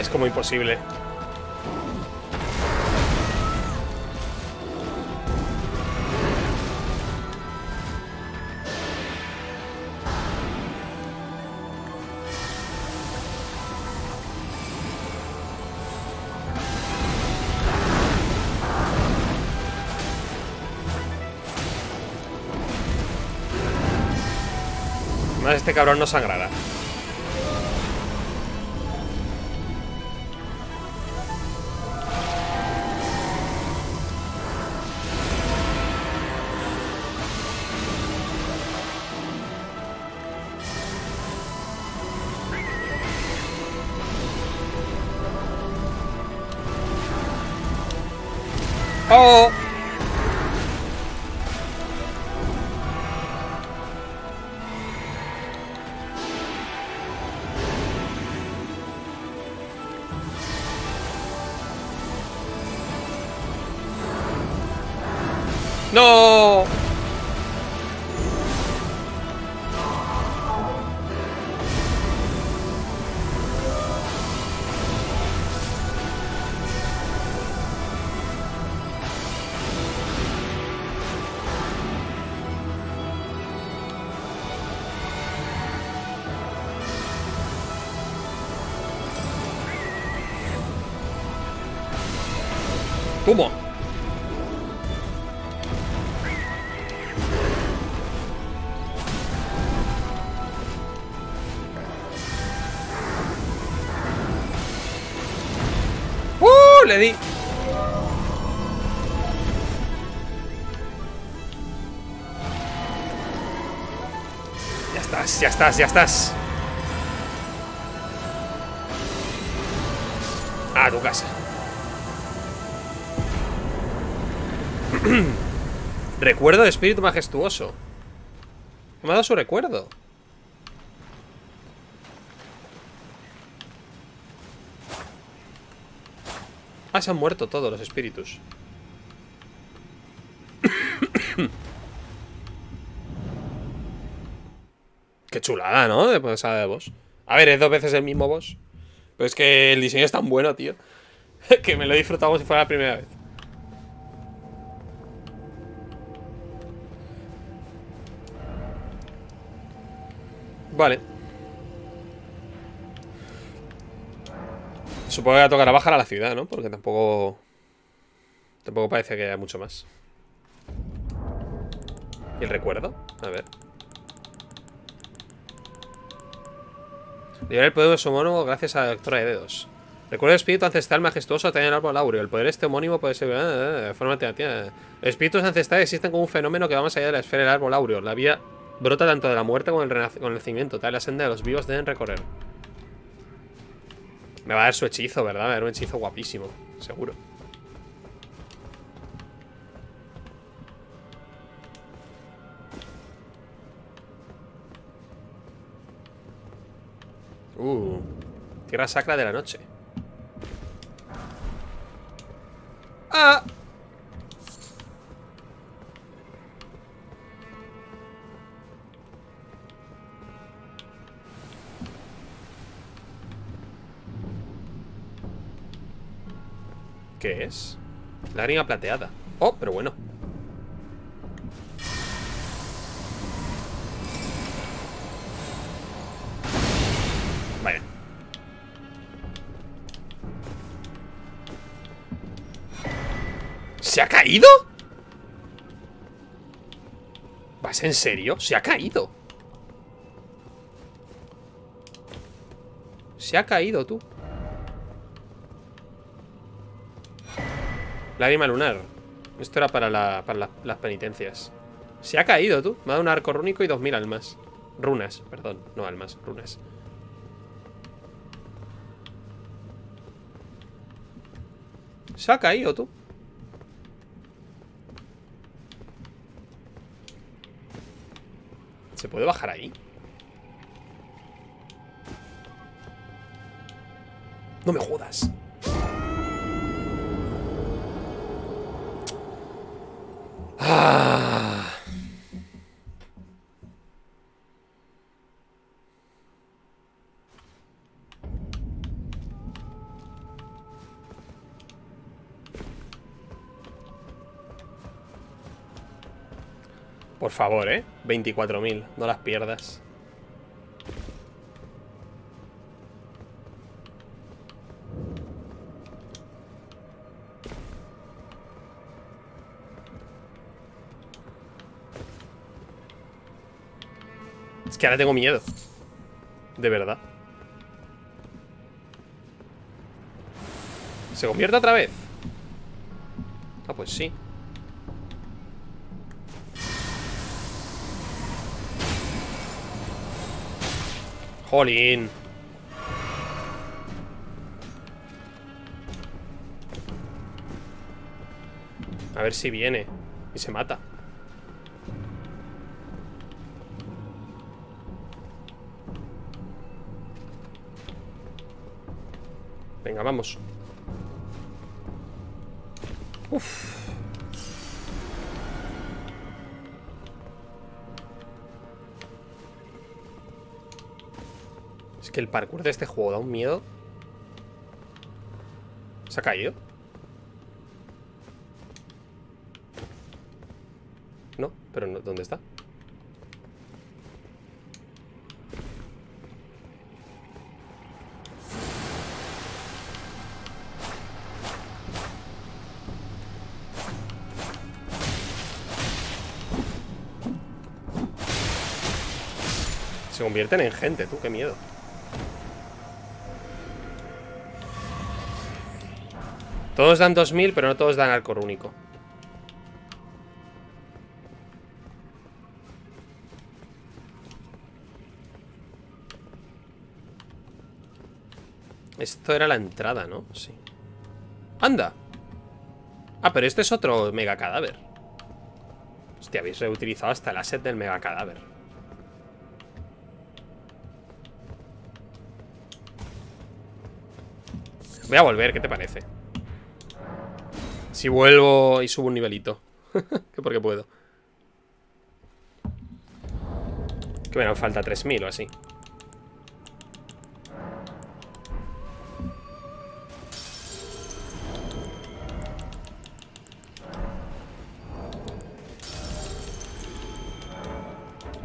Es como imposible. Este cabrón no sangrará. Le di. Ya estás, ya estás, ya estás. A tu casa. recuerdo de espíritu majestuoso. Me ha dado su recuerdo. Se han muerto todos los espíritus. Qué chulada, ¿no? De pasada de boss. A ver, es dos veces el mismo boss. Pero es que el diseño es tan bueno, tío. que me lo he disfrutado como si fuera la primera vez. Vale. Supongo que va a tocar a bajar a la ciudad, ¿no? Porque tampoco... Tampoco parece que haya mucho más. ¿Y el recuerdo? A ver. Liberar el poder de su homónimo gracias a la doctora de dedos. Recuerda el espíritu ancestral majestuoso también el árbol áureo. El poder este homónimo puede ser... ah, de forma alternativa. Los espíritus ancestrales existen como un fenómeno que va más allá de la esfera del árbol áureo. La vía brota tanto de la muerte como del renac- con el nacimiento. Tal la senda de los vivos deben recorrer. Me va a dar su hechizo, ¿verdad? Me va a dar un hechizo guapísimo. Seguro. Uh. Tierra sacra de la noche. ¡Ah! ¿Qué es? Lágrima plateada. Oh, pero bueno. Vaya. ¿Se ha caído? ¿Vas en serio? Se ha caído. Se ha caído tú. Lágrima lunar. Esto era para, las penitencias. Se ha caído, tú. Me ha dado un arco rúnico y 2000 almas. Runas, perdón, no almas, runas. Se ha caído, tú. ¿Se puede bajar ahí? No me jodas Por favor, ¿eh? 24.000, no las pierdas. Es que ahora tengo miedo. De verdad. ¿Se convierte otra vez? Ah, pues sí. Jolín. A ver si viene. Y se mata. Venga, vamos. Uf. Que el parkour de este juego da un miedo. ¿Se ha caído? No, pero no, ¿dónde está? Se convierten en gente, tú, qué miedo Todos dan 2000, pero no todos dan arco único. Esto era la entrada, ¿no? Sí. ¡Anda! Ah, pero este es otro mega cadáver. Hostia, habéis reutilizado hasta el asset del mega cadáver. Voy a volver, ¿qué te parece? Si vuelvo y subo un nivelito. que porque puedo. Que me falta 3000 o así.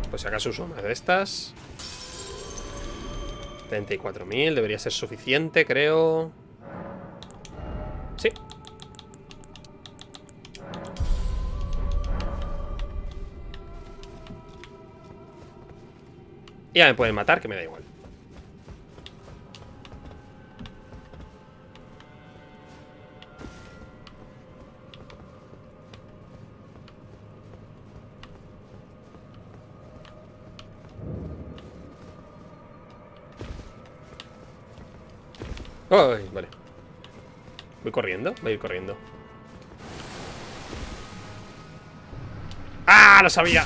Pues si acaso uso una de estas 34.000, debería ser suficiente, creo Ya me pueden matar, que me da igual. Vale. ¿Voy corriendo? Voy a ir corriendo. ¡Ah! ¡Lo sabía!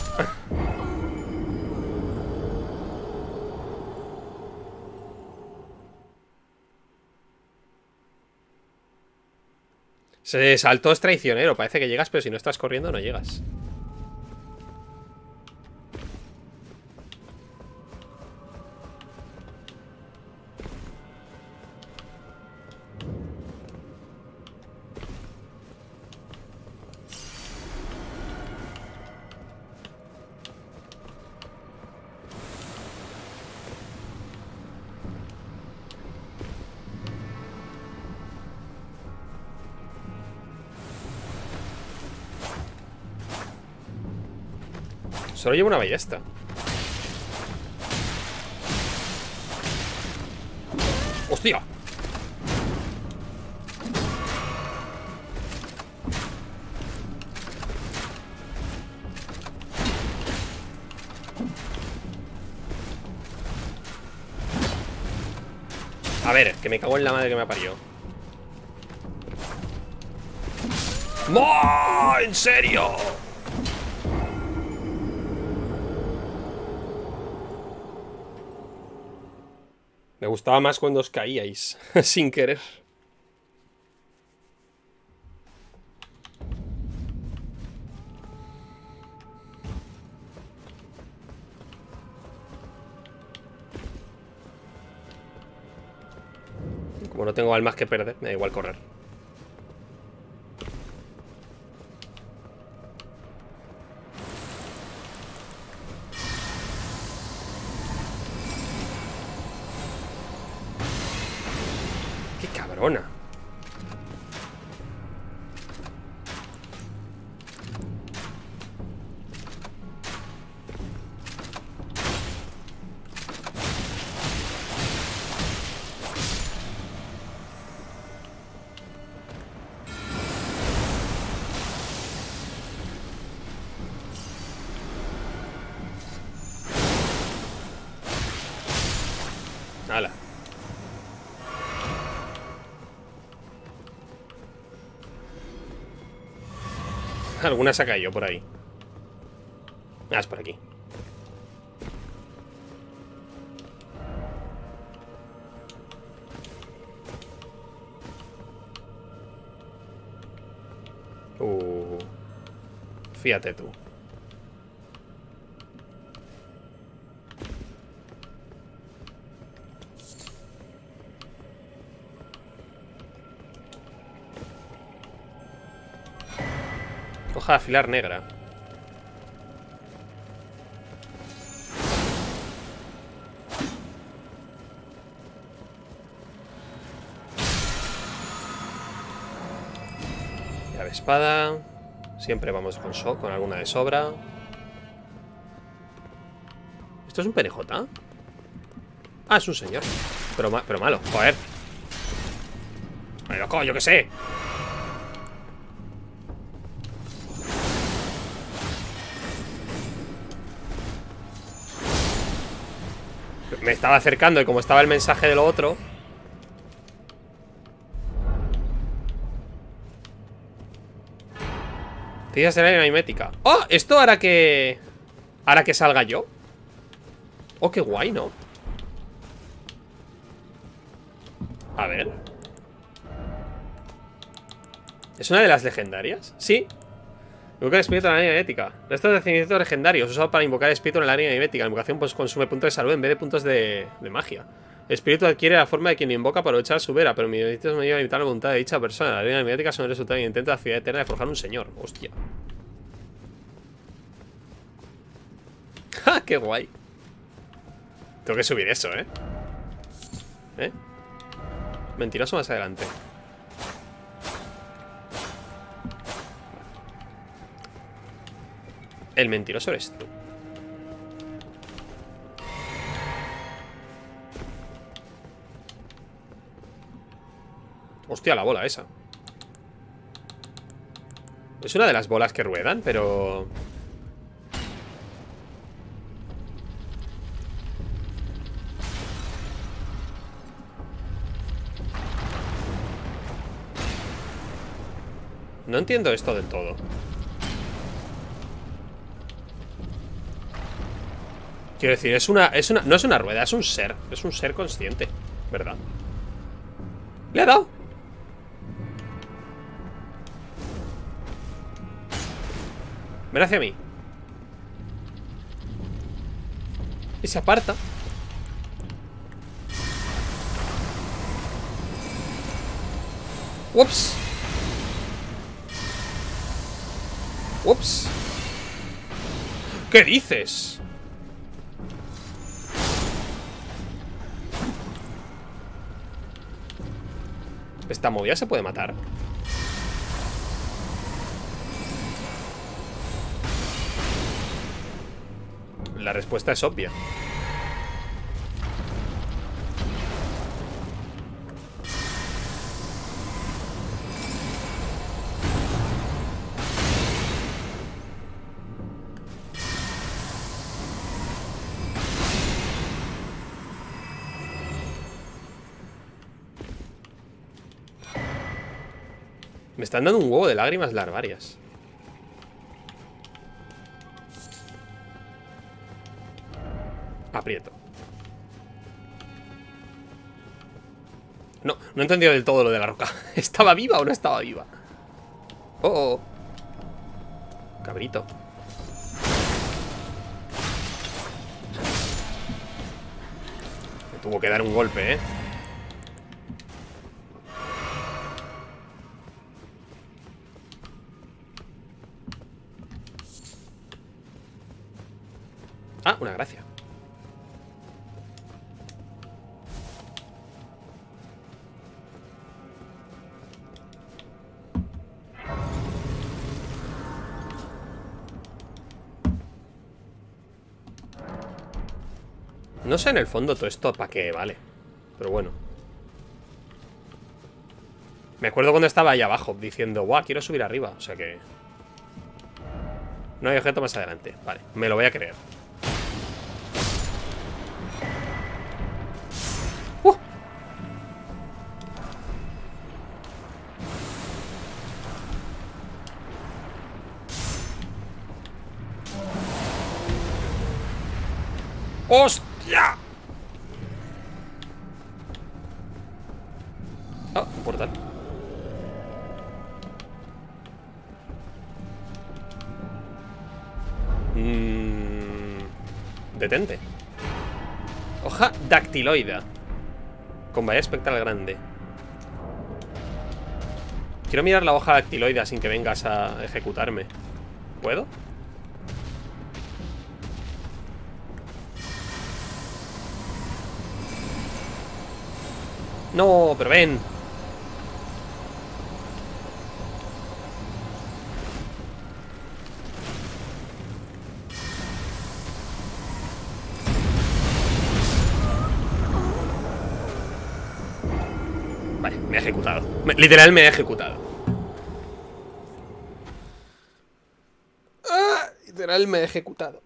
Se saltó es traicionero. Parece que llegas, pero si no estás corriendo no llegas. Solo llevo una ballesta. ¡Hostia! A ver, que me cago en la madre que me parió. ¡No! ¿En serio? Me gustaba más cuando os caíais, sin querer. Como no tengo almas que perder, me da igual correr. Alguna se ha caído por ahí. Ah, es por aquí. Uh. Fíjate tú. Hoja de afilar negra. Llave espada. Siempre vamos con, con alguna de sobra. ¿Esto es un perejota? Ah, es un señor. Pero, ma pero malo, joder. Loco, yo qué sé. Estaba acercando y como estaba el mensaje de lo otro Tienes el área mimética ¡Oh! Esto hará que... Hará que salga yo Oh, qué guay, ¿no? A ver ¿Es una de las legendarias? Sí Invoca el espíritu en la línea mimética. Restos de cimientos legendarios usados para invocar espíritu en la línea mimética. La invocación pues consume puntos de salud en vez de puntos de, magia. El espíritu adquiere la forma de quien invoca para echar su vera, pero mi mimético me lleva a limitar la voluntad de dicha persona. La línea mimética son el resultado de intento de actividad eterna de forjar un señor. Hostia. ¡Ja! ¡Qué guay! Tengo que subir eso, ¿eh? ¿Eh? Mentiroso más adelante. El mentiroso eres tú. Hostia, la bola esa. Es una de las bolas que ruedan, pero... No entiendo esto del todo. Quiero decir, es una, es una... No es una rueda, es un ser. Es un ser consciente, ¿verdad? ¿Le ha dado? Ven hacia mí Y se aparta Ups Ups ¿Qué dices? ¿Esta movida se puede matar? la respuesta es obvia. Están dando un huevo de lágrimas larvarias. Aprieto. No, no he entendido del todo lo de la roca. ¿Estaba viva o no estaba viva? Oh, oh. Cabrito. Me tuvo que dar un golpe, ¿eh? Una gracia. No sé en el fondo todo esto para qué vale. Pero bueno. Me acuerdo cuando estaba ahí abajo diciendo, guau, quiero subir arriba. O sea que... No hay objeto más adelante. Vale, me lo voy a creer. Dactiloida. Con valla espectral grande. Quiero mirar la hoja dactiloida sin que vengas a ejecutarme. ¿Puedo? No, pero ven. Literal me ha ejecutado. Ah, literal me ha ejecutado.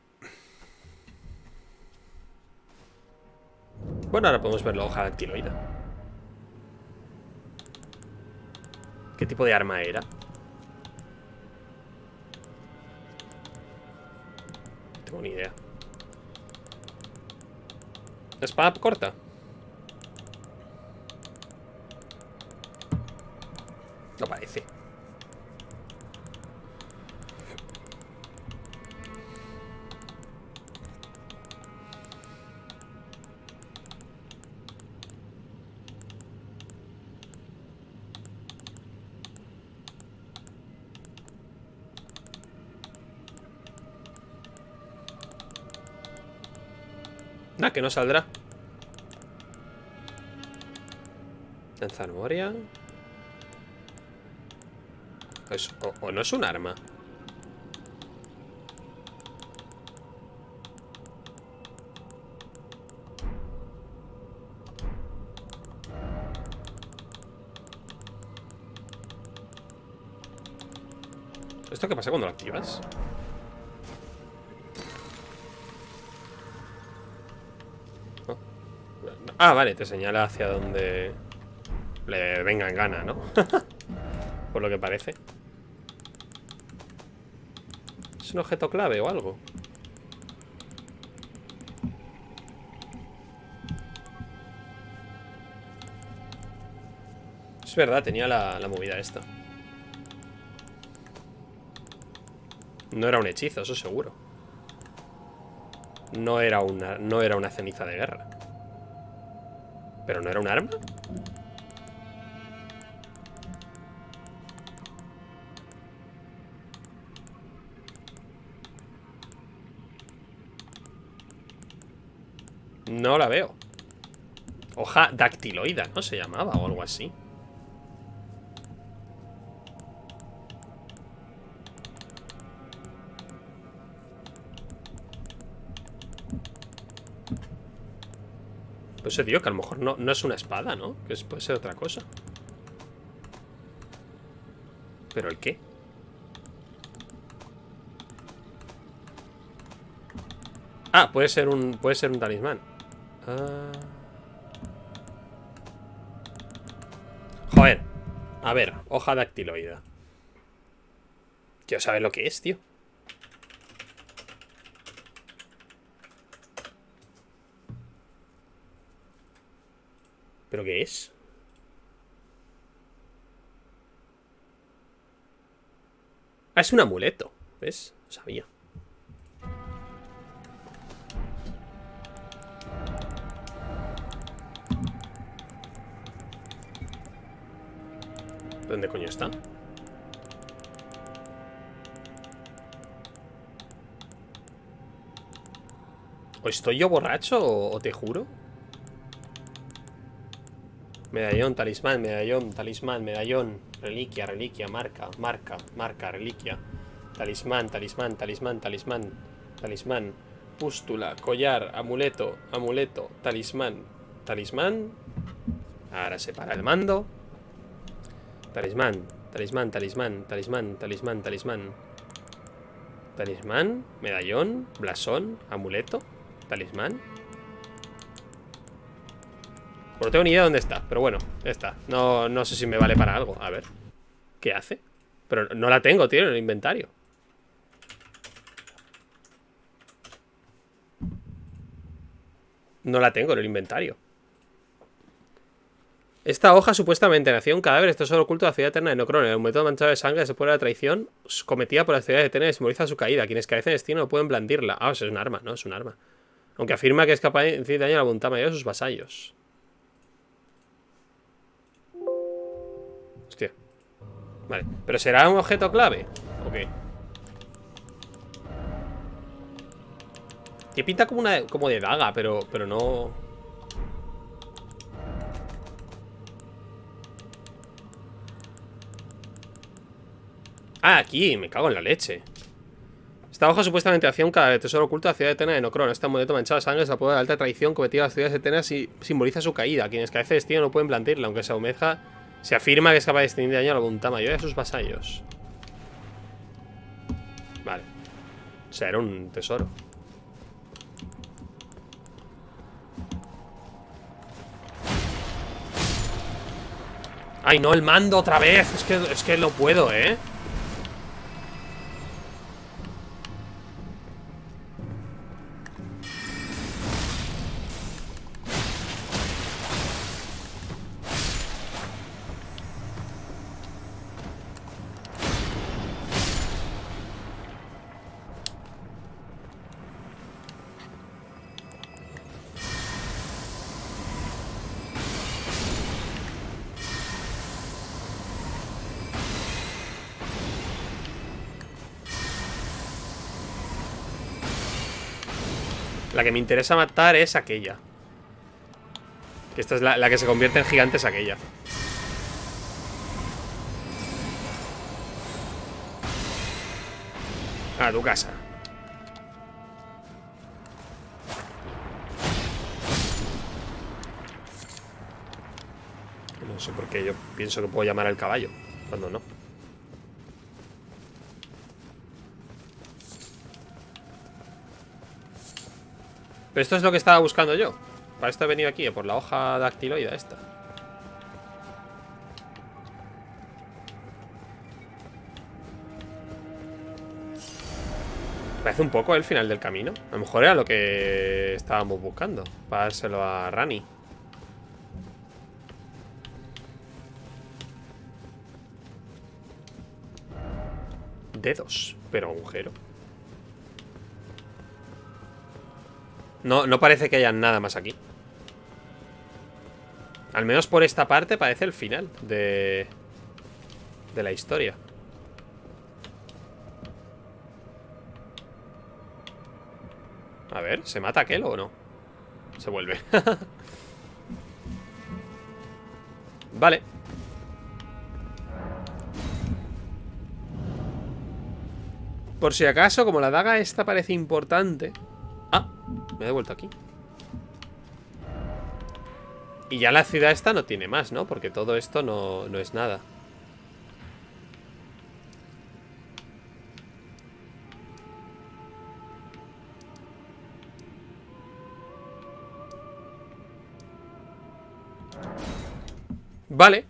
Bueno, ahora podemos ver la hoja dactiloida. ¿Qué tipo de arma era? No tengo ni idea. ¿Espada corta? Que no saldrá. En zanahoria. Es- o, o no es un arma. ¿Esto qué pasa cuando lo activas? Ah, vale, te señala hacia donde le venga en gana, ¿no? Por lo que parece. ¿Es un objeto clave o algo? Es verdad, tenía la, la movida esta. No era un hechizo, eso seguro. No era una, no era una ceniza de guerra. ¿Pero no era un arma? No la veo. Hoja dactiloida, ¿no? Se llamaba o algo así. Que a lo mejor no, no es una espada, ¿no? Que puede ser otra cosa. ¿Pero el qué? Ah, puede ser un. Puede ser un talismán. Ah. Joder. A ver, hoja dactiloide. Quiero saber lo que es, tío. ¿Pero qué es? Ah, es un amuleto. ¿Ves? Sabía. ¿Dónde coño está? ¿O estoy yo borracho o, te juro? Medallón, talismán, medallón, talismán, medallón, reliquia, reliquia, marca, marca, marca, reliquia, talismán, talismán, talismán, talismán, talismán, pústula, collar, amuleto, amuleto, talismán, talismán. Ahora se para el mando. Talismán, talismán, talismán, talismán, talismán, talismán. Talismán, medallón, blasón, amuleto, talismán. No tengo ni idea de dónde está, pero bueno, está. No, no sé si me vale para algo. A ver. ¿Qué hace? Pero no la tengo, tío, en el inventario. No la tengo en el inventario. Esta hoja supuestamente nació un cadáver, esto es solo oculto de la ciudad eterna de Nocron. El método manchado de sangre se pone la traición cometida por la ciudad eterna y simboliza su caída. Quienes carecen de destino no pueden blandirla. Ah, eso es un arma, ¿no? Es un arma. Aunque afirma que es capaz de infligir daño a la voluntad mayor de sus vasallos. Vale. ¿Pero será un objeto clave? ¿O qué? Que pinta como una como de daga, pero, pero no... Ah, aquí, me cago en la leche. Esta hoja supuestamente hacía un cadáver tesoro oculto de la ciudad eterna de Nocron. Este amuleto manchado de sangre es la prueba de alta traición cometida a las ciudades eternas y simboliza su caída. Quienes carecen de destino no pueden plantarla, aunque se humedja. Se afirma que es capaz de extender daño a la voluntad mayor de sus vasallos. Vale. O sea, era un tesoro. Ay, no, el mando otra vez. Es que, es que no puedo, ¿eh? Que me interesa matar es aquella. Que esta es la, la que se convierte en gigante es aquella. A tu casa. No sé por qué yo pienso que puedo llamar al caballo. Cuando no. Pero esto es lo que estaba buscando yo. Para esto he venido aquí, por la hoja dactiloide esta. Parece un poco el final del camino. A lo mejor era lo que estábamos buscando. Para dárselo a Rani. Dedos, pero agujero. No, no parece que haya nada más aquí. Al menos por esta parte parece el final de... De la historia. A ver, ¿se mata aquel o no? Se vuelve. vale. Por si acaso, como la daga esta parece importante... Ah, me he devuelto aquí. Y ya la ciudad esta no tiene más, ¿no? Porque todo esto no, no es nada. Vale.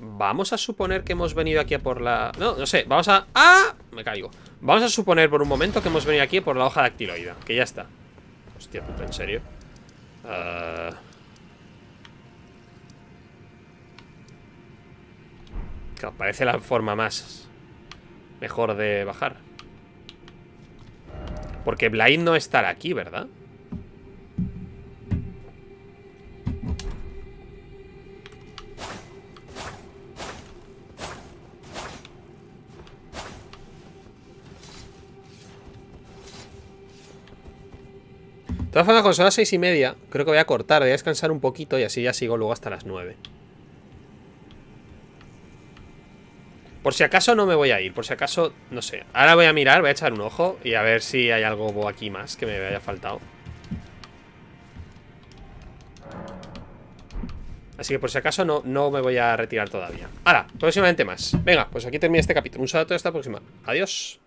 Vamos a suponer que hemos venido aquí a por la... No, no sé, vamos a... ¡Ah! Me caigo Vamos a suponer por un momento que hemos venido aquí por la hoja dactiloide Que ya está Hostia puta, ¿en serio? Uh... Claro, parece la forma más Mejor de bajar Porque Blind no estará aquí, ¿verdad? De todas formas, cuando son las seis y media, creo que voy a cortar, voy a descansar un poquito y así ya sigo luego hasta las nueve. Por si acaso no me voy a ir, por si acaso, no sé. Ahora voy a mirar, voy a echar un ojo y a ver si hay algo aquí más que me haya faltado. Así que por si acaso no, no me voy a retirar todavía. Ahora, próximamente más. Venga, pues aquí termina este capítulo. Un saludo hasta la próxima. Adiós.